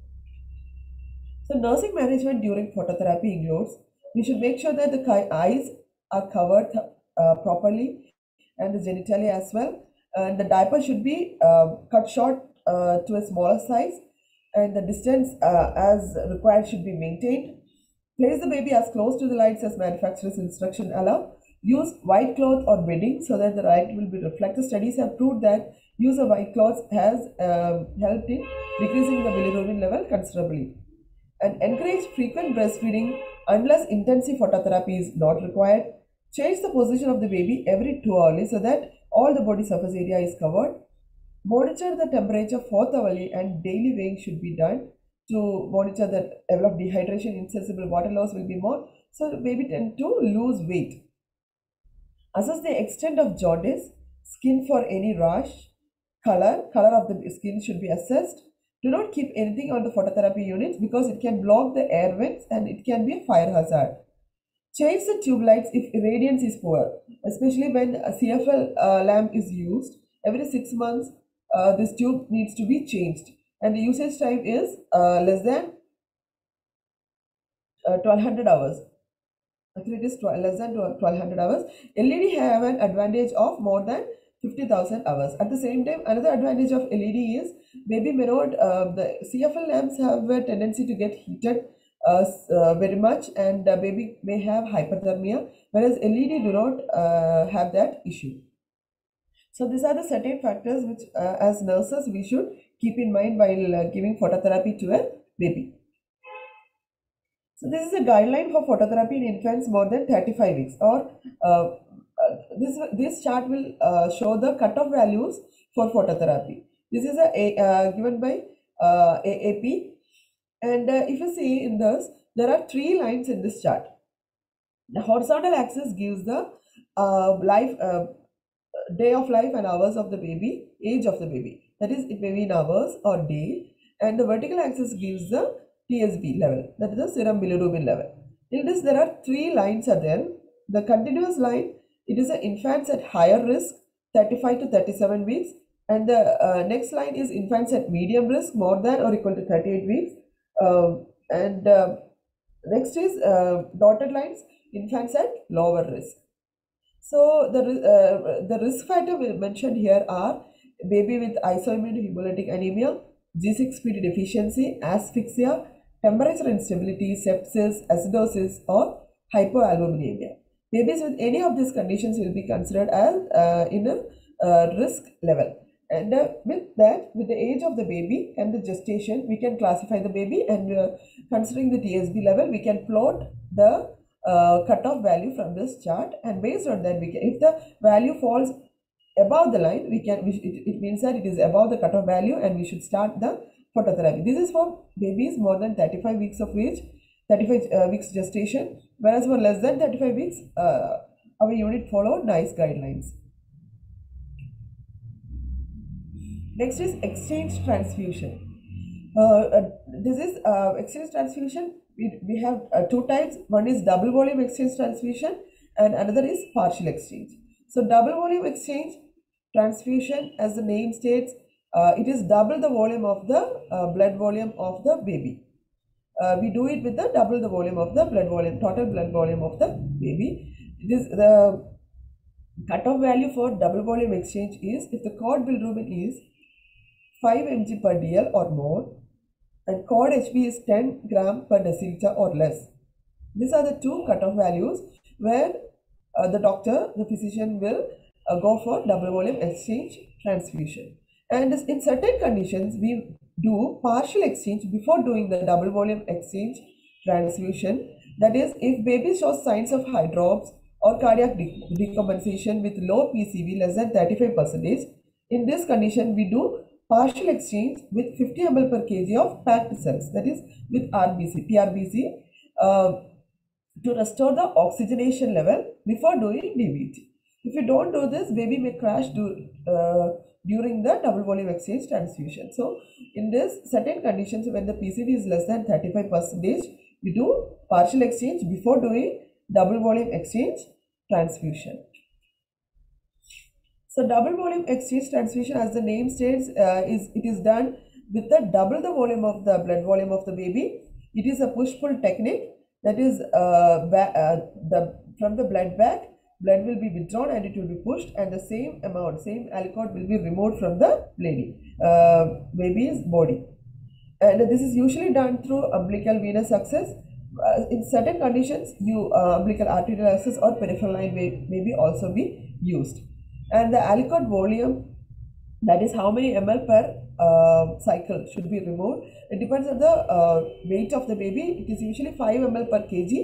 So nursing management during phototherapy includes, we should make sure that the eyes are covered uh, properly and the genitalia as well. And the diaper should be uh, cut short uh, to a smaller size and the distance uh, as required should be maintained. Place the baby as close to the lights as manufacturer's instruction allow. Use white cloth or bedding so that the light will be reflected. Studies have proved that use of white cloth has um, helped in decreasing the bilirubin level considerably. And encourage frequent breastfeeding unless intensive phototherapy is not required. Change the position of the baby every two hours so that all the body surface area is covered. Monitor the temperature fourth hourly and daily weighing should be done to monitor the level of dehydration, insensible water loss will be more. So baby tend to lose weight. Assess the extent of jaundice, skin for any rash, color, color of the skin should be assessed. Do not keep anything on the phototherapy units because it can block the air vents and it can be a fire hazard. Change the tube lights if irradiance is poor, especially when a CFL uh, lamp is used. Every six months, uh, this tube needs to be changed, and the usage time is uh, less than uh, 1200 hours. Actually, it is 12, less than 1200 hours. LED have an advantage of more than 50,000 hours. At the same time, another advantage of LED is baby may not, uh, the CFL lamps have a tendency to get heated uh, uh, very much and the baby may have hyperthermia whereas LED do not uh, have that issue. So these are the certain factors which uh, as nurses we should keep in mind while uh, giving phototherapy to a baby. So this is a guideline for phototherapy in infants more than 35 weeks or uh, uh, this, this chart will uh, show the cutoff values for phototherapy. This is a, a uh, given by uh, AAP and if you see in this, there are three lines in this chart. The horizontal axis gives the life, day of life and hours of the baby, age of the baby. That is, it may be in hours or day. And the vertical axis gives the TSB level, that is the serum bilirubin level. In this, there are three lines are there. The continuous line, it is the infants at higher risk, 35 to 37 weeks. And the uh, next line is infants at medium risk, more than or equal to 38 weeks. Um, and uh, next is uh, dotted lines, infants at lower risk. So the uh, the risk factor mentioned here are baby with isoimmune hemolytic anemia, G6PD deficiency, asphyxia, temperature instability, sepsis, acidosis, or hypoalbuminemia. Babies with any of these conditions will be considered as uh, in a uh, risk level. And uh, with that, with the age of the baby and the gestation, we can classify the baby and uh, considering the TSB level, we can plot the uh, cutoff value from this chart and based on that we can if the value falls above the line we can we, it, it means that it is above the cutoff value and we should start the phototherapy this is for babies more than 35 weeks of age 35 uh, weeks gestation whereas for less than 35 weeks uh, our unit follow NICE guidelines. Next is exchange transfusion. Uh, uh, this is uh, exchange transfusion we, we have uh, two types. One is double volume exchange transfusion and another is partial exchange. So double volume exchange transfusion as the name states it is double the volume of the uh, blood volume of the baby uh, we do it with the double the volume of the blood volume total blood volume of the baby this the cutoff value for double volume exchange is if the cord bilirubin is 5 mg per dl or more and cord HB is 10 gram per deciliter or less. These are the two cutoff values where uh, the doctor, the physician will uh, go for double volume exchange transfusion. And in certain conditions, we do partial exchange before doing the double volume exchange transfusion. That is, if baby shows signs of hydrops or cardiac de- decompensation with low PCV less than 35 percentage, in this condition, we do partial exchange with 50 ml per kg of packed cells, that is with RBC, PRBC, uh, to restore the oxygenation level before doing DVT. If you don't do this, baby may crash do, uh, during the double volume exchange transfusion. So, in this certain conditions, when the PCV is less than 35 percentage, we do partial exchange before doing double volume exchange transfusion. So double volume exchange transfusion, as the name states, uh, is it is done with the double the volume of the blood volume of the baby. It is a push-pull technique. That is, uh, uh, the from the blood bag, blood will be withdrawn and it will be pushed, and the same amount, same aliquot will be removed from the lady uh, baby's body. And this is usually done through umbilical venous access. Uh, in certain conditions, you uh, umbilical arterial access or peripheral line may, may be also be used and the aliquot volume that is how many ml per uh, cycle should be removed it depends on the uh, weight of the baby it is usually 5 ml per kg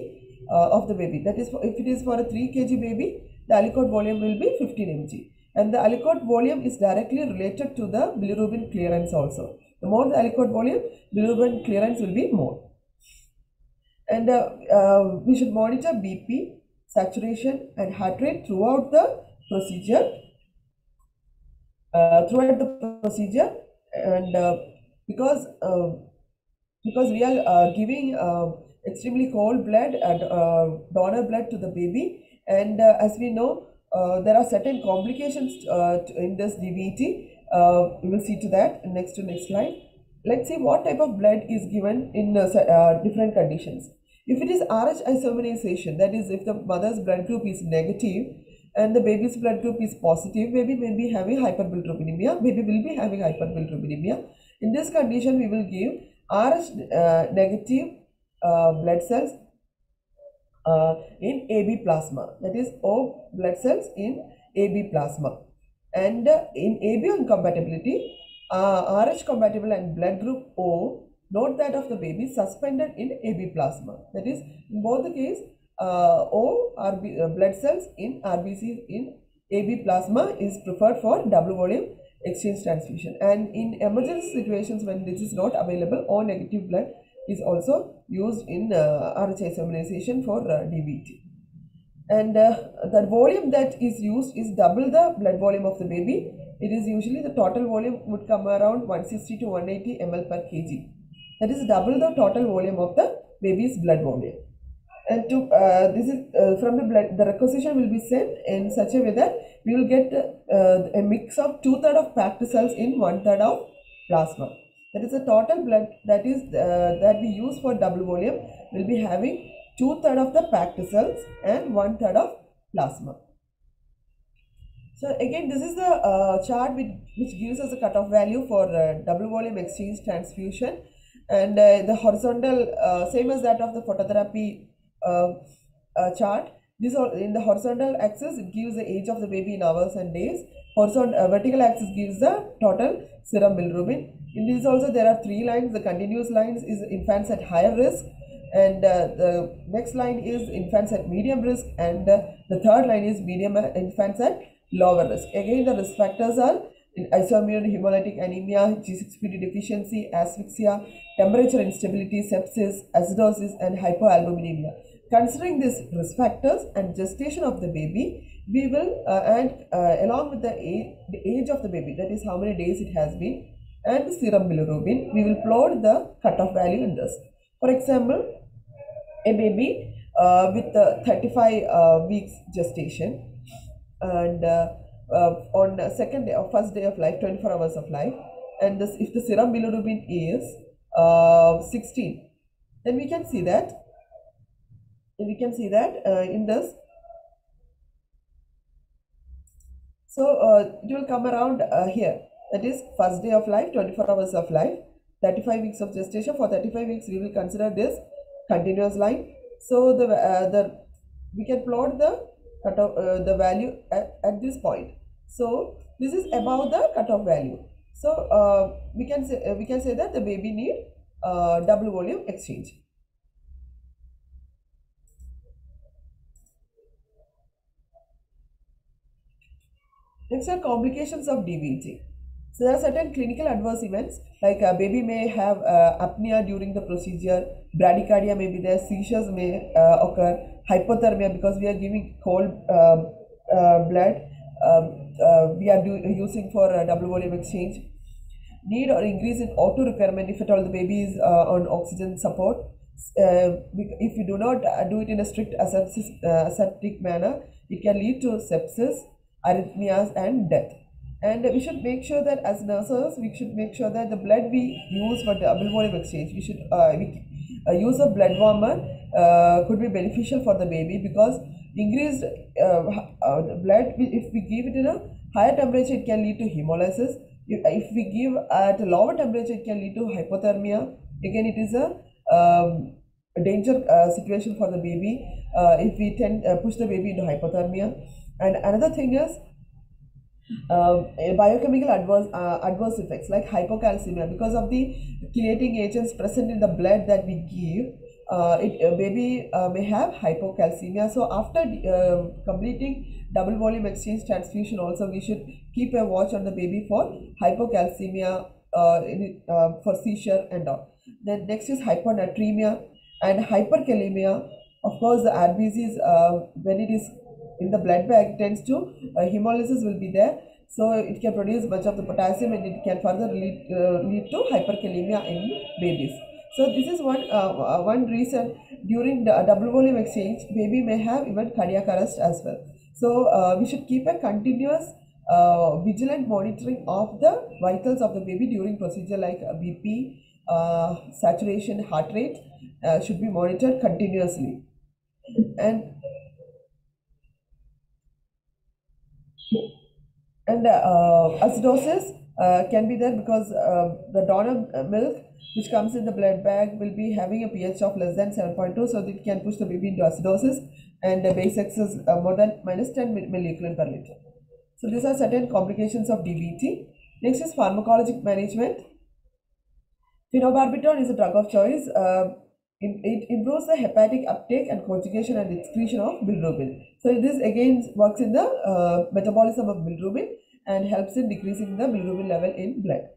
of the baby. That is if it is for a 3 kg baby the aliquot volume will be 15 mg. And the aliquot volume is directly related to the bilirubin clearance also. The more the aliquot volume bilirubin clearance will be more. And uh, uh, we should monitor bp saturation and heart rate throughout the procedure. Uh, throughout the procedure and uh, because uh, because we are uh, giving uh, extremely cold blood and uh, donor blood to the baby. And uh, as we know uh, there are certain complications uh, in this DVT we will see to that next to next slide. Let's see what type of blood is given in different conditions. If it is RH isoimmunization that is if the mother's blood group is negative and the baby's blood group is positive, baby may be having hyperbilirubinemia, baby will be having hyperbilirubinemia. In this condition, we will give RH uh, negative uh, blood cells uh, in AB plasma, that is O blood cells in AB plasma. And uh, in AB incompatibility, RH compatible and blood group O, note that of the baby suspended in AB plasma. That is, in both the case, uh, O RB, uh, blood cells in RBC in AB plasma is preferred for double volume exchange transfusion and in emergency situations when this is not available O negative blood is also used in uh, RH isoimmunization for uh, DVT and uh, the volume that is used is double the blood volume of the baby. It is usually the total volume would come around 160 to 180 ml per kg. That is double the total volume of the baby's blood volume. And to uh, this is uh, from the blood the requisition will be sent in such a way that we will get uh, a mix of two third of packed cells in one third of plasma that is the total blood that is uh, that we use for double volume will be having two third of the packed cells and one third of plasma so again this is the uh, chart which, which gives us a cutoff value for uh, double volume exchange transfusion and the horizontal same as that of the phototherapy uh, chart. This in the horizontal axis it gives the age of the baby in hours and days. Horizontal uh, vertical axis gives the total serum bilirubin. In this also there are three lines. The continuous lines is infants at higher risk and uh, the next line is infants at medium risk and uh, the third line is medium infants at lower risk. Again the risk factors are isoimmune hemolytic anemia, G6PD deficiency, asphyxia, temperature instability, sepsis, acidosis and hypoalbuminemia. Considering these risk factors and gestation of the baby, we will uh, and uh, along with the age, the age of the baby, that is how many days it has been, and the serum bilirubin, we will plot the cutoff value in this. For example, a baby uh, with 35 uh, weeks gestation and uh, uh, on second day or first day of life, 24 hours of life, and this, if the serum bilirubin is 16, then we can see that we can see that uh, in this. So uh, it will come around uh, here that is first day of life 24 hours of life. 35 weeks of gestation. For 35 weeks we will consider this continuous line so the uh, the we can plot the cutoff uh, the value at, at this point. So this is above the cutoff value. So uh, we can say we can say that the baby need double volume exchange. Next are complications of DVT. So there are certain clinical adverse events like a baby may have uh, apnea during the procedure, bradycardia may be there, seizures may uh, occur, hypothermia because we are giving cold um, uh, blood. Um, uh, we are using for uh, double volume exchange. Need or increase in auto requirement if at all the baby is uh, on oxygen support. if you do not do it in a strict aseptic manner, it can lead to sepsis, arrhythmias, and death and we should make sure that as nurses we should make sure that the blood we use for the volume exchange we should uh, we, uh, use a blood warmer uh, could be beneficial for the baby because increased uh, uh, blood if we give it in a higher temperature it can lead to hemolysis. If, we give at a lower temperature it can lead to hypothermia. Again it is a um, danger uh, situation for the baby if we tend push the baby into hypothermia. And another thing is uh, biochemical adverse uh, adverse effects like hypocalcemia. Because of the chelating agents present in the blood that we give uh, it uh, baby uh, may have hypocalcemia. So after um, completing double volume exchange transfusion also we should keep a watch on the baby for hypocalcemia uh, in, for seizure and all. Then next is hyponatremia and hyperkalemia. Of course the RBCs when it is in the blood bag tends to uh, hemolysis will be there. So it can produce much of the potassium and it can further lead, uh, lead to hyperkalemia in babies. So this is one uh, uh one reason during the double volume exchange baby may have even cardiac arrest as well. So uh, we should keep a continuous uh, vigilant monitoring of the vitals of the baby during procedure like bp saturation heart rate should be monitored continuously. And and uh, acidosis uh, can be there because uh, the donor milk which comes in the blood bag will be having a pH of less than 7.2 so that it can push the baby into acidosis and the base excess is uh, more than minus 10 milliequivalent per liter. So these are certain complications of DVT. Next is pharmacologic management. Phenobarbital is a drug of choice. Uh, it improves the hepatic uptake and conjugation and excretion of bilirubin. So this again works in the uh, metabolism of bilirubin and helps in decreasing the bilirubin level in blood.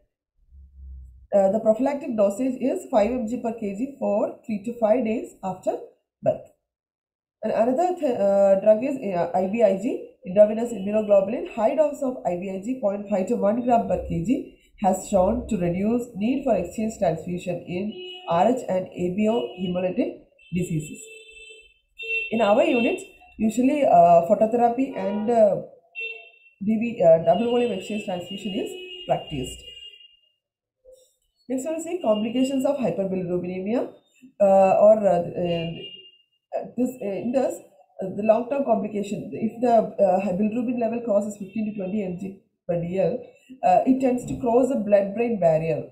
Uh, the prophylactic dosage is 5 mg per kg for 3 to 5 days after birth. And another uh, drug is uh, IVIG, intravenous immunoglobulin. High dose of IVIG 0.5 to 1 gram per kg has shown to reduce need for exchange transfusion in RH and ABO hemolytic diseases. In our units, usually uh, phototherapy and uh, DV, uh, double volume exchange transfusion is practiced. Next, we will see complications of hyperbilirubinemia uh, or uh, uh, this in this the long-term complication. If the bilirubin level crosses 15 to 20 mg per dl, it tends to cross the blood-brain barrier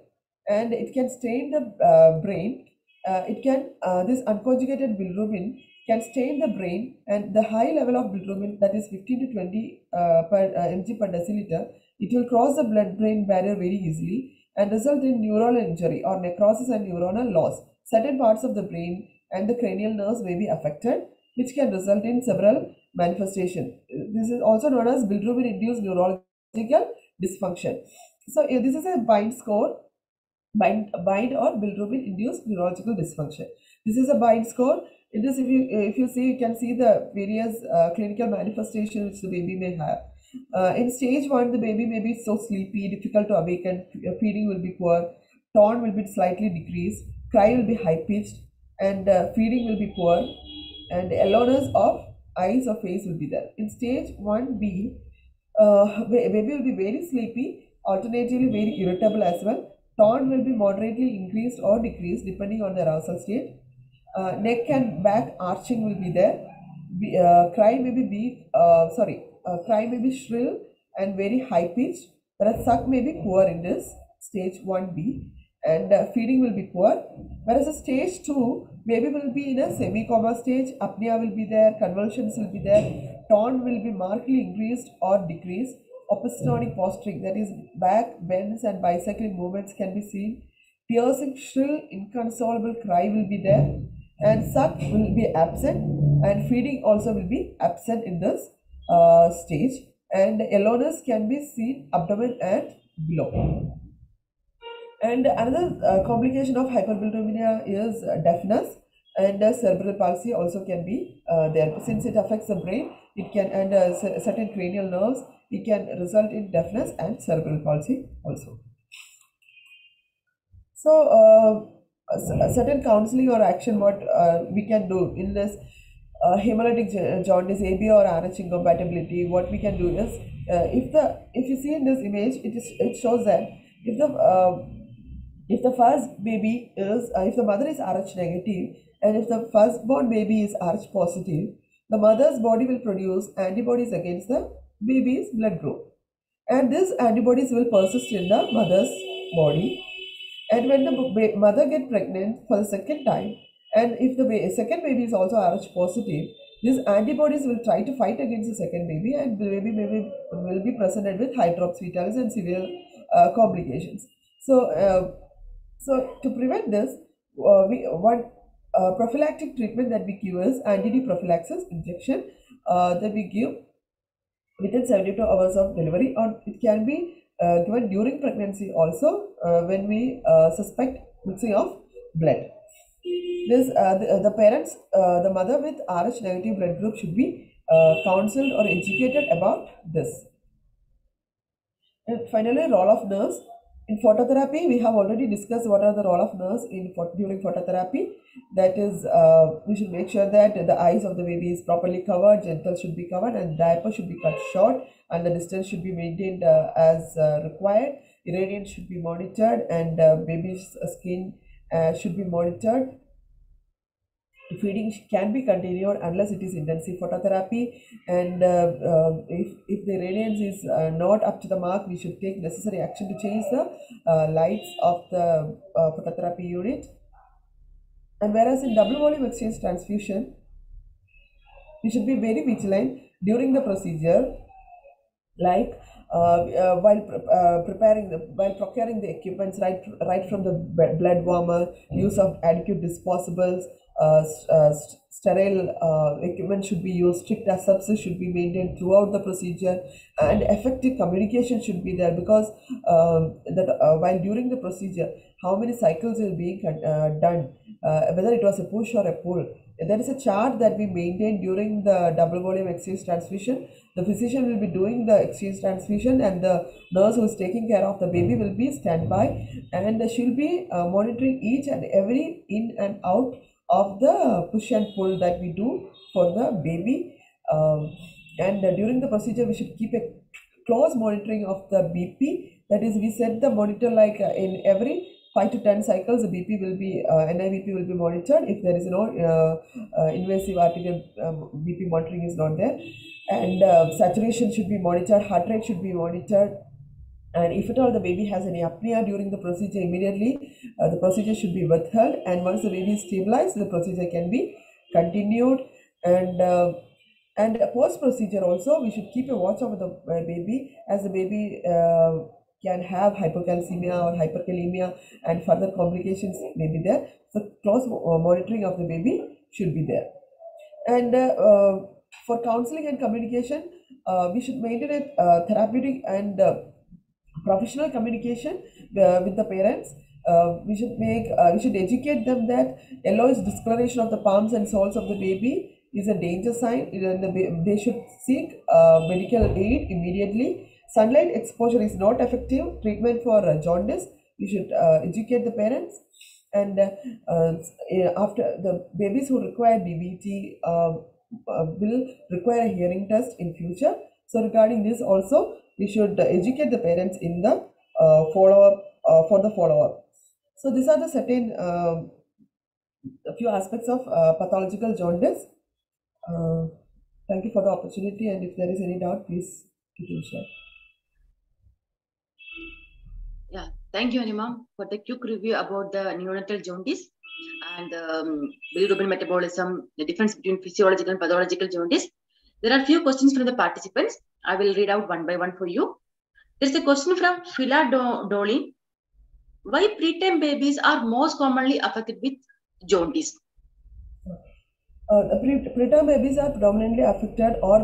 and it can stain the uh, brain. Uh, it can, uh, this unconjugated bilirubin can stain the brain and the high level of bilirubin that is 15 to 20 uh, per uh, mg per deciliter, it will cross the blood-brain barrier very easily and result in neural injury or necrosis and neuronal loss. Certain parts of the brain and the cranial nerves may be affected which can result in several manifestations. This is also known as bilirubin-induced neurological dysfunction. So this is a bind score bind, bind or bilirubin induced neurological dysfunction. This is a bind score. In this, if you if you see, you can see the various uh, clinical manifestations which the baby may have. Uh, in stage one, the baby may be so sleepy, difficult to awaken, feeding will be poor, tone will be slightly decreased, cry will be high pitched, and uh, feeding will be poor, and yellowness of eyes or face will be there. In stage 1B, uh, baby will be very sleepy, alternatively very irritable as well, Tone will be moderately increased or decreased depending on the arousal state. Uh, neck and back arching will be there. Be, uh, cry may be weak, uh, sorry, uh, cry may be shrill and very high pitched, whereas suck may be poor in this stage 1B and uh, feeding will be poor. Whereas the stage 2, baby will be in a semi-coma stage, apnea will be there, convulsions will be there, tone will be markedly increased or decreased opisthotonic posturing, that is, back bends and bicycling movements can be seen. Piercing, shrill, inconsolable cry will be there, and suck will be absent, and feeding also will be absent in this uh, stage. And yellowness can be seen abdomen and below. And another uh, complication of hyperbilirubinemia is uh, deafness. And uh, cerebral palsy also can be uh, there. Since it affects the brain it can and uh, certain cranial nerves it can result in deafness and cerebral palsy also. So uh, certain counseling or action what uh, we can do in this uh, hemolytic jaundice ab or rh incompatibility what we can do is uh, if the if you see in this image it is it shows that if the uh, if the first baby is uh, if the mother is rh negative and if the firstborn baby is rh positive the mother's body will produce antibodies against the baby's blood group. And these antibodies will persist in the mother's body. And when the mother get pregnant for the second time and if the ba- second baby is also rh positive these antibodies will try to fight against the second baby and the baby maybe will be presented with hydrops fetalis and severe uh, complications. So uh, so to prevent this, uh, we one uh, prophylactic treatment that we give is anti prophylaxis injection uh, that we give within 72 hours of delivery, or it can be uh, given during pregnancy also uh, when we uh, suspect mixing of blood. This uh, the, the parents, uh, the mother with Rh negative blood group should be uh, counseled or educated about this. And finally, role of nurse. In phototherapy, we have already discussed what are the role of nurse in during phototherapy. That is, uh, we should make sure that the eyes of the baby is properly covered, genitals should be covered, and diaper should be cut short, and the distance should be maintained uh, as uh, required. Irradiance should be monitored, and uh, baby's skin uh, should be monitored feeding can be continued unless it is intensive phototherapy. And uh, uh, if, if the radiance is uh, not up to the mark we should take necessary action to change the uh, lights of the uh, phototherapy unit. And whereas in double volume exchange transfusion we should be very vigilant during the procedure like uh, uh, while pre- uh, preparing the while procuring the equipments right right from the blood warmer use of adequate disposables st- sterile uh, equipment should be used strict asepsis should be maintained throughout the procedure and effective communication should be there because um, that uh, while during the procedure how many cycles are being uh, done uh, whether it was a push or a pull there is a chart that we maintain during the double volume exchange transfusion. The physician will be doing the exchange transfusion and the nurse who is taking care of the baby will be standby and she'll be uh, monitoring each and every in and out of the push and pull that we do for the baby. Um, and uh, during the procedure we should keep a close monitoring of the bp that is we set the monitor like uh, in every 5 to 10 cycles the bp will be uh, nibp will be monitored. If there is no uh, uh, invasive arterial um, bp monitoring is not there. And uh, saturation should be monitored heart rate should be monitored and if at all the baby has any apnea during the procedure immediately uh, the procedure should be withheld. And once the baby is stabilized the procedure can be continued. And uh, and post procedure also we should keep a watch over the uh, baby as the baby uh, can have hypocalcemia or hyperkalemia and further complications may be there. So close uh, monitoring of the baby should be there. And uh, for counseling and communication we should maintain a therapeutic and professional communication uh, with the parents. Uh, we should make uh, we should educate them that yellowish discoloration of the palms and soles of the baby is a danger sign. And the, they should seek uh, medical aid immediately. Sunlight exposure is not effective. Treatment for uh, jaundice you should uh, educate the parents. And after the babies who require dbt will require a hearing test in future. So regarding this also we should educate the parents in the uh, follow up uh, for the follow up so these are the certain um, a few aspects of uh, pathological jaundice uh, thank you for the opportunity and if there is any doubt please you share Yeah, thank you, Anima, for the quick review about the neonatal jaundice and um, bilirubin metabolism, the difference between physiological and pathological jaundice. There are few questions from the participants. I will read out one by one for you. There's a question from Phila Do- Dolin. Why preterm babies are most commonly affected with jaundice? Uh, preterm babies are predominantly affected, or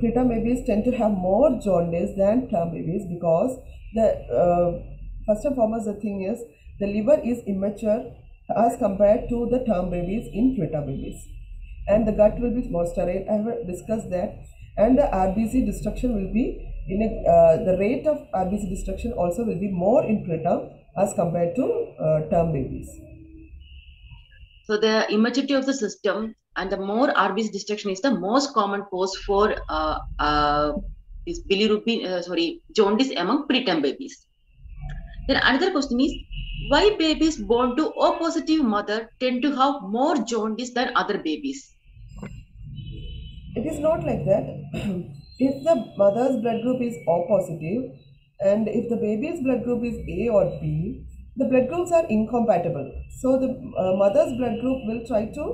preterm babies tend to have more jaundice than term babies because the uh, first and foremost the thing is the liver is immature as compared to the term babies in preterm babies, and the gut will be more sterile. I have discussed that, and the RBC destruction will be in a, uh, the rate of RBC destruction also will be more in preterm as compared to uh, term babies. So the immaturity of the system and the more RBC destruction is the most common cause for uh, uh, this bilirubin, uh, sorry, jaundice among preterm babies. Then another question is, why babies born to O positive mother tend to have more jaundice than other babies? It is not like that. if the mother's blood group is O positive and if the baby's blood group is A or B, the blood groups are incompatible. So the uh, mother's blood group will try to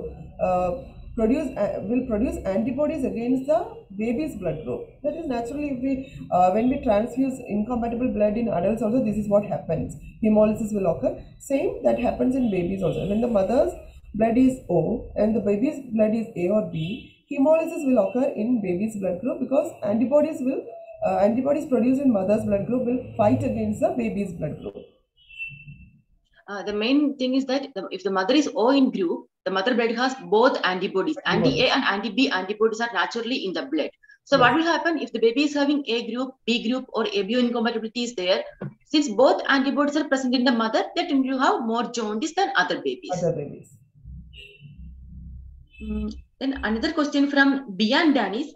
uh, produce uh, will produce antibodies against the baby's blood group. That is naturally if we uh, when we transfuse incompatible blood in adults also this is what happens. Hemolysis will occur. Same that happens in babies also. When the mother's blood is O and the baby's blood is A or B, hemolysis will occur in baby's blood group because antibodies will uh, antibodies produced in mother's blood group will fight against the baby's blood group. Uh, the main thing is that the, if the mother is O in group, the mother blood has both antibodies. Anti-A and anti-B antibodies are naturally in the blood. So what will happen if the baby is having A group, B group or ABO incompatibility is there? Since both antibodies are present in the mother, they tend to have more jaundice than other babies. Other babies. Mm, then another question from Bian Danis.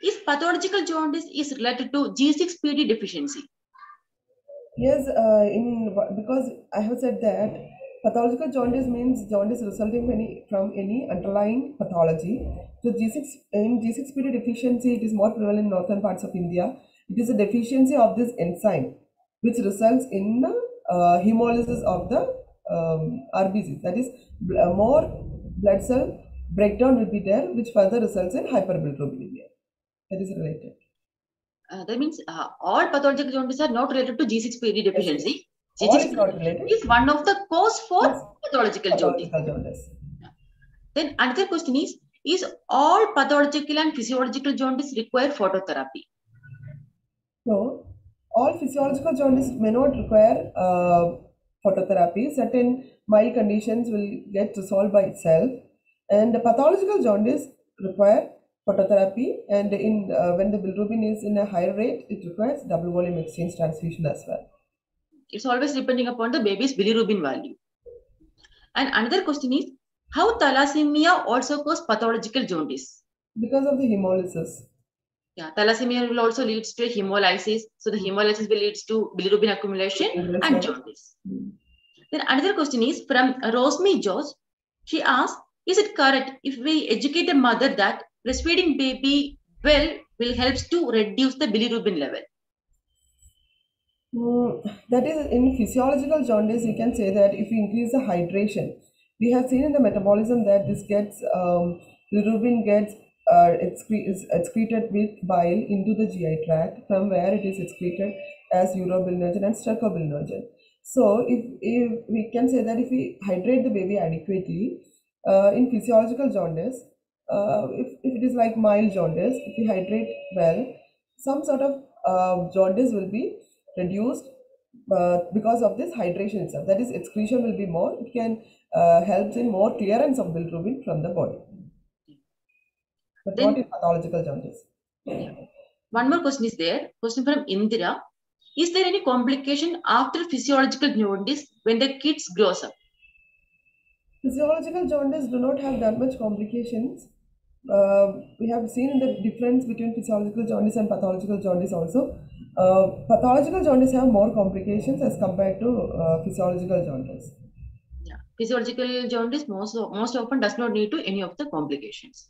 Is pathological jaundice is related to G6PD deficiency? Yes, uh, in because I have said that pathological jaundice means jaundice resulting from any, from any underlying pathology. So G6 in G6PD deficiency, it is more prevalent in northern parts of India. It is a deficiency of this enzyme, which results in uh, hemolysis of the um, RBCs. That is, uh, more blood cell breakdown will be there, which further results in hyperbilirubinemia. That is related. Uh, that means uh, all pathological jaundice are not related to G6PD deficiency. Is G6PD is one of the cause for Yes. pathological jaundice. Pathological jaundice. Then another question is, is all pathological and physiological jaundice require phototherapy? No, all physiological jaundice may not require uh, phototherapy. Certain mild conditions will get resolved by itself, and the pathological jaundice require phototherapy. And in uh, when the bilirubin is in a higher rate, it requires double volume exchange transfusion as well. It's always depending upon the baby's bilirubin value. And another question is, how thalassemia also cause pathological jaundice? Because of the hemolysis. Yeah, thalassemia will also leads to hemolysis. So the hemolysis will leads to bilirubin accumulation and Yes. jaundice. Then another question is from Rosmi George. She asked, is it correct if we educate a mother that breastfeeding baby well will helps to reduce the bilirubin level? Mm, that is in physiological jaundice you can say that if we increase the hydration we have seen in the metabolism that this gets um, bilirubin gets uh, excre- is excreted with bile into the GI tract from where it is excreted as urobilinogen and stercobilinogen. So if, if we can say that if we hydrate the baby adequately uh, in physiological jaundice, uh, if, if it is like mild jaundice, if we hydrate well, some sort of uh, jaundice will be reduced uh, because of this hydration itself. That is, excretion will be more. It can uh, help in more clearance of bilirubin from the body. But Then- not in pathological jaundice. One more question is there. Question from Indira. Is there any complication after physiological jaundice when the kids grows up? Physiological jaundice do not have that much complications. Uh, we have seen the difference between physiological jaundice and pathological jaundice also. Uh, pathological jaundice have more complications as compared to uh, physiological jaundice. Yeah. Physiological jaundice most, most often does not lead to any of the complications.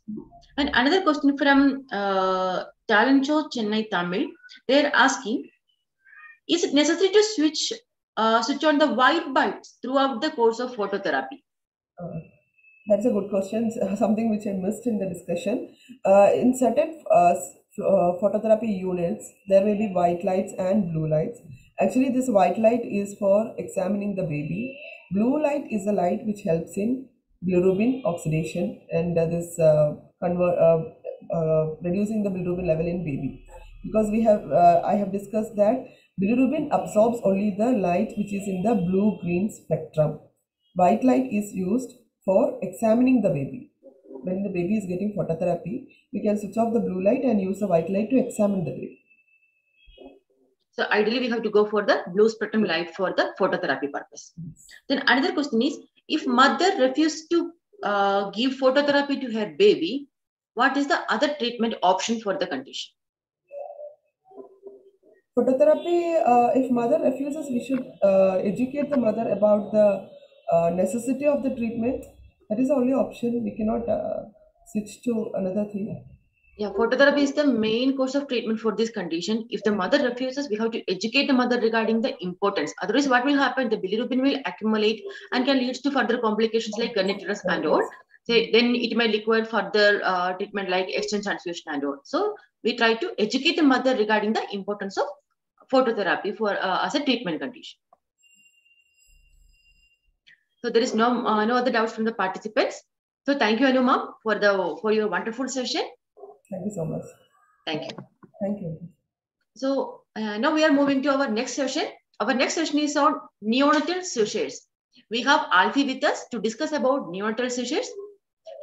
And another question from uh, Talancho Chennai Tamil. They're asking, is it necessary to switch uh, switch on the white bulbs throughout the course of phototherapy? Uh, that's a good question, something which I missed in the discussion. Uh, in certain uh, uh, phototherapy units, there may be white lights and blue lights. Actually, this white light is for examining the baby. Blue light is the light which helps in bilirubin oxidation and this uh, convert, reducing the bilirubin level in baby. Because we have, I have discussed that bilirubin absorbs only the light which is in the blue-green spectrum. White light is used for examining the baby. When the baby is getting phototherapy, we can switch off the blue light and use the white light to examine the baby. So ideally, we have to go for the blue spectrum light for the phototherapy purpose. Then another question is, if mother refuses to uh, give phototherapy to her baby, what is the other treatment option for the condition? Phototherapy, uh, if mother refuses, we should uh, educate the mother about the uh, necessity of the treatment. That is the only option. We cannot uh, switch to another thing. Yeah, phototherapy is the main course of treatment for this condition. If the mother refuses, we have to educate the mother regarding the importance. Otherwise, what will happen? The bilirubin will accumulate and can lead to further complications like kernicterus and all. Then it may require further uh, treatment like exchange transfusion and all. So we try to educate the mother regarding the importance of phototherapy for uh, as a treatment condition. So there is no uh, no other doubts from the participants. So thank you, Anu ma'am, for the for your wonderful session. Thank you so much. Thank you. Thank you. So uh, now we are moving to our next session. Our next session is on neonatal seizures. We have Alfie with us to discuss about neonatal seizures.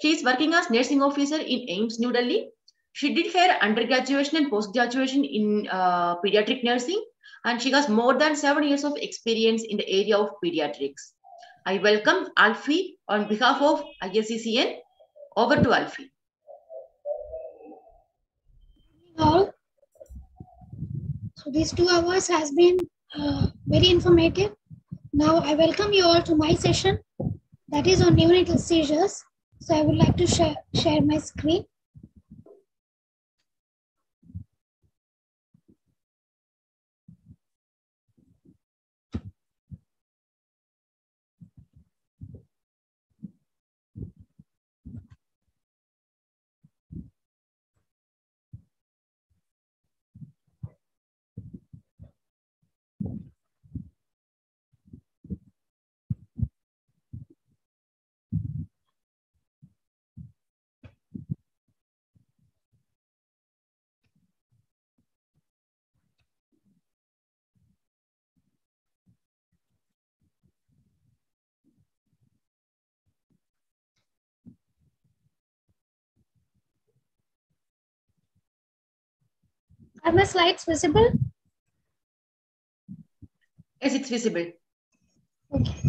She is working as nursing officer in AIIMS New Delhi. She did her undergraduate and post-graduation in uh, pediatric nursing, and she has more than seven years of experience in the area of pediatrics. I welcome Alfie on behalf of ISECN. Over to Alfie. all. So these two hours has been uh, very informative. Now I welcome you all to my session that is on neonatal seizures. So I would like to share, share my screen. Are my slides visible? Yes, it's visible. Okay.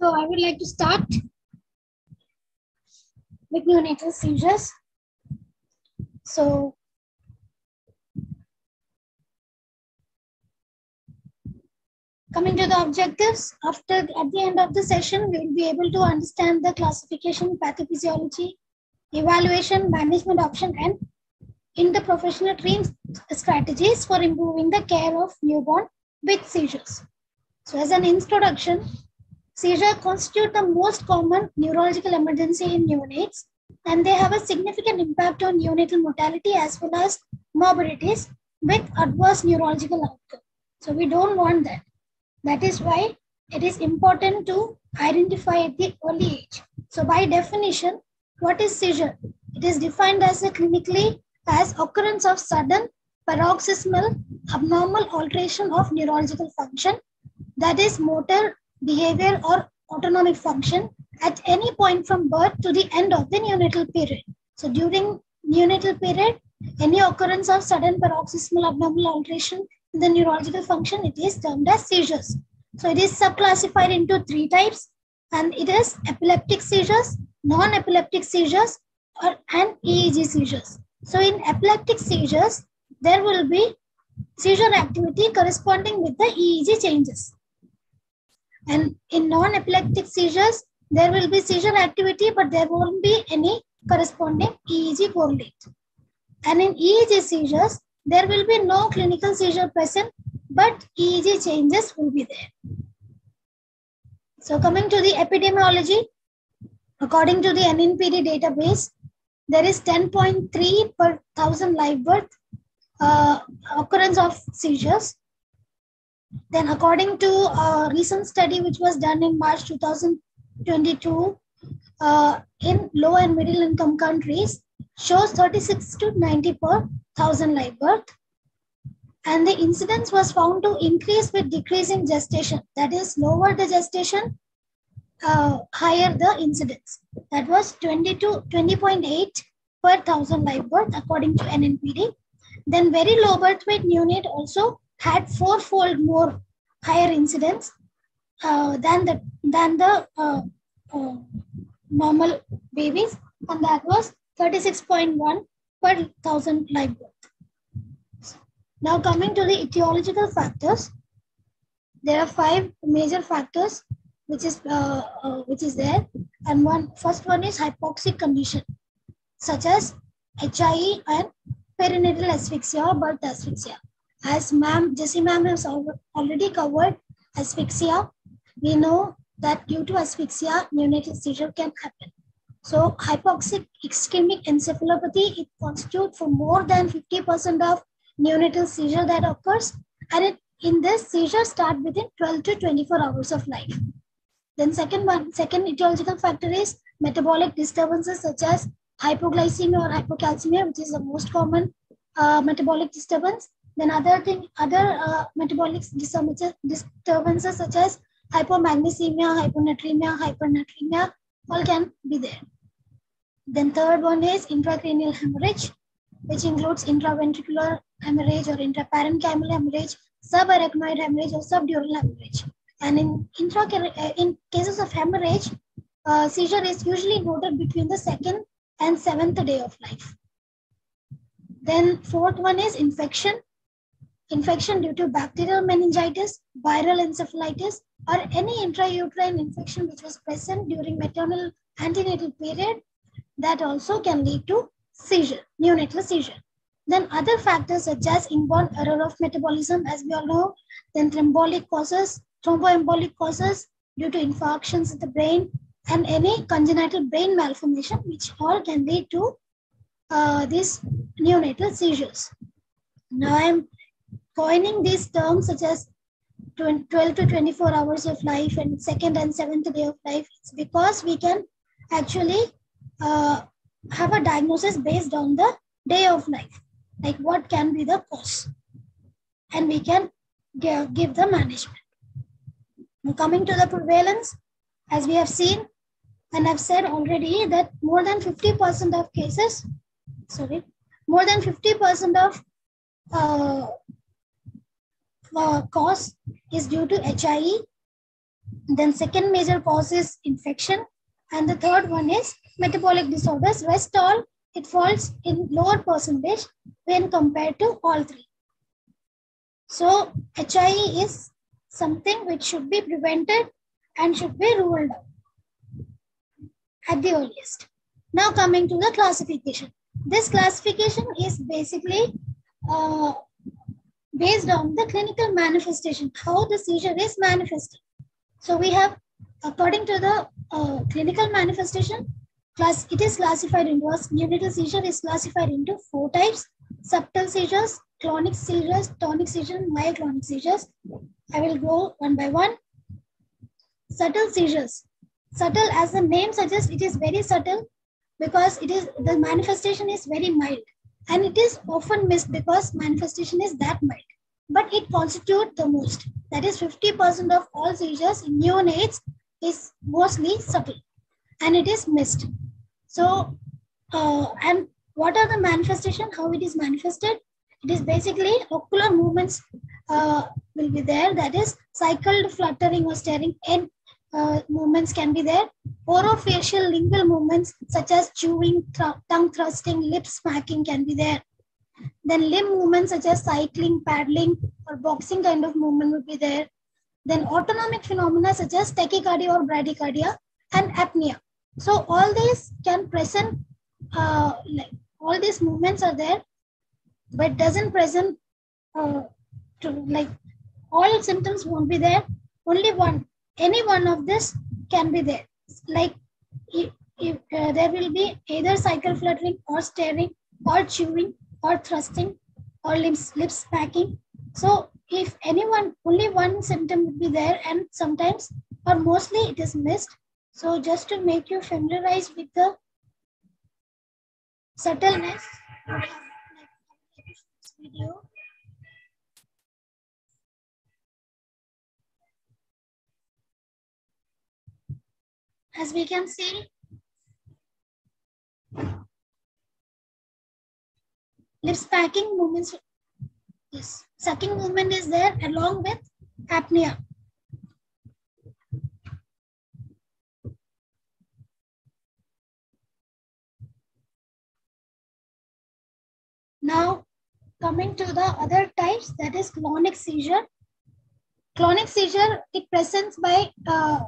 So I would like to start with neonatal seizures. So coming to the objectives, after at the end of the session, we will be able to understand the classification, pathophysiology, evaluation, management option, and in the professional training strategies for improving the care of newborn with seizures. So as an introduction, seizure constitute the most common neurological emergency in neonates and they have a significant impact on neonatal mortality as well as morbidities with adverse neurological outcome. So we don't want that. That is why it is important to identify at the early age. So by definition, what is seizure? It is defined as a clinically as occurrence of sudden paroxysmal abnormal alteration of neurological function that is motor behavior or autonomic function at any point from birth to the end of the neonatal period. So during neonatal period, any occurrence of sudden paroxysmal abnormal alteration the neurological function, it is termed as seizures. So it is subclassified into three types and it is epileptic seizures, non-epileptic seizures or, and EEG seizures. So in epileptic seizures, there will be seizure activity corresponding with the EEG changes. And in non-epileptic seizures, there will be seizure activity, but there won't be any corresponding EEG correlate. And in EEG seizures, there will be no clinical seizure present, but EEG changes will be there. So coming to the epidemiology, according to the NNPD database, there is 10.3 per thousand live birth uh, occurrence of seizures. Then according to a recent study which was done in March 2022 uh, in low and middle income countries shows 36 to 90 per thousand live birth. And the incidence was found to increase with decreasing gestation. That is lower the gestation, uh, higher the incidence. That was 20 to 20.8 per thousand live birth according to NNPD. Then very low birth weight unit also had fourfold more higher incidence uh, than the than the uh, uh, normal babies, and that was 36.1 per thousand live birth. Now coming to the etiological factors, there are five major factors which is uh, uh, which is there, and one first one is hypoxic condition such as HIE and perinatal asphyxia or birth asphyxia. As ma'am, Jessie ma'am has already covered asphyxia, we know that due to asphyxia, neonatal seizure can happen. So hypoxic ischemic encephalopathy, it constitutes for more than 50% of neonatal seizure that occurs. And it, in this, seizure start within 12 to 24 hours of life. Then second one, second etiological factor is metabolic disturbances such as hypoglycemia or hypocalcemia, which is the most common uh, metabolic disturbance. Then other thing, other uh, metabolic disturbances, disturbances such as hypomagnesemia, hyponatremia, hypernatremia, all can be there. Then third one is intracranial hemorrhage, which includes intraventricular hemorrhage or intraparenchymal hemorrhage, subarachnoid hemorrhage or subdural hemorrhage. And in, intra, uh, in cases of hemorrhage, uh, seizure is usually noted between the second and seventh day of life. Then fourth one is infection. Infection due to bacterial meningitis, viral encephalitis, or any intrauterine infection which was present during maternal antenatal period that also can lead to seizure, neonatal seizure. Then other factors such as inborn error of metabolism, as we all know, then thrombotic causes, thromboembolic causes due to infarctions in the brain, and any congenital brain malformation, which all can lead to uh, these neonatal seizures. Now I'm coining these terms such as 12 to 24 hours of life and second and seventh day of life. is because we can actually uh, have a diagnosis based on the day of life, like what can be the cause. And we can give, give the management. Now coming to the prevalence, as we have seen, and I've said already that more than 50% of cases, sorry, more than 50% of uh, uh, cause is due to HIE. Then second major cause is infection. And the third one is metabolic disorders. Rest all, it falls in lower percentage when compared to all three. So HIE is something which should be prevented and should be ruled out at the earliest. Now coming to the classification. This classification is basically uh, based on the clinical manifestation, how the seizure is manifested. So we have, according to the uh, clinical manifestation, class it is classified into a neonatal seizure is classified into four types: subtle seizures, clonic seizures, tonic seizures, myoclonic seizures. I will go one by one. Subtle seizures subtle as the name suggests it is very subtle because it is the manifestation is very mild and it is often missed because manifestation is that mild. But it constitutes the most. That is 50% of all seizures in neonates is mostly subtle. And it is missed. So uh, and what are the manifestation? How it is manifested? It is basically ocular movements uh, will be there. That is cycled fluttering or staring and uh, movements can be there. Orofacial lingual movements such as chewing, tongue thrusting, lip smacking can be there. Then limb movements such as cycling, paddling, or boxing kind of movement will be there. Then autonomic phenomena such as tachycardia or bradycardia and apnea. So all these can present, uh, like all these movements are there, but doesn't present uh, to like all symptoms won't be there. Only one any one of this can be there. Like if, if uh, there will be either cycle fluttering or staring or chewing or thrusting or lips, lips smacking. So if anyone, only one symptom would be there and sometimes or mostly it is missed. So just to make you familiarize with the subtleness video. As we can see, lips packing movements, yes, sucking movement is there along with apnea. Now, coming to the other types, that is clonic seizure. Clonic seizure, it presents by uh,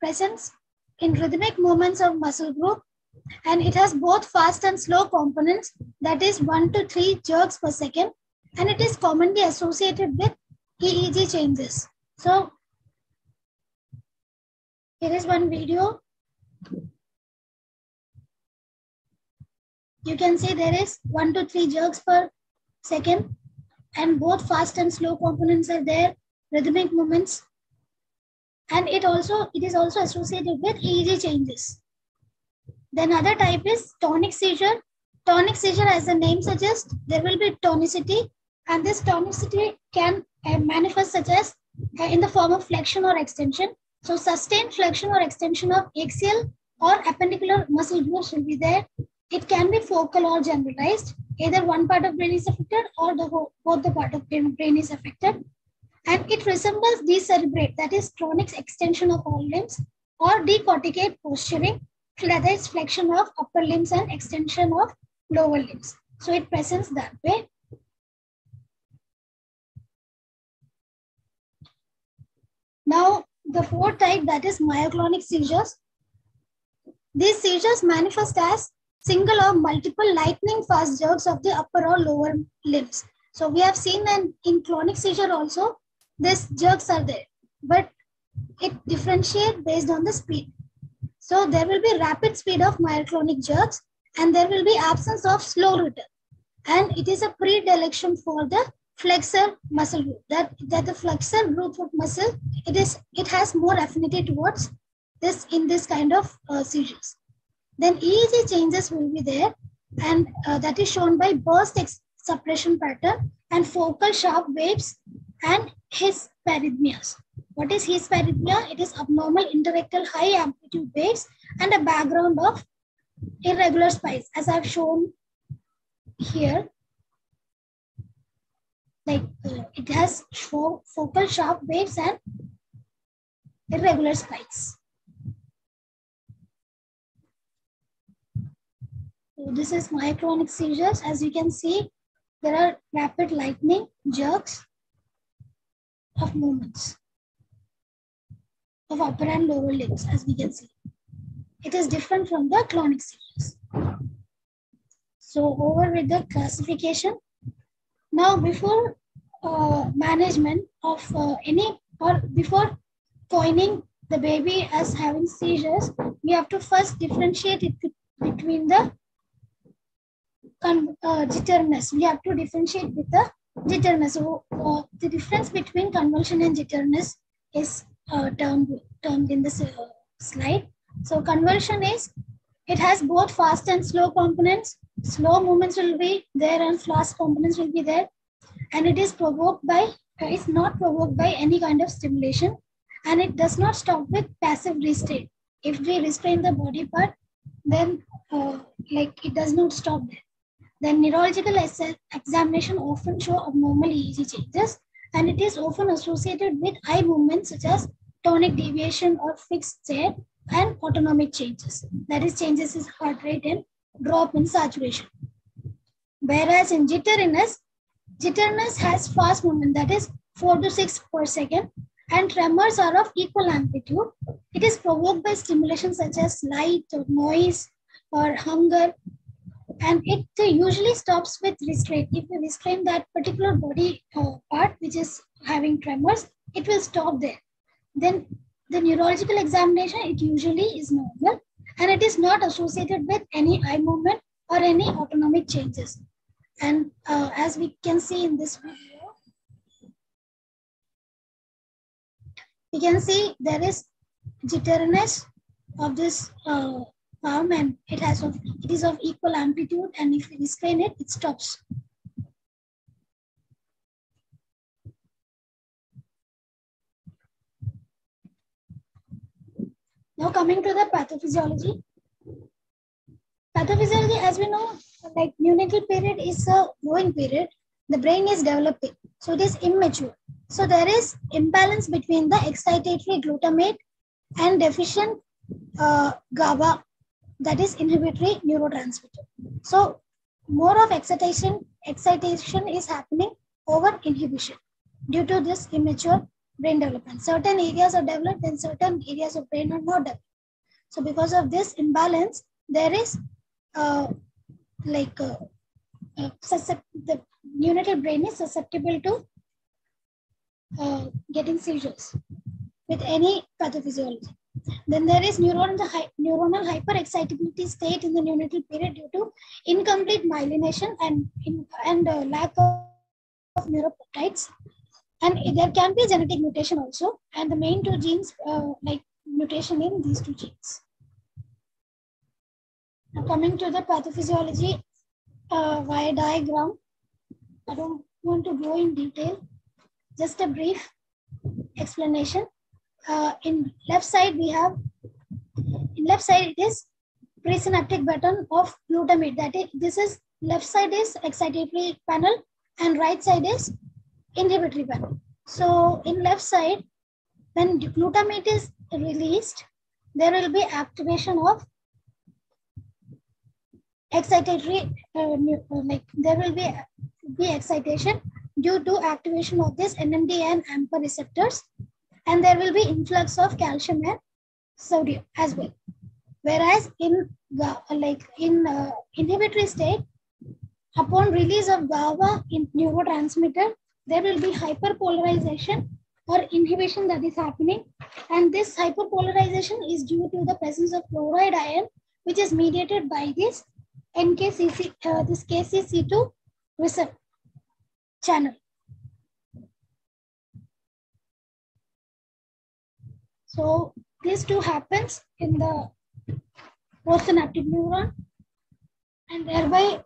presence in rhythmic movements of muscle group and it has both fast and slow components that is 1 to 3 jerks per second and it is commonly associated with EEG changes. So here is one video. You can see there is 1 to 3 jerks per second and both fast and slow components are there, rhythmic movements and it also it is also associated with EEG changes. Then other type is tonic seizure. Tonic seizure, as the name suggests, there will be tonicity, and this tonicity can uh, manifest such as uh, in the form of flexion or extension. So sustained flexion or extension of axial or appendicular muscle groups will be there. It can be focal or generalized. Either one part of brain is affected or the whole, both the part of brain, brain is affected and it resembles decerebrate, that is chronic extension of all limbs, or decorticate posturing, that is flexion of upper limbs and extension of lower limbs. So it presents that way. Now, the fourth type that is myoclonic seizures. These seizures manifest as single or multiple lightning fast jerks of the upper or lower limbs. So we have seen that in clonic seizure also, these jerks are there, but it differentiate based on the speed. So there will be rapid speed of myoclonic jerks and there will be absence of slow return. And it is a predilection for the flexor muscle group. That, that the flexor group of muscle, it is it has more affinity towards this in this kind of uh, seizures. Then EEG changes will be there and uh, that is shown by burst suppression pattern and focal sharp waves and his hypsarrhythmias. What is his hypsarrhythmia? It is abnormal interictal high amplitude waves and a background of irregular spikes as I've shown here. Like uh, it has fo focal sharp waves and irregular spikes. So this is myoclonic seizures. As you can see, there are rapid lightning, jerks, of movements of upper and lower limbs, as we can see. It is different from the clonic seizures. So over with the classification. Now before uh, management of uh, any or before coining the baby as having seizures, we have to first differentiate it between the uh, jitteriness. We have to differentiate with the jitterness. So uh, the difference between convulsion and jitterness is uh, termed, termed in this uh, slide. So convulsion is, it has both fast and slow components. Slow movements will be there and fast components will be there. And it is provoked by, uh, it's not provoked by any kind of stimulation. And it does not stop with passive restraint. If we restrain the body part, then uh, like it does not stop there. The neurological examination often show abnormal EEG changes and it is often associated with eye movements such as tonic deviation or fixed stare and autonomic changes. That is changes in heart rate and drop in saturation. Whereas in jitteriness, jitteriness has fast movement that is 4 to 6 per second and tremors are of equal amplitude. It is provoked by stimulation such as light or noise or hunger and it usually stops with restraint. If you restrain that particular body uh, part which is having tremors, it will stop there. Then the neurological examination, it usually is normal and it is not associated with any eye movement or any autonomic changes. And uh, as we can see in this video, we can see there is jitteriness of this uh, and it has of, it is of equal amplitude and if we restrain it, it stops. Now coming to the pathophysiology. Pathophysiology, as we know, like neonatal period is a growing period. The brain is developing, so it is immature. So there is imbalance between the excitatory glutamate and deficient uh, GABA, that is inhibitory neurotransmitter. So more of excitation, excitation is happening over inhibition due to this immature brain development. Certain areas are developed and certain areas of brain are not developed. So because of this imbalance, there is uh, like uh, uh, the neonatal brain is susceptible to uh, getting seizures with any pathophysiology. Then there is neuron, neuronal hyperexcitability state in the neonatal period due to incomplete myelination and, and uh, lack of, of neuropeptides. And there can be a genetic mutation also. And the main two genes, uh, like mutation in these two genes. Now coming to the pathophysiology uh, via diagram, I don't want to go in detail, just a brief explanation. Uh, in left side, we have, in left side it is presynaptic bouton of glutamate. That is, this is, left side is excitatory panel and right side is inhibitory panel. So in left side, when glutamate is released, there will be activation of excitatory, uh, uh, like there will be, be excitation due to activation of this NMDA and AMPA receptors. And there will be influx of calcium and sodium as well. Whereas in like in uh, inhibitory state, upon release of GABA in neurotransmitter, there will be hyperpolarization or inhibition that is happening. And this hyperpolarization is due to the presence of chloride ion, which is mediated by this NKCC, uh, this KCC2 receptor channel. So this too happens in the postsynaptic neuron and thereby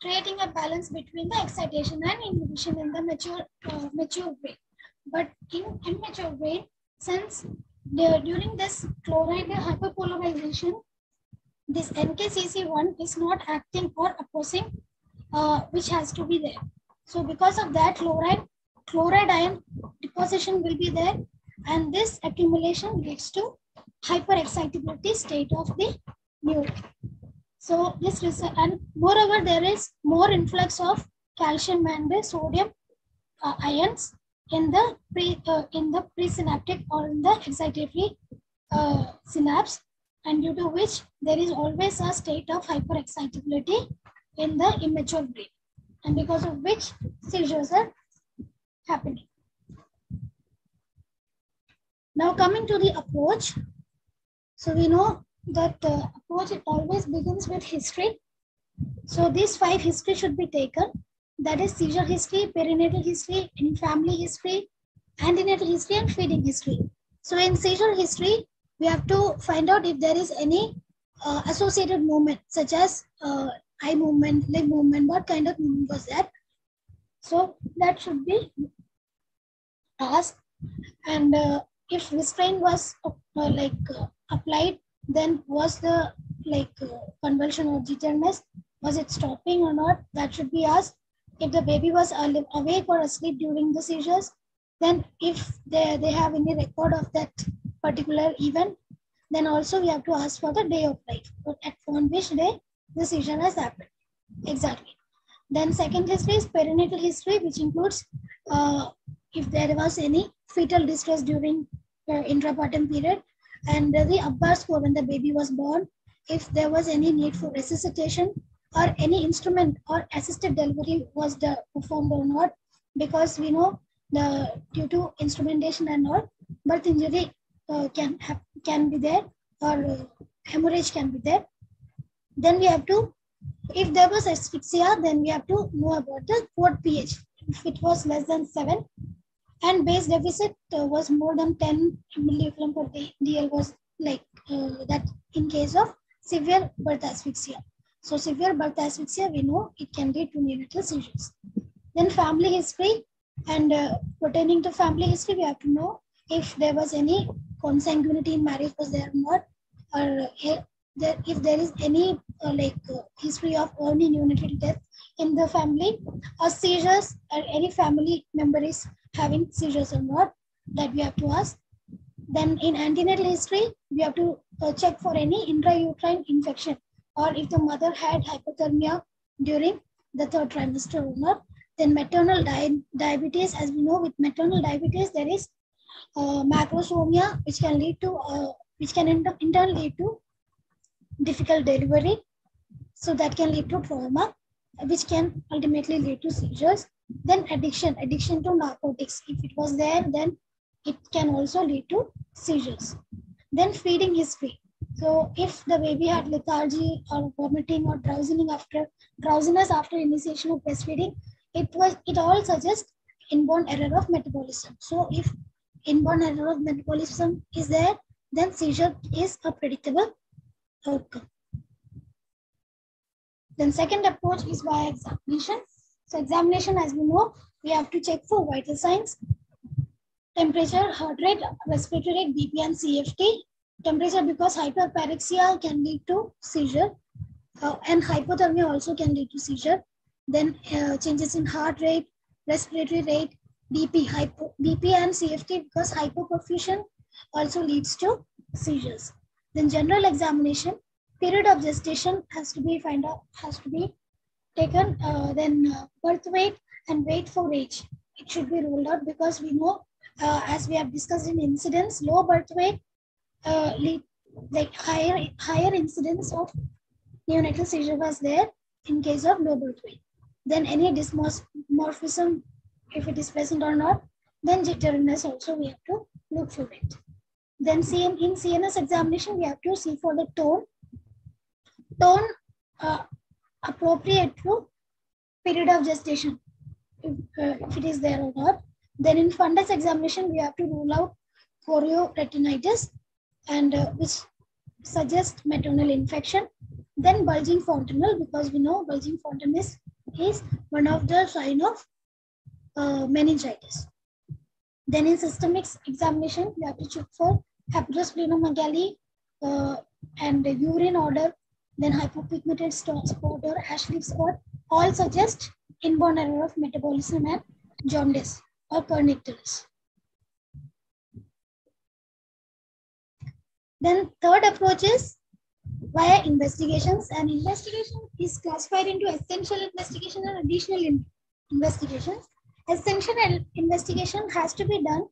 creating a balance between the excitation and inhibition in the mature, uh, mature brain. But in immature brain, since during this chloride hyperpolarization, this NKCC1 is not acting or opposing, uh, which has to be there. So because of that, chloride, chloride ion deposition will be there, and this accumulation leads to hyperexcitability state of the neuron. So this and moreover, there is more influx of calcium and the sodium uh, ions in the pre uh, in the presynaptic or in the excitatory uh, synapse, and due to which there is always a state of hyperexcitability in the immature brain, and because of which seizures are happening. Now coming to the approach. So we know that uh, approach it always begins with history. So these five history should be taken. That is seizure history, perinatal history, any family history, antenatal history, and feeding history. So in seizure history, we have to find out if there is any uh, associated movement, such as uh, eye movement, leg movement, what kind of movement was that? So that should be asked. And uh, if restraint was uh, like uh, applied then was the like uh, convulsion or jitterness was it stopping or not? That should be asked. If the baby was awake or asleep during the seizures then if they, they have any record of that particular event then also we have to ask for the day of life at on which day the seizure has happened. Exactly. Then second history is perinatal history which includes uh, if there was any fetal distress during uh, intrapartum period and the Apgar score when the baby was born, if there was any need for resuscitation or any instrument or assisted delivery was the, performed or not, because we know the due to instrumentation and all, birth injury uh, can can be there or uh, hemorrhage can be there. Then we have to, if there was asphyxia, then we have to know about the cord pH. If it was less than seven, and base deficit uh, was more than 10 milliequivalent per day. DL was like uh, that in case of severe birth asphyxia. So severe birth asphyxia, we know it can lead to neonatal seizures. Then family history and uh, pertaining to family history, we have to know if there was any consanguinity in marriage was there or not, or uh, if there is any uh, like uh, history of early neonatal death in the family, or seizures, or any family member is having seizures or not, that we have to ask. Then in antenatal history, we have to uh, check for any intrauterine infection, or if the mother had hypothermia during the third trimester or not. Then maternal di diabetes, as we know, with maternal diabetes, there is uh, macrosomia, which can lead to, uh, which can in, in turn lead to difficult delivery. So that can lead to trauma, which can ultimately lead to seizures. Then addiction, addiction to narcotics. If it was there, then it can also lead to seizures. Then feeding history. So if the baby had lethargy or vomiting or drowsiness after drowsiness after initiation of breastfeeding, it was it all suggests inborn error of metabolism. So if inborn error of metabolism is there, then seizure is a predictable outcome. Then second approach is by examination. So examination, as we know, we have to check for vital signs, temperature, heart rate, respiratory rate, BP and CFT. Temperature because hyperpyrexia can lead to seizure uh, and hypothermia also can lead to seizure. Then uh, changes in heart rate, respiratory rate, BP, hypo, BP and CFT because hypoperfusion also leads to seizures. Then general examination, period of gestation has to be find out, has to be taken. Uh, then uh, birth weight and weight for age. It should be ruled out because we know, uh, as we have discussed in incidence low birth weight uh, lead like higher higher incidence of neonatal seizure was there in case of low birth weight. Then any dysmorphism, if it is present or not, then jitteriness also we have to look for it. Then in CNS examination, we have to see for the tone. Tone uh, appropriate to period of gestation, if, uh, if it is there or not. Then in fundus examination, we have to rule out chorioretinitis and uh, which suggests maternal infection. Then bulging fontanelle, because we know bulging fontanelle is, is one of the sign of uh, meningitis. Then in systemic examination, we have to check for hepatosplenomegaly uh, and urine order, then hypopigmented spot or ash leaf spot, all suggest inborn error of metabolism and jaundice or kernicterus. Then third approach is via investigations and investigation is classified into essential investigation and additional in investigations. Essential investigation has to be done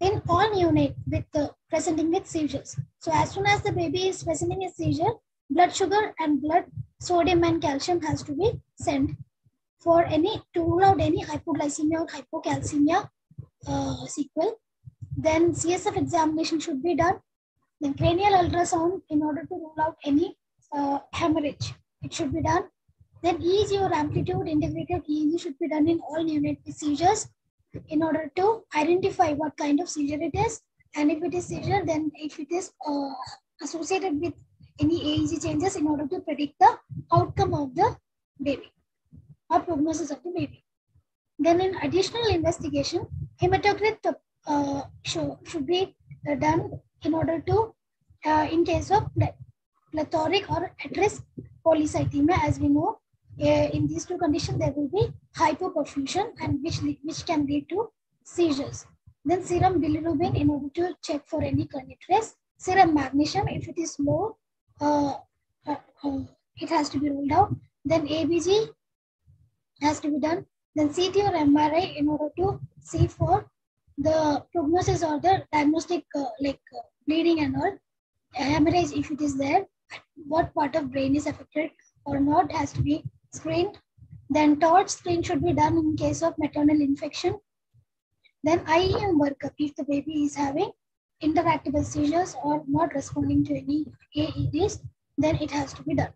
in all neonate with the presenting with seizures. So as soon as the baby is presenting a seizure, blood sugar and blood sodium and calcium has to be sent for any to rule out any hypoglycemia or hypocalcemia uh, sequel. Then CSF examination should be done then cranial ultrasound in order to rule out any uh, hemorrhage. It should be done. Then EEG or amplitude integrated EEG should be done in all neonatal seizures in order to identify what kind of seizure it is. And if it is seizure, then if it is uh, associated with any EEG changes in order to predict the outcome of the baby or prognosis of the baby. Then in additional investigation, hematocrit uh, should, should be uh, done in order to, uh, in case of plethoric or at-risk polycythemia, as we know, uh, in these two conditions, there will be hypoperfusion and which, which can lead to seizures. Then serum bilirubin in order to check for any kernicterus. Serum magnesium, if it is low, uh, uh, uh, it has to be ruled out. Then ABG has to be done. Then CT or MRI in order to see for the prognosis or the diagnostic uh, like uh, bleeding and all hemorrhage if it is there what part of brain is affected or not has to be screened then torch screen should be done in case of maternal infection then IEM workup if the baby is having intractable seizures or not responding to any AEDs then it has to be done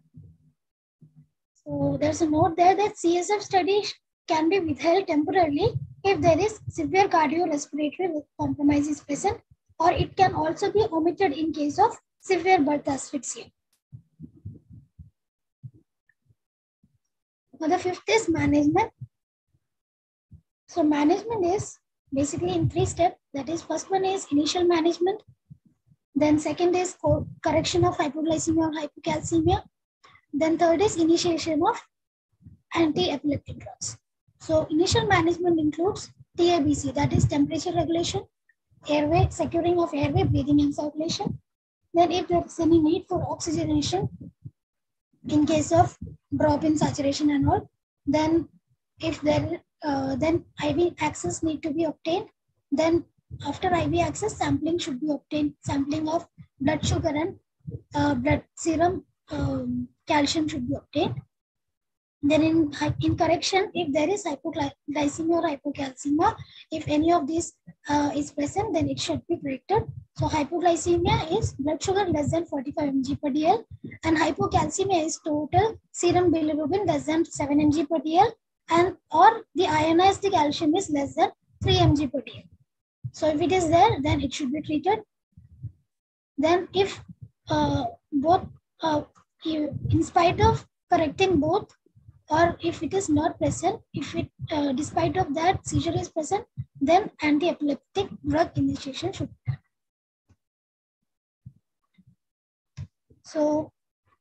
so there's a note there that CSF study can be withheld temporarily if there is severe cardiorespiratory compromise is present, or it can also be omitted in case of severe birth asphyxia. Now the fifth is management. So management is basically in three steps. That is first one is initial management. Then second is correction of hypoglycemia or hypocalcemia. Then third is initiation of anti-epileptic drugs. So initial management includes TABC, that is temperature regulation, airway, securing of airway, breathing and circulation. Then if there is any need for oxygenation in case of drop in saturation and all, then if there, uh, then IV access need to be obtained. Then after IV access, sampling should be obtained, sampling of blood sugar and uh, blood serum um, calcium should be obtained. Then in, in correction, if there is hypoglycemia or hypocalcemia, if any of these uh, is present, then it should be corrected. So hypoglycemia is blood sugar less than 45 mg per dl and hypocalcemia is total serum bilirubin less than 7 mg per dl and or the ionized calcium is less than 3 mg per day. So if it is there, then it should be treated. Then if uh, both, uh, in spite of correcting both, or if it is not present, if it, uh, despite of that seizure is present, then anti-epileptic drug initiation should be done. So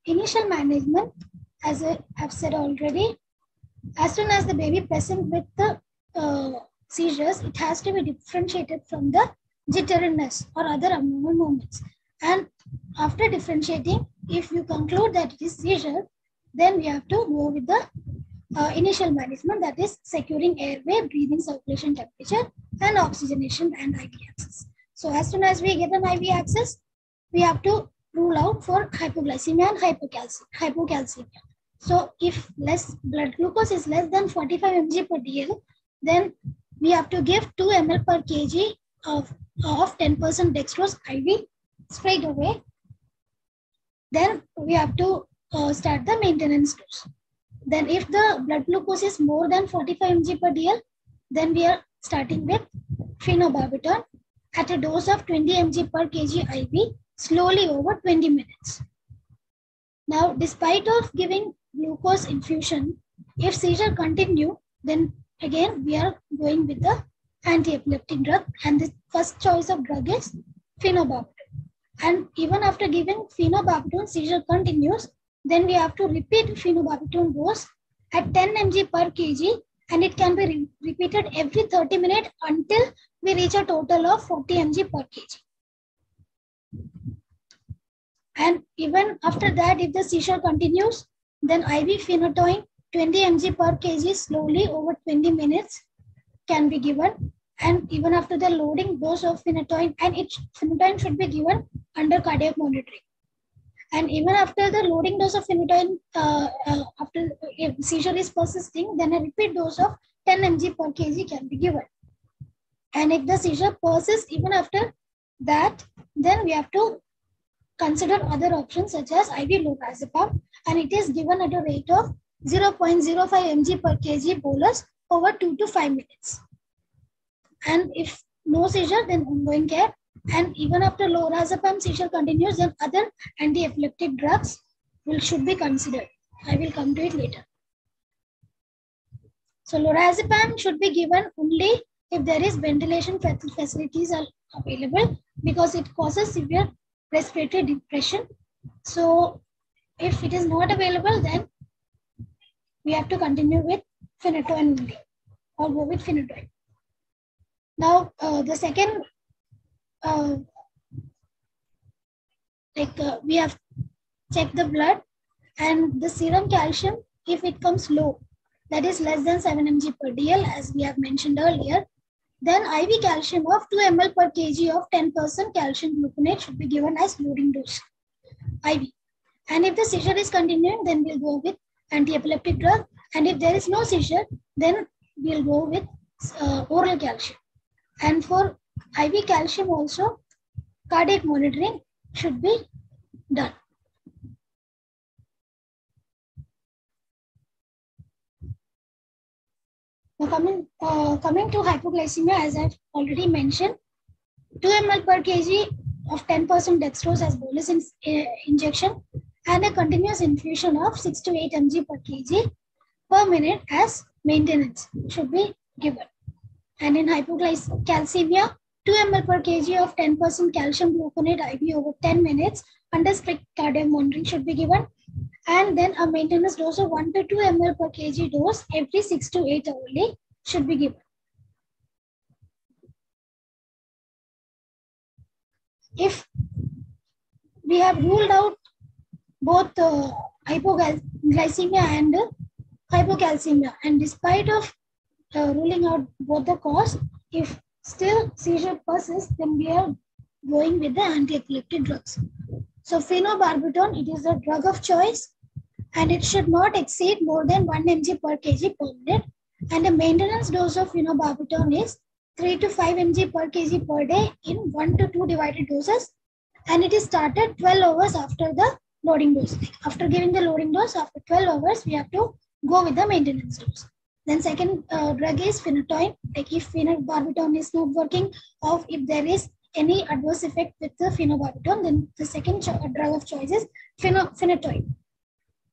initial management, as I have said already, as soon as the baby present with the uh, seizures, it has to be differentiated from the jitteriness or other abnormal movements. And after differentiating, if you conclude that it is seizure, then we have to go with the uh, initial management that is securing airway, breathing, circulation, temperature, and oxygenation and IV access. So as soon as we get an IV access, we have to rule out for hypoglycemia and hypocalcemia. hypocalcemia. So if less blood glucose is less than 45 mg per dl, then we have to give 2 ml per kg of, of 10% dextrose IV straight away. Then we have to uh, start the maintenance dose. Then if the blood glucose is more than 45 mg per dl, then we are starting with phenobarbital at a dose of 20 mg per kg IV slowly over 20 minutes. Now, despite of giving glucose infusion, if seizure continue, then again we are going with the anti-epileptic drug and the first choice of drug is phenobarbital. And even after giving phenobarbital, seizure continues, then we have to repeat phenobarbital dose at 10 mg per kg and it can be re repeated every 30 minutes until we reach a total of 40 mg per kg. And even after that, if the seizure continues, then IV phenytoin 20 mg per kg slowly over 20 minutes can be given. And even after the loading dose of phenytoin, and it phenytoin should be given under cardiac monitoring. And even after the loading dose of phenytoin, uh, uh, after if seizure is persisting, then a repeat dose of 10 mg per kg can be given. And if the seizure persists even after that, then we have to consider other options such as IV lorazepam, and it is given at a rate of 0.05 mg per kg bolus over 2 to 5 minutes. And if no seizure, then ongoing care. And even after lorazepam seizure continues, then other anti-epileptic drugs will should be considered. I will come to it later. So lorazepam should be given only if there is ventilation facilities are available because it causes severe respiratory depression. So if it is not available, then we have to continue with phenytoin only or go with phenytoin. Now, uh, the second, uh, like uh, we have checked the blood and the serum calcium, if it comes low, that is less than 7 mg per dl, as we have mentioned earlier, then IV calcium of 2 ml per kg of 10% calcium gluconate should be given as loading dose IV. And if the seizure is continuing, then we'll go with anti-epileptic drug. And if there is no seizure, then we'll go with uh, oral calcium. And for IV calcium also, cardiac monitoring should be done. Now coming, uh, coming to hypoglycemia, as I've already mentioned, 2 ml per kg of 10% dextrose as bolus in, uh, injection and a continuous infusion of 6 to 8 mg per kg per minute as maintenance should be given. And in hypoglycemia, 2 ml per kg of 10% calcium gluconate IV over 10 minutes under strict cardiac monitoring should be given. And then a maintenance dose of 1 to 2 ml per kg dose every 6 to 8 hourly should be given. If we have ruled out both uh, hypoglycemia and uh, hypocalcemia, and despite of uh, ruling out both the cause, if still seizure persists, then we are going with the anti-epileptic drugs. So phenobarbital, it is a drug of choice and it should not exceed more than 1 mg per kg per minute. And the maintenance dose of phenobarbital is 3 to 5 mg per kg per day in 1 to 2 divided doses. And it is started 12 hours after the loading dose. After giving the loading dose, after 12 hours, we have to go with the maintenance dose. Then second uh, drug is phenytoin. Like if phenobarbital is not working, or if there is any adverse effect with the phenobarbital, then the second drug of choice is phenytoin.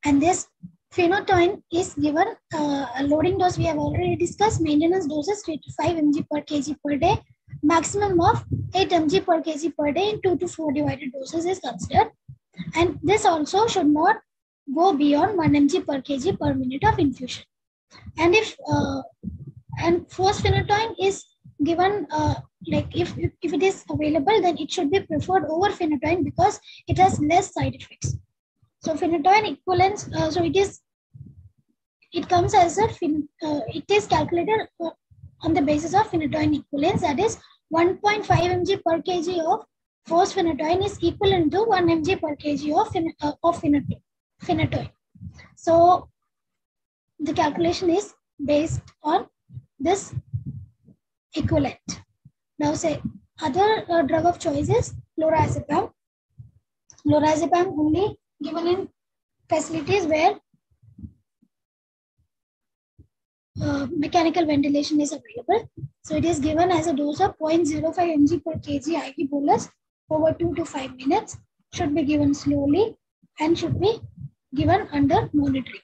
And this phenytoin is given uh, a loading dose we have already discussed. Maintenance doses 3 to 5 mg per kg per day. Maximum of 8 mg per kg per day in 2 to 4 divided doses is considered. And this also should not go beyond 1 mg per kg per minute of infusion. And if uh, and phenytoin is given uh, like if, if it is available, then it should be preferred over phenytoin because it has less side effects. So phenytoin equivalence, uh, so it is, it comes as a, uh, it is calculated uh, on the basis of phenytoin equivalence that is 1.5 mg per kg of fosphenytoin is equivalent to 1 mg per kg of, uh, of phenytoin. So the calculation is based on this equivalent. Now say other uh, drug of choice is lorazepam. Lorazepam only given in facilities where uh, mechanical ventilation is available. So it is given as a dose of 0.05 mg per kg IV bolus over 2 to 5 minutes. Should be given slowly and should be given under monitoring.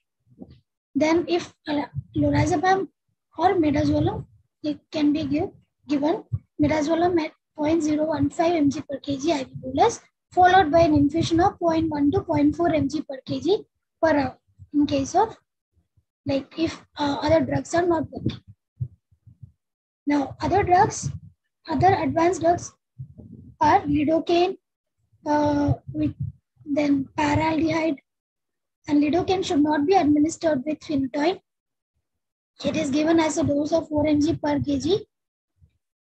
Then if uh, lorazepam or midazolam, it can be give, given midazolam at 0.015 mg per kg IV bolus followed by an infusion of 0.1 to 0.4 mg per kg per hour in case of like if uh, other drugs are not working. Now, other drugs, other advanced drugs are lidocaine, uh, with then paraldehyde, and lidocaine should not be administered with phenytoin. It is given as a dose of 4 mg per kg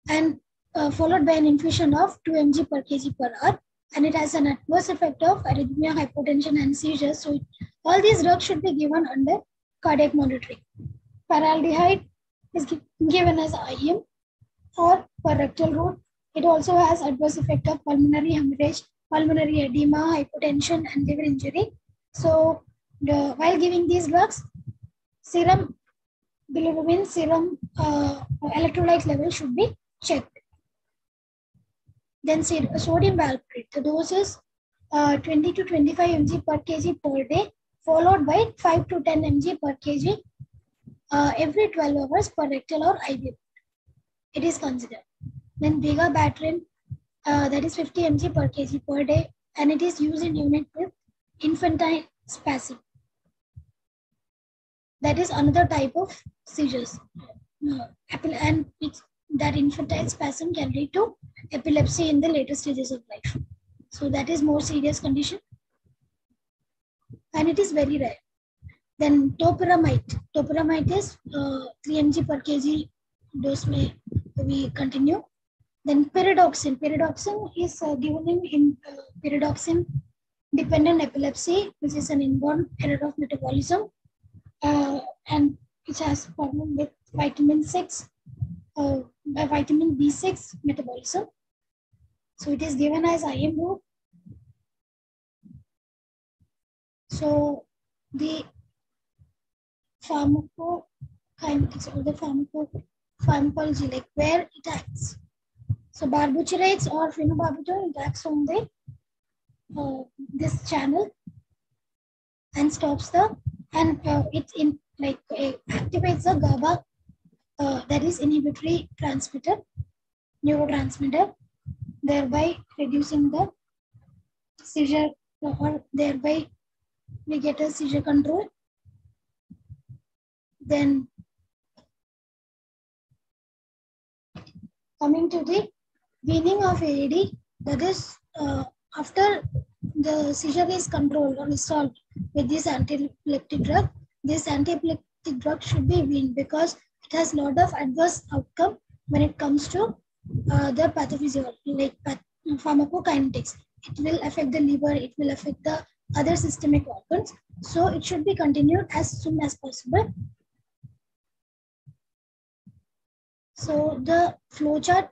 and uh, followed by an infusion of 2 mg per kg per hour and it has an adverse effect of arrhythmia, hypotension, and seizures. So it, all these drugs should be given under cardiac monitoring. Paraldehyde is given as IM or per rectal route. It also has adverse effect of pulmonary hemorrhage, pulmonary edema, hypotension, and liver injury. So the, while giving these drugs, serum bilirubin, serum uh, electrolyte level should be checked. Then sodium valproate. The dose is uh, 20 to 25 mg per kg per day, followed by 5 to 10 mg per kg uh, every 12 hours per rectal or IV. It is considered. Then vigabatrin, uh, that is 50 mg per kg per day, and it is used in unit with infantile spasm. That is another type of seizures. And that infantile spasm can lead to epilepsy in the later stages of life. So that is more serious condition. And it is very rare. Then topiramate. Topiramate is uh, 3 mg per kg dose may we continue. Then pyridoxine. Pyridoxine is uh, given in, in uh, pyridoxine dependent epilepsy, which is an inborn error of metabolism. Uh, and which has problem with vitamin 6 uh, vitamin B6 metabolism. So it is given as IM route. So the pharmacokinetics kinetics or the pharmaco pharmacology, like where it acts. So barbiturates or phenobarbital it acts on the uh, this channel and stops the and uh, it in like uh, activates the GABA uh, that is inhibitory transmitter, neurotransmitter, thereby reducing the seizure or thereby we get a seizure control. Then coming to the weaning of AED, that is uh, after the seizure is controlled or resolved with this anti-epileptic drug, this anti-epileptic drug should be weaned because it has a lot of adverse outcome when it comes to uh, the pathophysiology, like path pharmacokinetics. It will affect the liver, it will affect the other systemic organs. So it should be continued as soon as possible. So the flowchart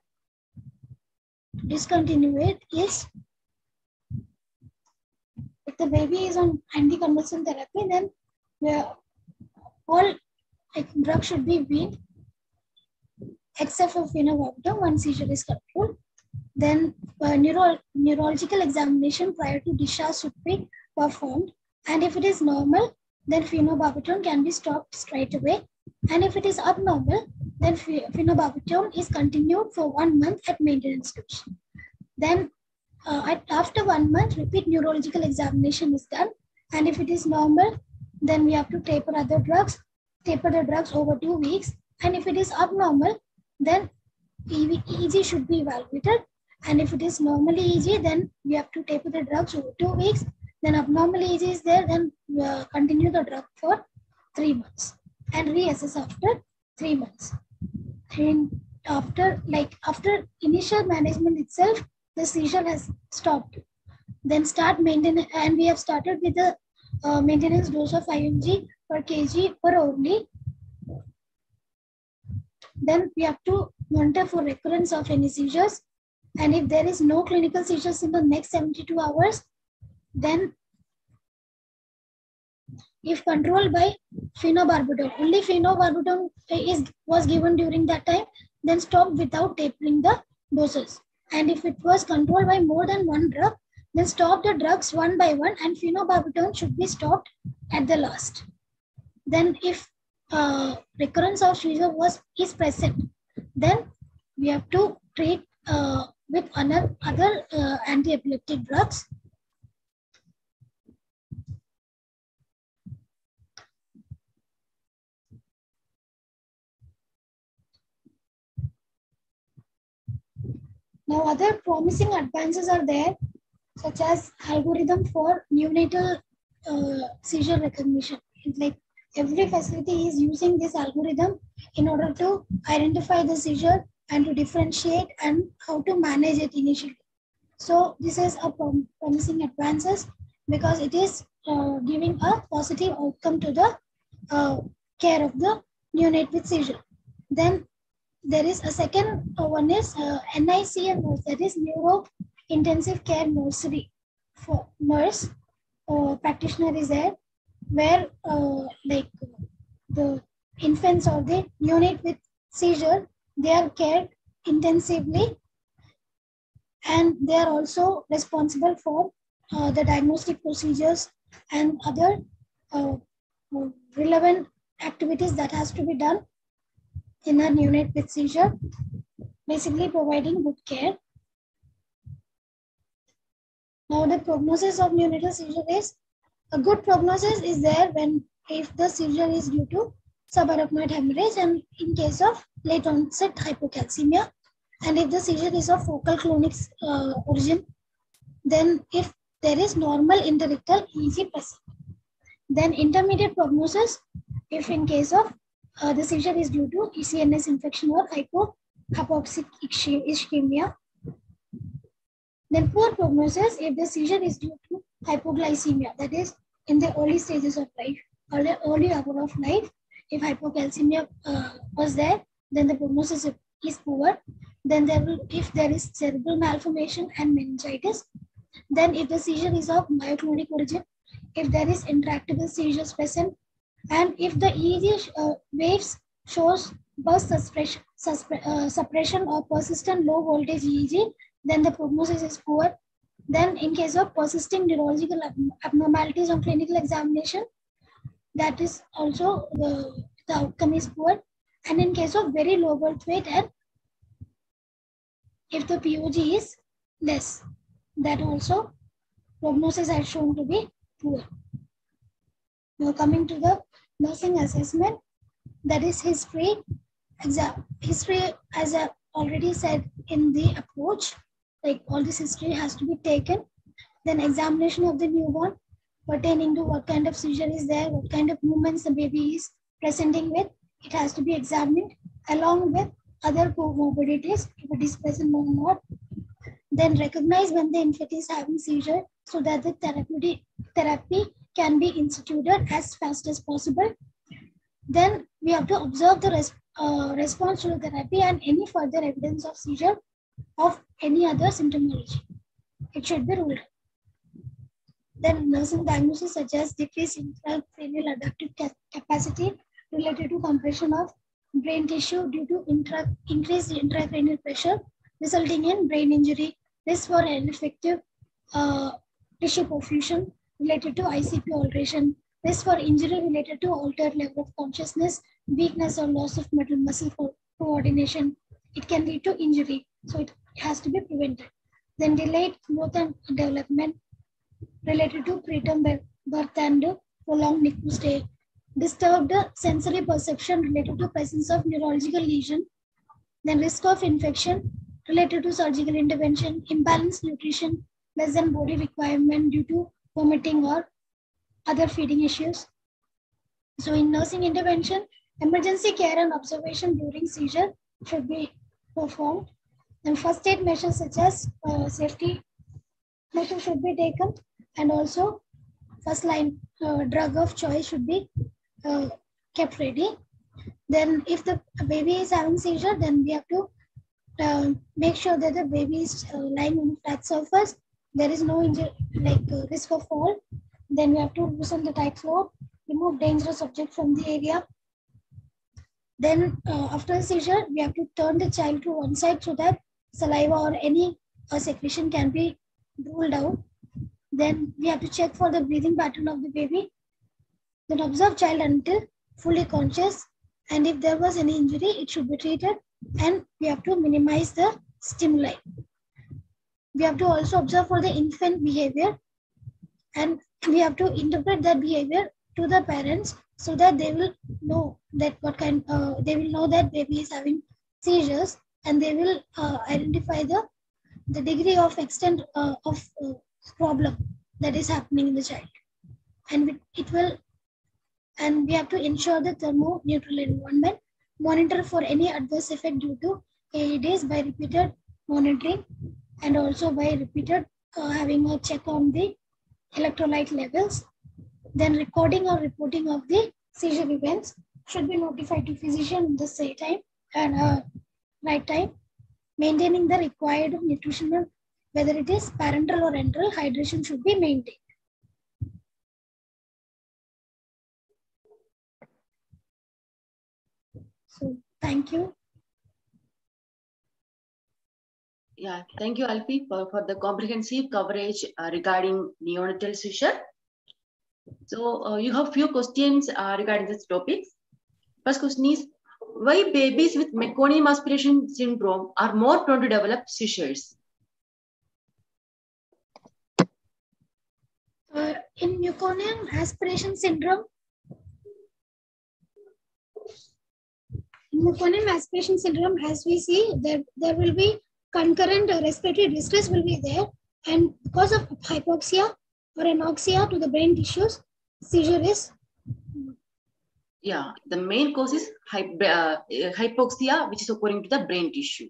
discontinued is if the baby is on anticonvulsant therapy, then all like, drugs should be weaned except for phenobarbital one seizure is controlled. Then uh, neuro neurological examination prior to discharge should be performed. And if it is normal, then phenobarbital can be stopped straight away. And if it is abnormal, then phenobarbital is continued for one month at maintenance dose. Then uh, after one month, repeat neurological examination is done. And if it is normal, then we have to taper other drugs, taper the drugs over two weeks. And if it is abnormal, then EEG should be evaluated. And if it is normally EEG, then we have to taper the drugs over two weeks. Then abnormal EEG is there, then uh, continue the drug for three months and reassess after three months. And after, like after initial management itself, the seizure has stopped. Then start maintenance, and we have started with the uh, maintenance dose of 5 mg per kg per hourly. Then we have to monitor for recurrence of any seizures. And if there is no clinical seizures in the next 72 hours, then if controlled by phenobarbital, only phenobarbital is was given during that time, then stop without tapering the doses. And if it was controlled by more than one drug, then stop the drugs one by one and phenobarbital should be stopped at the last. Then if uh, recurrence of seizure was is present, then we have to treat uh, with another, other uh, anti-epileptic drugs. Now, other promising advances are there, such as algorithm for neonatal uh, seizure recognition. Like every facility is using this algorithm in order to identify the seizure and to differentiate and how to manage it initially. So this is a prom promising advances because it is uh, giving a positive outcome to the uh, care of the neonate with seizure. Then there is a second uh, one is uh, NICM, that is Neuro Intensive Care Nursery for nurse uh, practitioner is there, where uh, like the infants or the unit with seizure, they are cared intensively and they are also responsible for uh, the diagnostic procedures and other uh, relevant activities that has to be done in a unit with seizure, basically providing good care. Now the prognosis of neonatal seizure is, a good prognosis is there when if the seizure is due to subarachnoid hemorrhage and in case of late onset hypocalcemia and if the seizure is of focal clonic uh, origin, then if there is normal interictal EEG present. Then intermediate prognosis, if in case of uh, the seizure is due to ECNS infection or hypoxic ischemia. Then poor prognosis if the seizure is due to hypoglycemia, that is in the early stages of life, early, early hour of life. If hypocalcemia uh, was there, then the prognosis is poor. Then there will, if there is cerebral malformation and meningitis, then if the seizure is of myoclonic origin, if there is intractable seizures present, and if the EEG uh, waves shows burst suppression, uh, suppression or persistent low voltage EEG, then the prognosis is poor. Then in case of persisting neurological abnormalities on clinical examination, that is also the, the outcome is poor. And in case of very low birth weight and if the POG is less, that also prognosis has shown to be poor. Now coming to the nursing assessment, that is history. Exam history, as I already said in the approach, like all this history has to be taken. Then examination of the newborn pertaining to what kind of seizure is there, what kind of movements the baby is presenting with. It has to be examined along with other comorbidities, if it is present or not. Then recognize when the infant is having seizure so that the therapeutic therapy can be instituted as fast as possible. Then we have to observe the res uh, response to the therapy and any further evidence of seizure of any other symptomology. It should be ruled Then nursing diagnosis such as decreased intracranial adaptive capacity related to compression of brain tissue due to intra increased intracranial pressure resulting in brain injury, risk for ineffective uh, tissue perfusion related to ICP alteration, risk for injury related to altered level of consciousness, weakness or loss of mental muscle coordination. It can lead to injury, so it has to be prevented. Then delayed growth and development related to preterm birth and prolonged NICU stay. Disturbed sensory perception related to presence of neurological lesion. Then risk of infection related to surgical intervention, imbalanced nutrition, less than body requirement due to vomiting or other feeding issues. So in nursing intervention, emergency care and observation during seizure should be performed. And first aid measures such as uh, safety measures should be taken and also first line uh, drug of choice should be uh, kept ready. Then if the baby is having seizure, then we have to uh, make sure that the baby is uh, lying on flat surface. There is no injury, like uh, risk of fall. Then we have to loosen the tight floor, remove dangerous object from the area. Then uh, after seizure, we have to turn the child to one side so that saliva or any secretion can be ruled out. Then we have to check for the breathing pattern of the baby. Then observe child until fully conscious. And if there was any injury, it should be treated. And we have to minimize the stimuli. We have to also observe for the infant behavior. And we have to interpret that behavior to the parents so that they will know that what kind, uh, they will know that baby is having seizures and they will uh, identify the, the degree of extent uh, of uh, problem that is happening in the child. And it will, and we have to ensure the thermo-neutral environment, monitor for any adverse effect due to AEDs by repeated monitoring and also by repeated uh, having a check on the electrolyte levels. Then recording or reporting of the seizure events should be notified to physician in the same time and right time, maintaining the required nutritional whether it is parenteral or enteral, hydration should be maintained. So thank you. Yeah, thank you, Alfie, for, for the comprehensive coverage uh, regarding neonatal seizure. So uh, you have few questions uh, regarding this topic. First question is, why babies with meconium aspiration syndrome are more prone to develop seizures? uh, in meconium aspiration syndrome, in meconium aspiration syndrome, as we see, there, there will be concurrent respiratory distress will be there. And because of hypoxia or anoxia to the brain tissues, seizure is. Yeah, the main cause is uh, hypoxia, which is occurring to the brain tissue.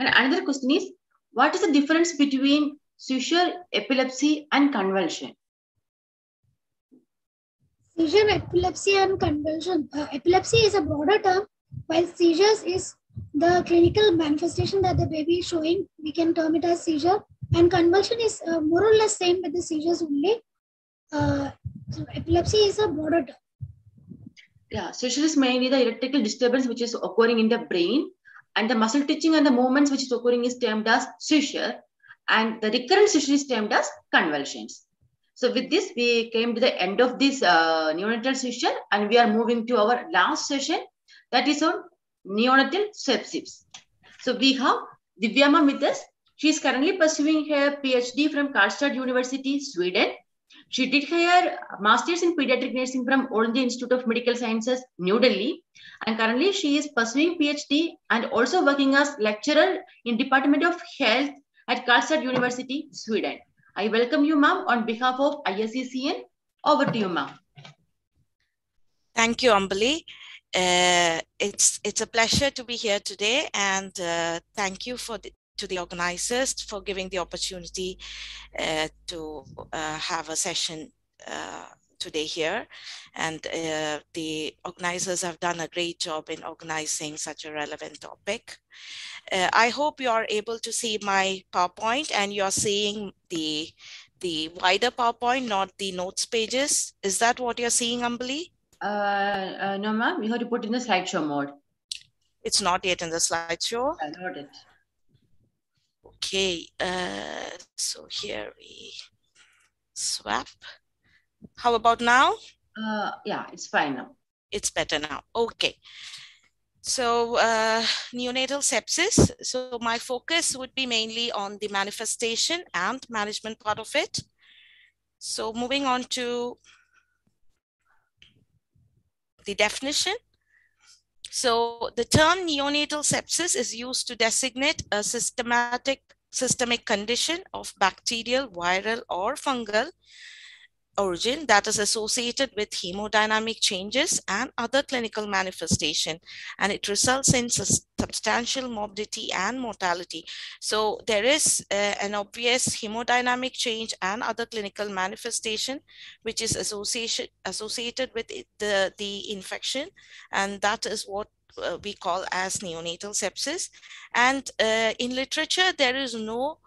And another question is, what is the difference between seizure, epilepsy, and convulsion? Seizure, epilepsy, and convulsion. Uh, epilepsy is a broader term, while seizures is the clinical manifestation that the baby is showing. We can term it as seizure. And convulsion is uh, more or less same with the seizures only. Uh, so epilepsy is a broader term. Yeah, seizure is mainly the electrical disturbance which is occurring in the brain and the muscle twitching and the movements which is occurring is termed as seizure and the recurrent seizure is termed as convulsions. So with this, we came to the end of this uh, neonatal session and we are moving to our last session that is on neonatal sepsis. So we have Divyama with us. She is currently pursuing her PhD from Karlstad University, Sweden. She did her master's in pediatric nursing from All India Institute of Medical Sciences, New Delhi. And currently she is pursuing PhD and also working as lecturer in Department of Health at Karlstad University, Sweden. I welcome you, ma'am, on behalf of ISECN. Over to you, ma'am. Thank you, Ambali. Uh, it's it's a pleasure to be here today, and uh, thank you for the, to the organizers for giving the opportunity uh, to uh, have a session uh, today here. And uh, the organizers have done a great job in organizing such a relevant topic. I hope you are able to see my PowerPoint and you're seeing the the wider PowerPoint, not the notes pages. Is that what you're seeing, Ambali? Uh, uh, no, ma'am. You have to put in the slideshow mode. It's not yet in the slideshow. I got it. Okay. Uh, so here we swap. How about now? Uh, yeah, it's fine now. It's better now. Okay. So uh, neonatal sepsis. So my focus would be mainly on the manifestation and management part of it. So moving on to the definition. So the term neonatal sepsis is used to designate a systematic systemic condition of bacterial, viral, or fungal origin that is associated with hemodynamic changes and other clinical manifestation. And it results in substantial morbidity and mortality. So there is uh, an obvious hemodynamic change and other clinical manifestation which is associated associated with the the infection. And that is what uh, we call as neonatal sepsis. And uh, in literature there is no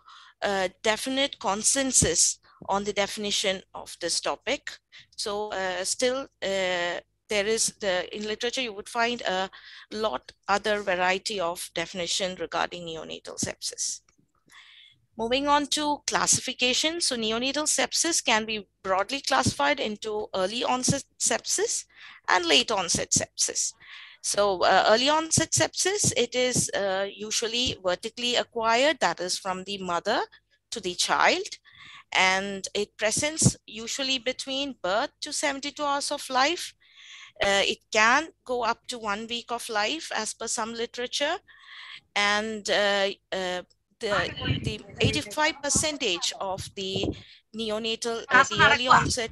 uh, definite consensus on the definition of this topic. So uh, still uh, there is the in literature you would find a lot other variety of definition regarding neonatal sepsis. Moving on to classification. So neonatal sepsis can be broadly classified into early onset sepsis and late onset sepsis. So uh, early onset sepsis, it is uh, usually vertically acquired, that is from the mother to the child and it presents usually between birth to 72 hours of life. Uh, it can go up to one week of life as per some literature. And uh, uh, the, the 85 percentage of the neonatal, uh, the early onset,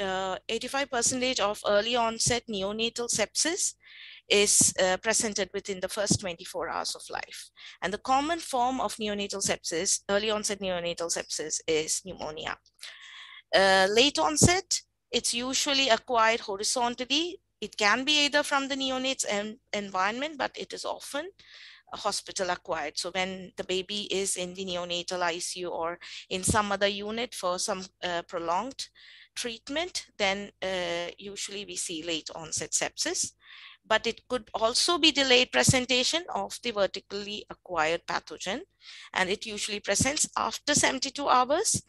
uh, 85 percentage of early onset neonatal sepsis is uh, presented within the first 24 hours of life. And the common form of neonatal sepsis, early onset neonatal sepsis is pneumonia. Uh, late onset, it's usually acquired horizontally. It can be either from the neonate's environment, but it is often hospital acquired. So when the baby is in the neonatal ICU or in some other unit for some uh, prolonged treatment, then uh, usually we see late onset sepsis but it could also be delayed presentation of the vertically acquired pathogen, and it usually presents after 72 hours.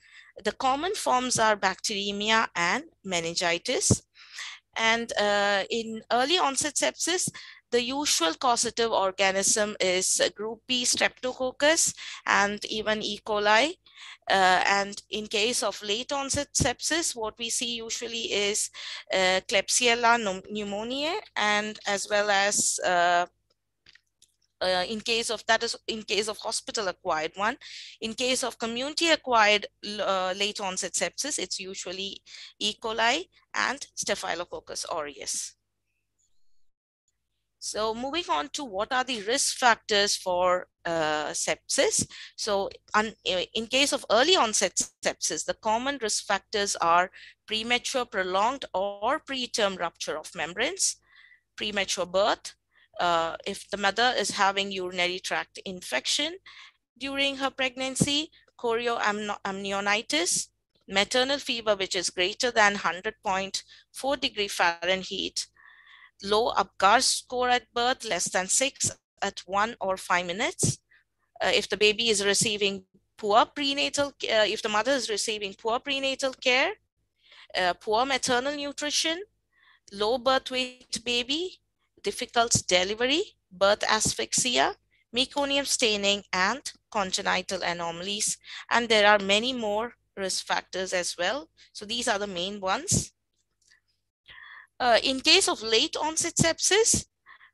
The common forms are bacteremia and meningitis. And uh, in early onset sepsis, the usual causative organism is group B streptococcus and even E. coli. Uh, and in case of late onset sepsis, what we see usually is uh, Klebsiella pneumoniae and as well as uh, uh, in case of that is in case of hospital acquired one. In case of community acquired uh, late onset sepsis it's usually e. coli and staphylococcus aureus. So moving on to what are the risk factors for uh, sepsis. So un, in case of early onset sepsis, the common risk factors are premature, prolonged or preterm rupture of membranes, premature birth, uh, if the mother is having urinary tract infection during her pregnancy, chorioamnionitis, maternal fever, which is greater than 100.4 degree Fahrenheit, low Apgar score at birth, less than six at one or five minutes. Uh, if the baby is receiving poor prenatal, uh, if the mother is receiving poor prenatal care, uh, poor maternal nutrition, low birth weight baby, difficult delivery, birth asphyxia, meconium staining, and congenital anomalies. And there are many more risk factors as well. So these are the main ones. Uh, in case of late onset sepsis,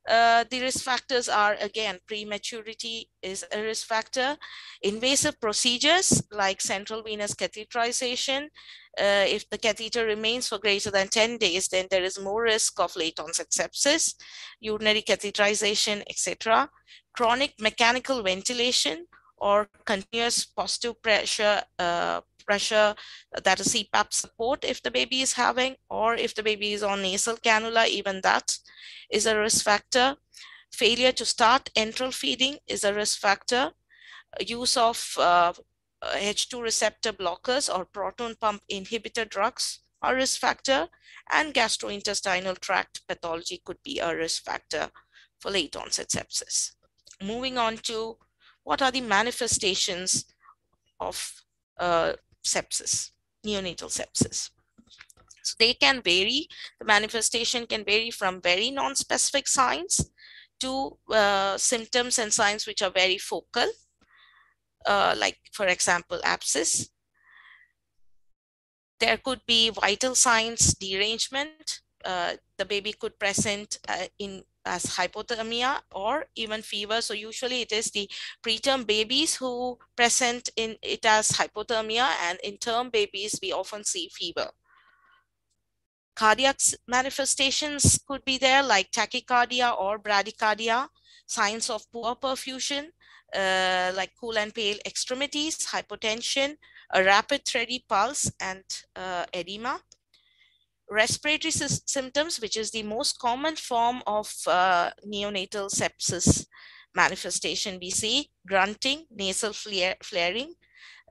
uh, the risk factors are again prematurity is a risk factor. Invasive procedures like central venous catheterization uh, if the catheter remains for greater than 10 days then there is more risk of late onset sepsis urinary catheterization etc chronic mechanical ventilation or continuous positive pressure uh, pressure that a CPAP support if the baby is having, or if the baby is on nasal cannula, even that is a risk factor. Failure to start enteral feeding is a risk factor. Use of uh, H2 receptor blockers or proton pump inhibitor drugs are risk factor, and gastrointestinal tract pathology could be a risk factor for late onset sepsis. Moving on to what are the manifestations of uh, sepsis, neonatal sepsis. So they can vary. The manifestation can vary from very non-specific signs to uh, symptoms and signs which are very focal, uh, like for example, abscess. There could be vital signs derangement. Uh, the baby could present uh, in as hypothermia or even fever. So usually it is the preterm babies who present in it as hypothermia and in term babies, we often see fever. Cardiac manifestations could be there like tachycardia or bradycardia, signs of poor perfusion, uh, like cool and pale extremities, hypotension, a rapid thready pulse and uh, edema respiratory symptoms, which is the most common form of uh, neonatal sepsis manifestation. We see grunting, nasal flare flaring,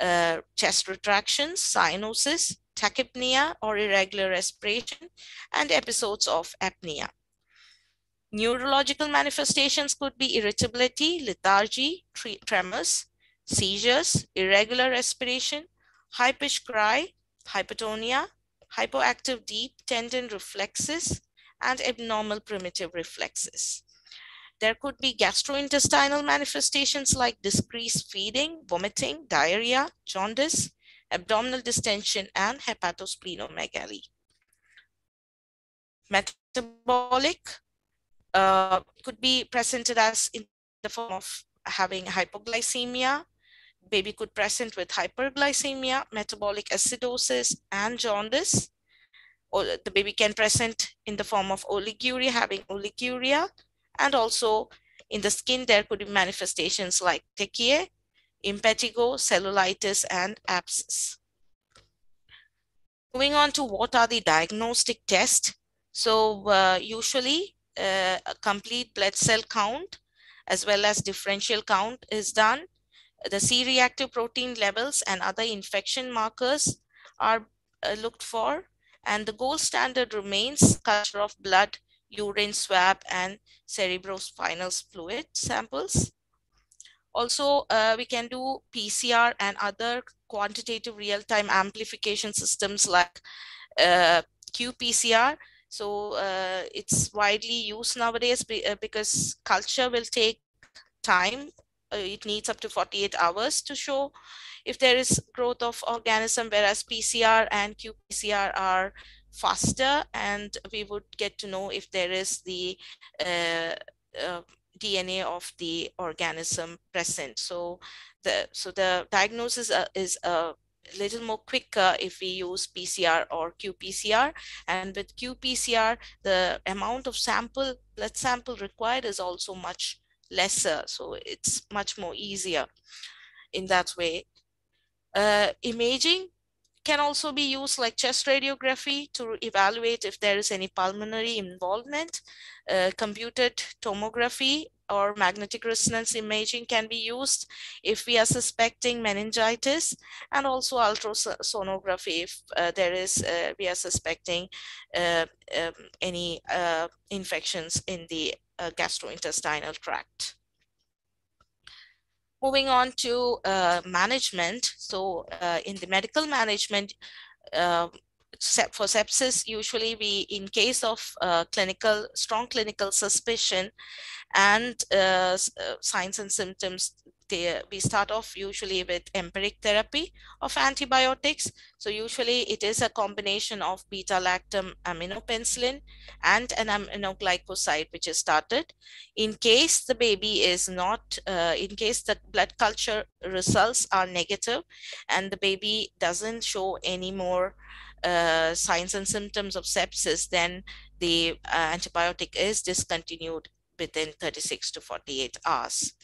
uh, chest retractions, cyanosis, tachypnea or irregular respiration, and episodes of apnea. Neurological manifestations could be irritability, lethargy, tremors, seizures, irregular respiration, high-pitched cry, hypotonia, hypoactive deep tendon reflexes, and abnormal primitive reflexes. There could be gastrointestinal manifestations like decreased feeding, vomiting, diarrhea, jaundice, abdominal distension, and hepatosplenomegaly. Metabolic uh, could be presented as in the form of having hypoglycemia, baby could present with hyperglycemia, metabolic acidosis, and jaundice. Or the baby can present in the form of oliguria, having oliguria, and also in the skin, there could be manifestations like petechiae, impetigo, cellulitis, and abscess. Moving on to what are the diagnostic tests. So uh, usually uh, a complete blood cell count as well as differential count is done the C-reactive protein levels and other infection markers are uh, looked for. And the gold standard remains culture of blood, urine swab, and cerebrospinal fluid samples. Also, uh, we can do PCR and other quantitative real-time amplification systems like uh, qPCR. So uh, it's widely used nowadays uh, because culture will take time it needs up to 48 hours to show if there is growth of organism, whereas PCR and qPCR are faster and we would get to know if there is the uh, uh, DNA of the organism present. So the so the diagnosis uh, is a little more quicker if we use PCR or qPCR. And with qPCR, the amount of sample blood sample required is also much lesser. So it's much more easier in that way. Uh, imaging can also be used like chest radiography to evaluate if there is any pulmonary involvement. Uh, computed tomography or magnetic resonance imaging can be used if we are suspecting meningitis and also ultrasonography if uh, there is uh, we are suspecting uh, um, any uh, infections in the uh, gastrointestinal tract. Moving on to uh, management. So in the medical management, for sepsis, usually we, in case of uh, clinical, strong clinical suspicion and uh, uh, signs and symptoms, we start off usually with empiric therapy of antibiotics. So usually it is a combination of beta-lactam aminopenicillin and an aminoglycoside which is started. In case the baby is not, uh, in case the blood culture results are negative and the baby doesn't show any more uh, signs and symptoms of sepsis, then the uh, antibiotic is discontinued within 36 to 48 hours.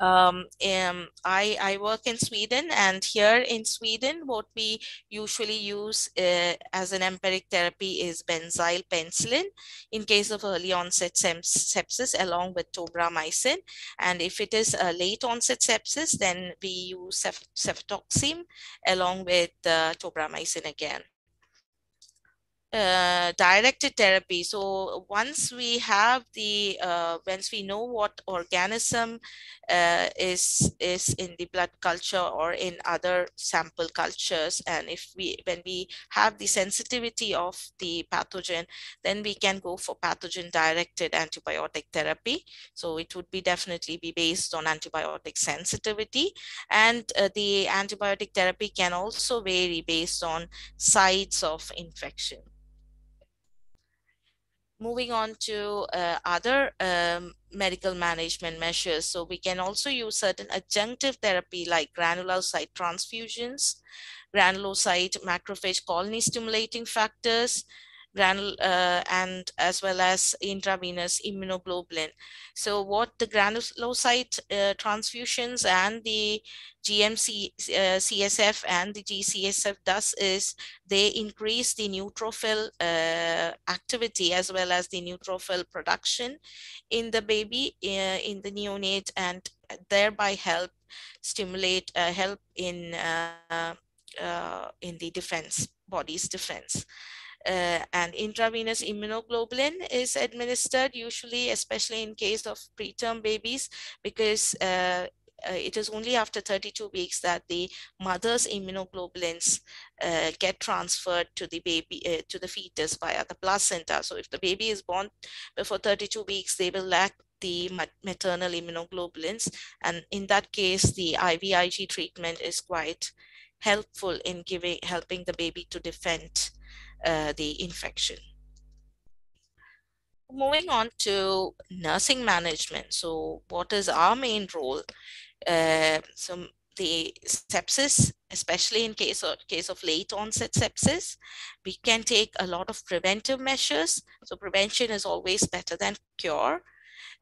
Um, um, I, I work in Sweden and here in Sweden, what we usually use uh, as an empiric therapy is benzyl penicillin in case of early onset sepsis along with tobramycin. And if it is a late onset sepsis, then we use cef along with uh, tobramycin again uh, directed therapy. So once we have the, uh, once we know what organism uh, is is in the blood culture or in other sample cultures, and if we when we have the sensitivity of the pathogen, then we can go for pathogen directed antibiotic therapy. So it would be definitely be based on antibiotic sensitivity, and uh, the antibiotic therapy can also vary based on sites of infection moving on to uh, other um, medical management measures. So we can also use certain adjunctive therapy like granulocyte transfusions, granulocyte macrophage colony stimulating factors, granul uh, and as well as intravenous immunoglobulin. So what the granulocyte uh, transfusions and the GMC uh, CSF and the GCSF does is they increase the neutrophil uh, activity as well as the neutrophil production in the baby uh, in the neonate and thereby help stimulate uh, help in in the defense body's defense uh, and intravenous immunoglobulin is administered usually, especially in case of preterm babies, because uh, uh, it is only after 32 weeks that the mother's immunoglobulins uh, get transferred to the baby uh, to the fetus via the placenta. So if the baby is born before 32 weeks they will lack the maternal immunoglobulins and in that case the IVIG treatment is quite helpful in giving helping the baby to defend uh, the infection. Moving on to nursing management. So what is our main role? Uh, so the sepsis, especially in case of, case of late onset sepsis, we can take a lot of preventive measures. So prevention is always better than cure.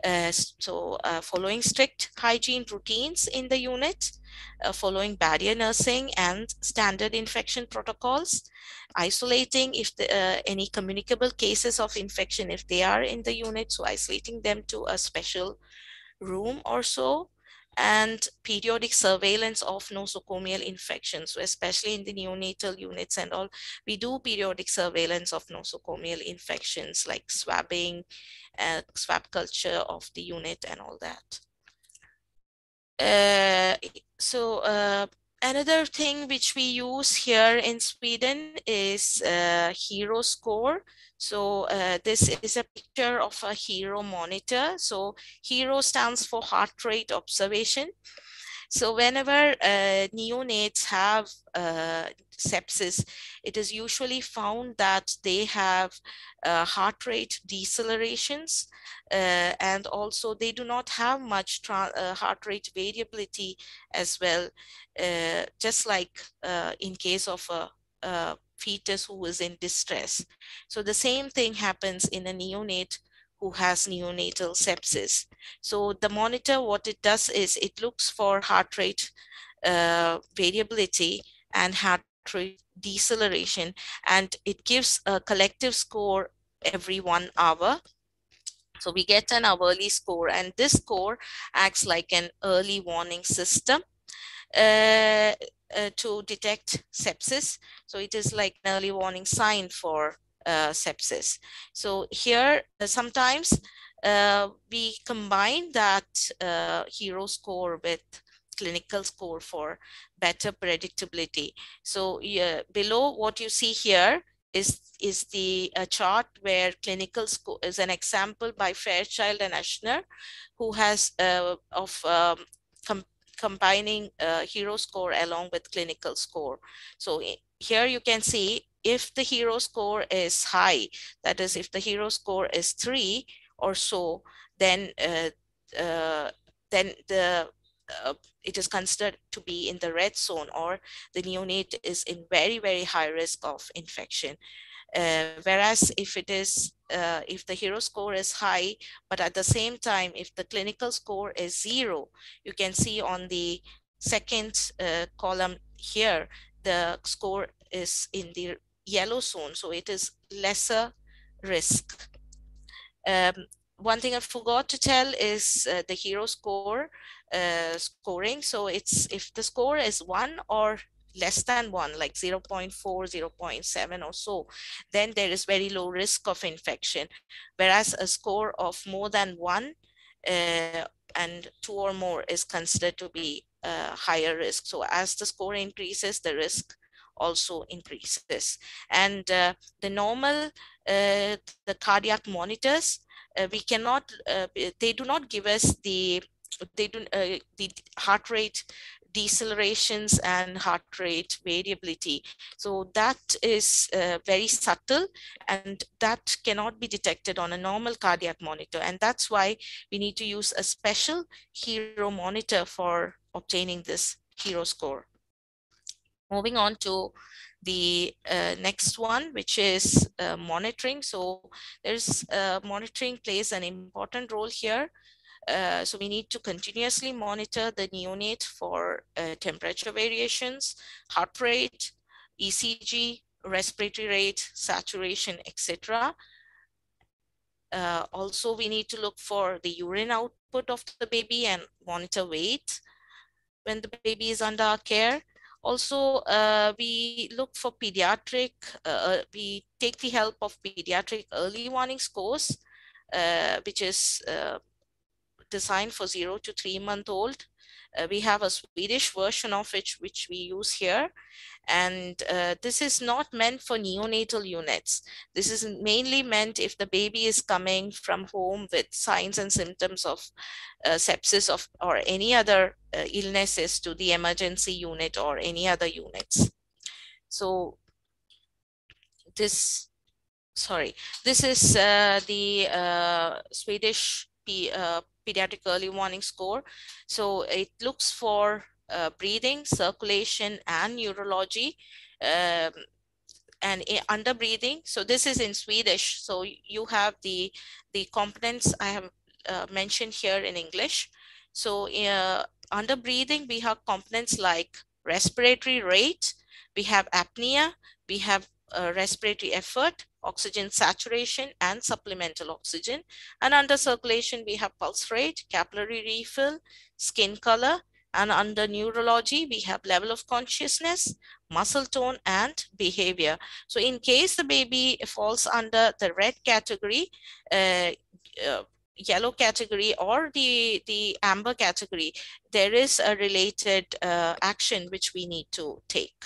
Uh, so uh, following strict hygiene routines in the unit, uh, following barrier nursing and standard infection protocols, isolating if the, any communicable cases of infection, if they are in the unit, so isolating them to a special room or so, and periodic surveillance of nosocomial infections. So especially in the neonatal units and all, we do periodic surveillance of nosocomial infections like swabbing, uh, swab culture of the unit and all that. Uh, so uh, another thing which we use here in Sweden is HERO score. So uh, this is a picture of a HERO monitor. So HERO stands for heart rate observation. So whenever uh, neonates have uh, sepsis, it is usually found that they have uh, heart rate decelerations uh, and also they do not have much uh, heart rate variability as well, uh, just like in case of a, a fetus who is in distress. So the same thing happens in a neonate who has neonatal sepsis. So the monitor, what it does is it looks for heart rate uh, variability and heart rate deceleration. And it gives a collective score every one hour. So we get an hourly score and this score acts like an early warning system uh, uh, to detect sepsis. So it is like an early warning sign for sepsis. So here, uh, sometimes uh, we combine that uh, hero score with clinical score for better predictability. So below what you see here is, is the chart where clinical score is an example by Fairchild and Aschner, who has of um, combining uh, hero score along with clinical score. So here you can see if the hero score is high, that is if the hero score is three or so, then uh, uh, then the uh, it is considered to be in the red zone or the neonate is in very, very high risk of infection. Uh, whereas if it is, uh, if the hero score is high, but at the same time, if the clinical score is zero, you can see on the second uh, column here, the score is in the yellow zone. So it is lesser risk. Um, one thing I forgot to tell is uh, the hero score uh, scoring. So it's if the score is one or less than one, like 0 0.4, 0 0.7 or so, then there is very low risk of infection. Whereas a score of more than one uh, and two or more is considered to be a higher risk. So as the score increases, the risk also increases. And uh, the normal, uh, the cardiac monitors, uh, we cannot, uh, they do not give us the they do the heart rate decelerations and heart rate variability. So that is uh, very subtle and that cannot be detected on a normal cardiac monitor. And that's why we need to use a special HERO monitor for obtaining this HERO score. Moving on to the uh, next one, which is uh, monitoring. So there's uh, monitoring plays an important role here. Uh, so we need to continuously monitor the neonate for uh, temperature variations, heart rate, ECG, respiratory rate, saturation, etc. Uh, also, we need to look for the urine output of the baby and monitor weight when the baby is under our care. Also, uh, we look for pediatric, uh, we take the help of pediatric early warning scores, which is designed for zero to three month old. Uh, we have a Swedish version of it, which we use here. And uh, this is not meant for neonatal units. This is mainly meant if the baby is coming from home with signs and symptoms of uh, sepsis of, or any other uh, illnesses to the emergency unit or any other units. So this, sorry, this is uh, the uh, Swedish pediatric early warning score. So it looks for uh, breathing, circulation, and neurology. Um, and under breathing, so this is in Swedish. So you have the, the components I have uh, mentioned here in English. So uh, under breathing, we have components like respiratory rate, we have apnea, we have uh, respiratory effort, oxygen saturation and supplemental oxygen. And under circulation, we have pulse rate, capillary refill, skin color, and under neurology, we have level of consciousness, muscle tone, and behavior. So in case the baby falls under the red category, uh, uh, yellow category or the, the amber category, there is a related uh, action which we need to take.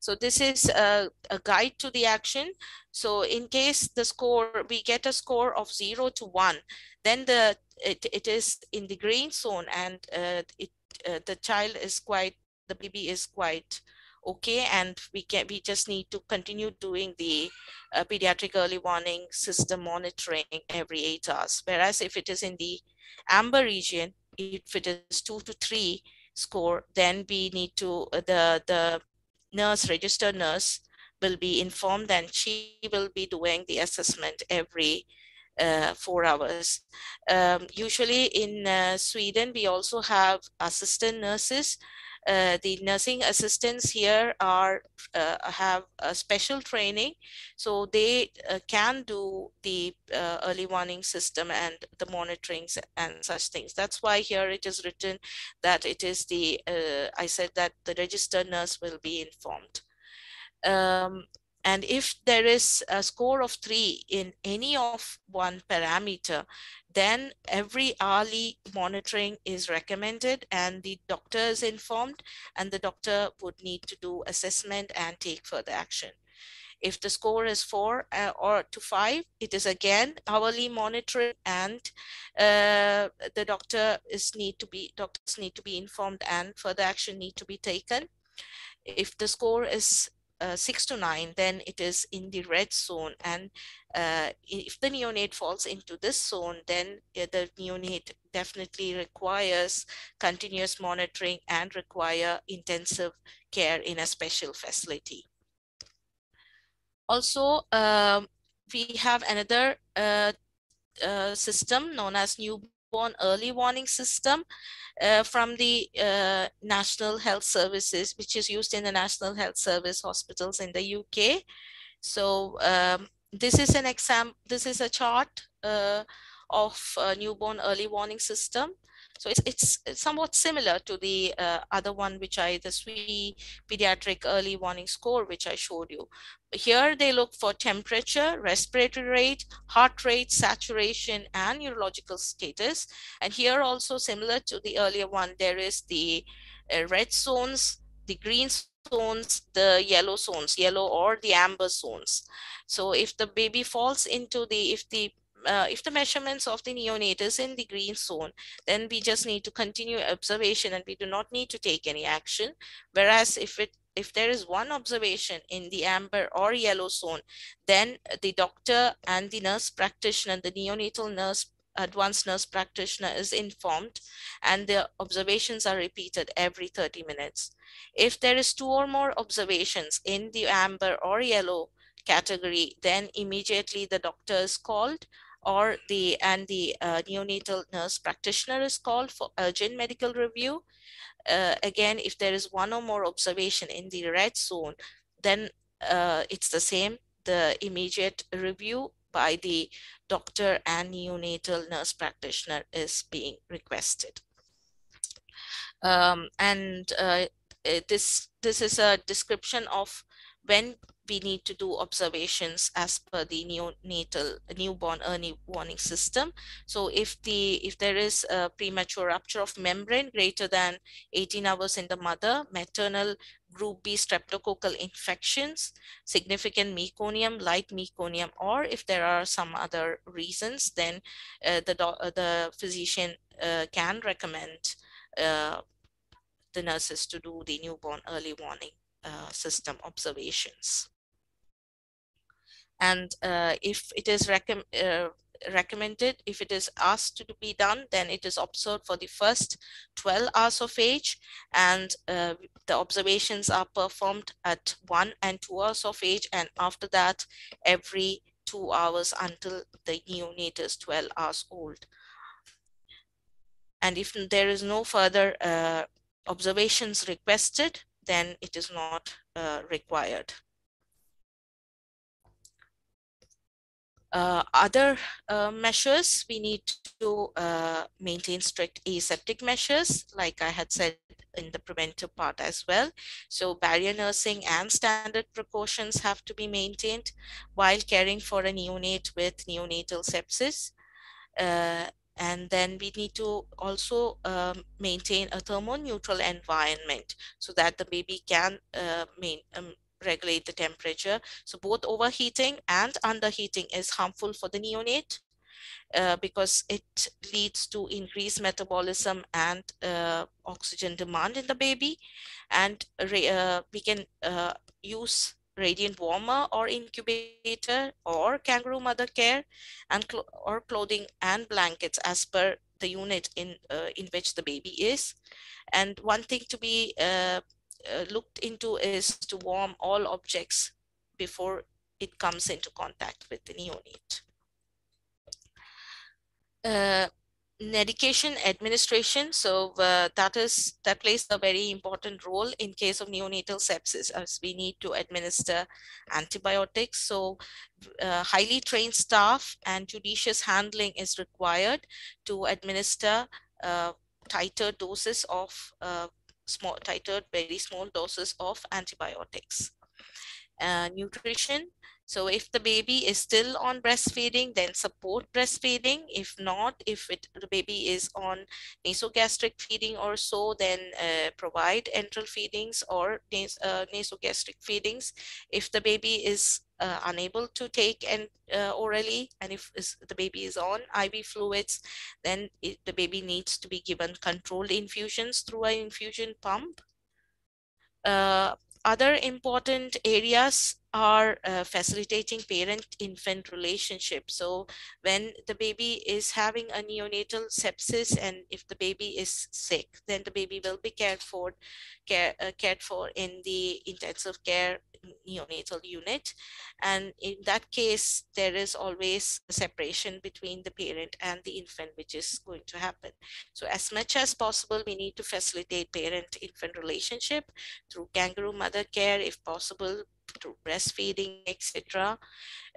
So this is a, a, guide to the action. So in case the score, we get a score of zero to one, then the it, it is in the green zone and uh, it uh, the child is quite, the baby is quite okay and we can we just need to continue doing the uh, pediatric early warning system monitoring every eight hours whereas if it is in the amber region if it is two to three score then we need to uh, the the nurse, registered nurse, will be informed and she will be doing the assessment every uh, four hours. Um, usually in uh, Sweden, we also have assistant nurses. Uh, the nursing assistants here are uh, have a special training, so they uh, can do the uh, early warning system and the monitorings and such things. That's why here it is written that it is the I said that the registered nurse will be informed. Um, and if there is a score of three in any of one parameter, then every hourly monitoring is recommended and the doctor is informed and the doctor would need to do assessment and take further action. If the score is four uh, or to five, it is again hourly monitoring and uh, the doctor is need to be doctors need to be informed and further action need to be taken. If the score is uh, six to nine, then it is in the red zone. And uh, if the neonate falls into this zone, then uh, the neonate definitely requires continuous monitoring and require intensive care in a special facility. Also, um, we have another uh, uh, system known as newborn early warning system uh, from the uh, National Health Services, which is used in the National Health Service hospitals in the UK. So um, this is an exam. This is a chart uh, of newborn early warning system. So it's, it's, somewhat similar to the uh, other one, which I, the SWE pediatric early warning score, which I showed you. Here they look for temperature, respiratory rate, heart rate, saturation, and neurological status. And here also similar to the earlier one, there is the uh, red zones, the green zones, the yellow zones, yellow or the amber zones. So if the baby falls into the, if the uh, if the measurements of the neonate is in the green zone, then we just need to continue observation and we do not need to take any action. Whereas if it if there is one observation in the amber or yellow zone, then the doctor and the nurse practitioner, the neonatal nurse advanced nurse practitioner is informed and the observations are repeated every 30 minutes. If there is two or more observations in the amber or yellow category, then immediately the doctor is called or the and the uh, neonatal nurse practitioner is called for urgent medical review. Uh, again, if there is one or more observation in the red zone, then uh, it's the same, the immediate review by the doctor and neonatal nurse practitioner is being requested. Um, and uh, this, this is a description of when we need to do observations as per the neonatal newborn early warning system. So if the if there is a premature rupture of membrane greater than 18 hours in the mother, maternal group B streptococcal infections, significant meconium, light meconium, or if there are some other reasons, then uh, the, uh, the physician uh, can recommend uh, the nurses to do the newborn early warning uh, system observations. And uh, if it is recommended, uh, recommended if it is asked to be done then it is observed for the first 12 hours of age. And uh, the observations are performed at one and two hours of age and after that every two hours until the neonate is 12 hours old. And if there is no further uh, observations requested then it is not uh, required Uh, other uh, measures, we need to uh, maintain strict aseptic measures, like I had said in the preventive part as well. So barrier nursing and standard precautions have to be maintained while caring for a neonate with neonatal sepsis. Uh, and then we need to also um, maintain a thermoneutral environment so that the baby can uh, main, um, regulate the temperature. So both overheating and underheating is harmful for the neonate uh, because it leads to increased metabolism and uh, oxygen demand in the baby. And uh, we can uh, use radiant warmer or incubator or kangaroo mother care and cl or clothing and blankets as per the unit in uh, in which the baby is. And one thing to be uh, looked into is to warm all objects before it comes into contact with the neonate. Uh, medication administration so uh, that is that plays a very important role in case of neonatal sepsis as we need to administer antibiotics so uh, highly trained staff and judicious handling is required to administer uh, tighter doses of uh, small tighter very small doses of antibiotics uh, nutrition so if the baby is still on breastfeeding, then support breastfeeding. If not, if it, the baby is on nasogastric feeding or so, then uh, provide enteral feedings or nas uh, nasogastric feedings. If the baby is uh, unable to take and uh, orally, and if the baby is on IV fluids, then it, the baby needs to be given controlled infusions through an infusion pump. Uh, other important areas are uh, facilitating parent-infant relationship. So when the baby is having a neonatal sepsis and if the baby is sick, then the baby will be cared for, care, uh, cared for in the intensive care neonatal unit. And in that case, there is always a separation between the parent and the infant, which is going to happen. So as much as possible, we need to facilitate parent-infant relationship through kangaroo mother care, if possible, through breastfeeding, etc.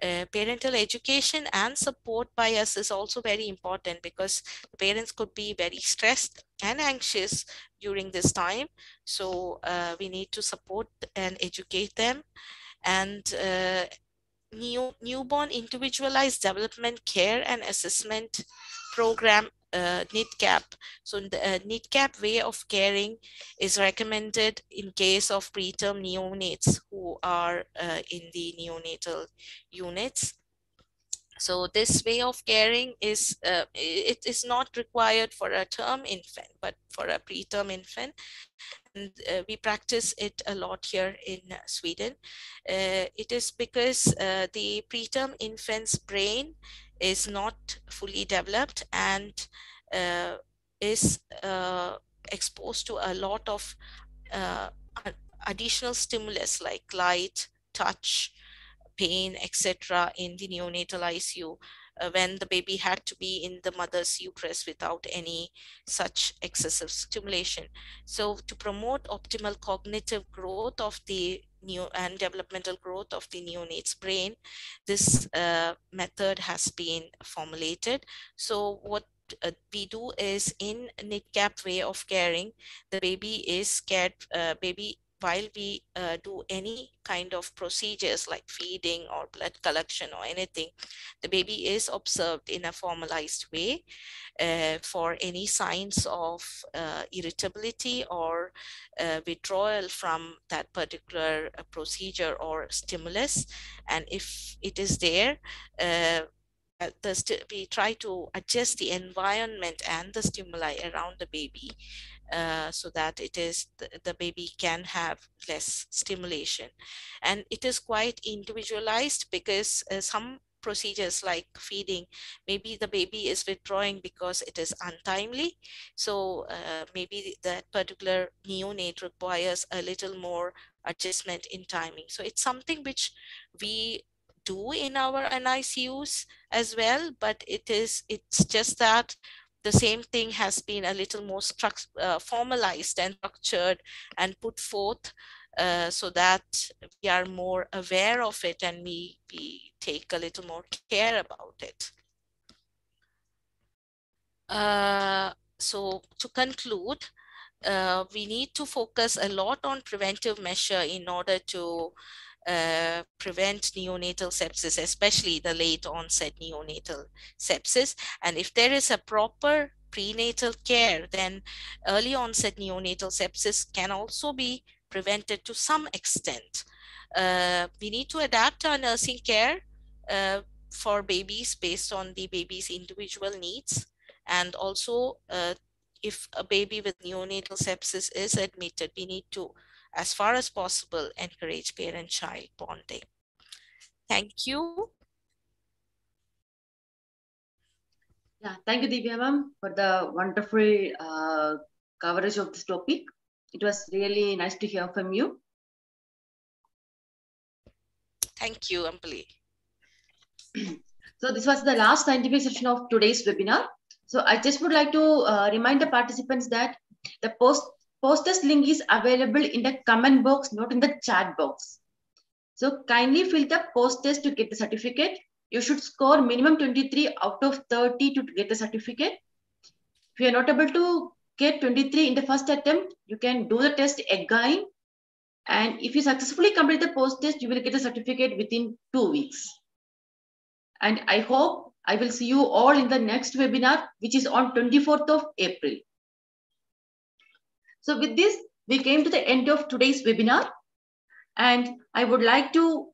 Uh, parental education and support by us is also very important because parents could be very stressed and anxious during this time. So uh, we need to support and educate them. And uh, new, newborn individualized development care and assessment program uh, NIDCAP. So the uh, NIDCAP way of caring is recommended in case of preterm neonates who are uh, in the neonatal units. So this way of caring is, uh, it is not required for a term infant, but for a preterm infant. And uh, we practice it a lot here in Sweden. Uh, it is because uh, the preterm infant's brain is not fully developed and uh, is uh, exposed to a lot of uh, additional stimulus like light, touch, pain, etc. in the neonatal ICU uh, when the baby had to be in the mother's uterus without any such excessive stimulation. So to promote optimal cognitive growth of the new and developmental growth of the neonate's brain, this uh, method has been formulated. So what uh, we do is in NIDCAP way of caring, the baby is cared, uh, baby while we uh, do any kind of procedures like feeding or blood collection or anything, the baby is observed in a formalized way uh, for any signs of uh, irritability or uh, withdrawal from that particular uh, procedure or stimulus. And if it is there, uh, we try to adjust the environment and the stimuli around the baby uh, so that it is the, the, baby can have less stimulation. And it is quite individualized because uh, some procedures like feeding maybe the baby is withdrawing because it is untimely. So uh, maybe that particular neonate requires a little more adjustment in timing. So it's something which we do in our NICUs as well but it is it's just that the same thing has been a little more uh, formalized and structured and put forth uh, so that we are more aware of it and we, we take a little more care about it. Uh, so to conclude, uh, we need to focus a lot on preventive measure in order to uh, prevent neonatal sepsis, especially the late onset neonatal sepsis. And if there is a proper prenatal care, then early onset neonatal sepsis can also be prevented to some extent. Uh, we need to adapt our nursing care uh, for babies based on the baby's individual needs. And also, uh, if a baby with neonatal sepsis is admitted, we need to as far as possible, encourage parent-child bonding. Thank you. Yeah, thank you, Divya ma'am, for the wonderful uh, coverage of this topic. It was really nice to hear from you. Thank you, Ambali. So this was the last scientific session of today's webinar. So I just would like to uh, remind the participants that the post post test link is available in the comment box, not in the chat box. So kindly fill the post test to get the certificate. You should score minimum 23 out of 30 to get the certificate. If you are not able to get 23 in the first attempt, you can do the test again. And if you successfully complete the post test, you will get the certificate within two weeks. And I hope I will see you all in the next webinar, which is on 24th of April. So with this, we came to the end of today's webinar. And I would like to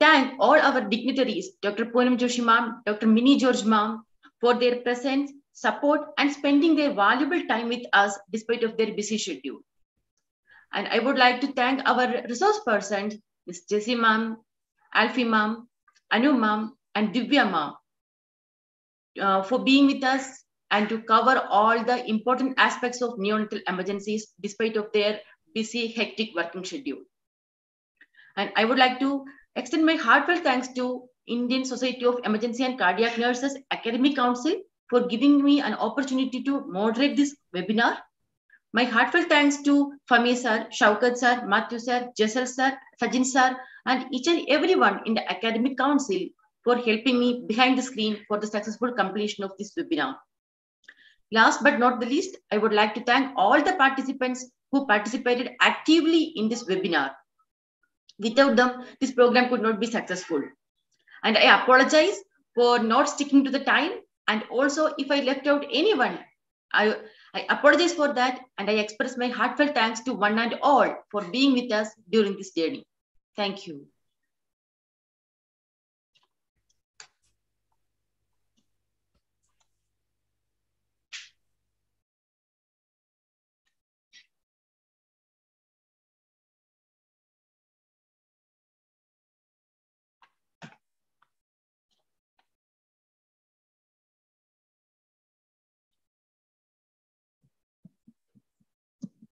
thank all our dignitaries, Dr. Poonam Joshi ma'am, Dr. Mini George ma'am, for their presence, support, and spending their valuable time with us despite of their busy schedule. And I would like to thank our resource persons, Ms. Jessie ma'am, Alfie ma'am, Anu ma'am, and Divya ma'am uh, for being with us and to cover all the important aspects of neonatal emergencies despite of their busy, hectic working schedule. And I would like to extend my heartfelt thanks to Indian Society of Emergency and Cardiac Nurses Academic Council for giving me an opportunity to moderate this webinar. My heartfelt thanks to Fami sir, Shaukat sir, Matthew sir, Jessel sir, Sajin sir, and each and everyone in the Academic Council for helping me behind the screen for the successful completion of this webinar. Last but not the least, I would like to thank all the participants who participated actively in this webinar. Without them, this program could not be successful. And I apologize for not sticking to the time. And also, if I left out anyone, I, I apologize for that. And I express my heartfelt thanks to one and all for being with us during this journey. Thank you.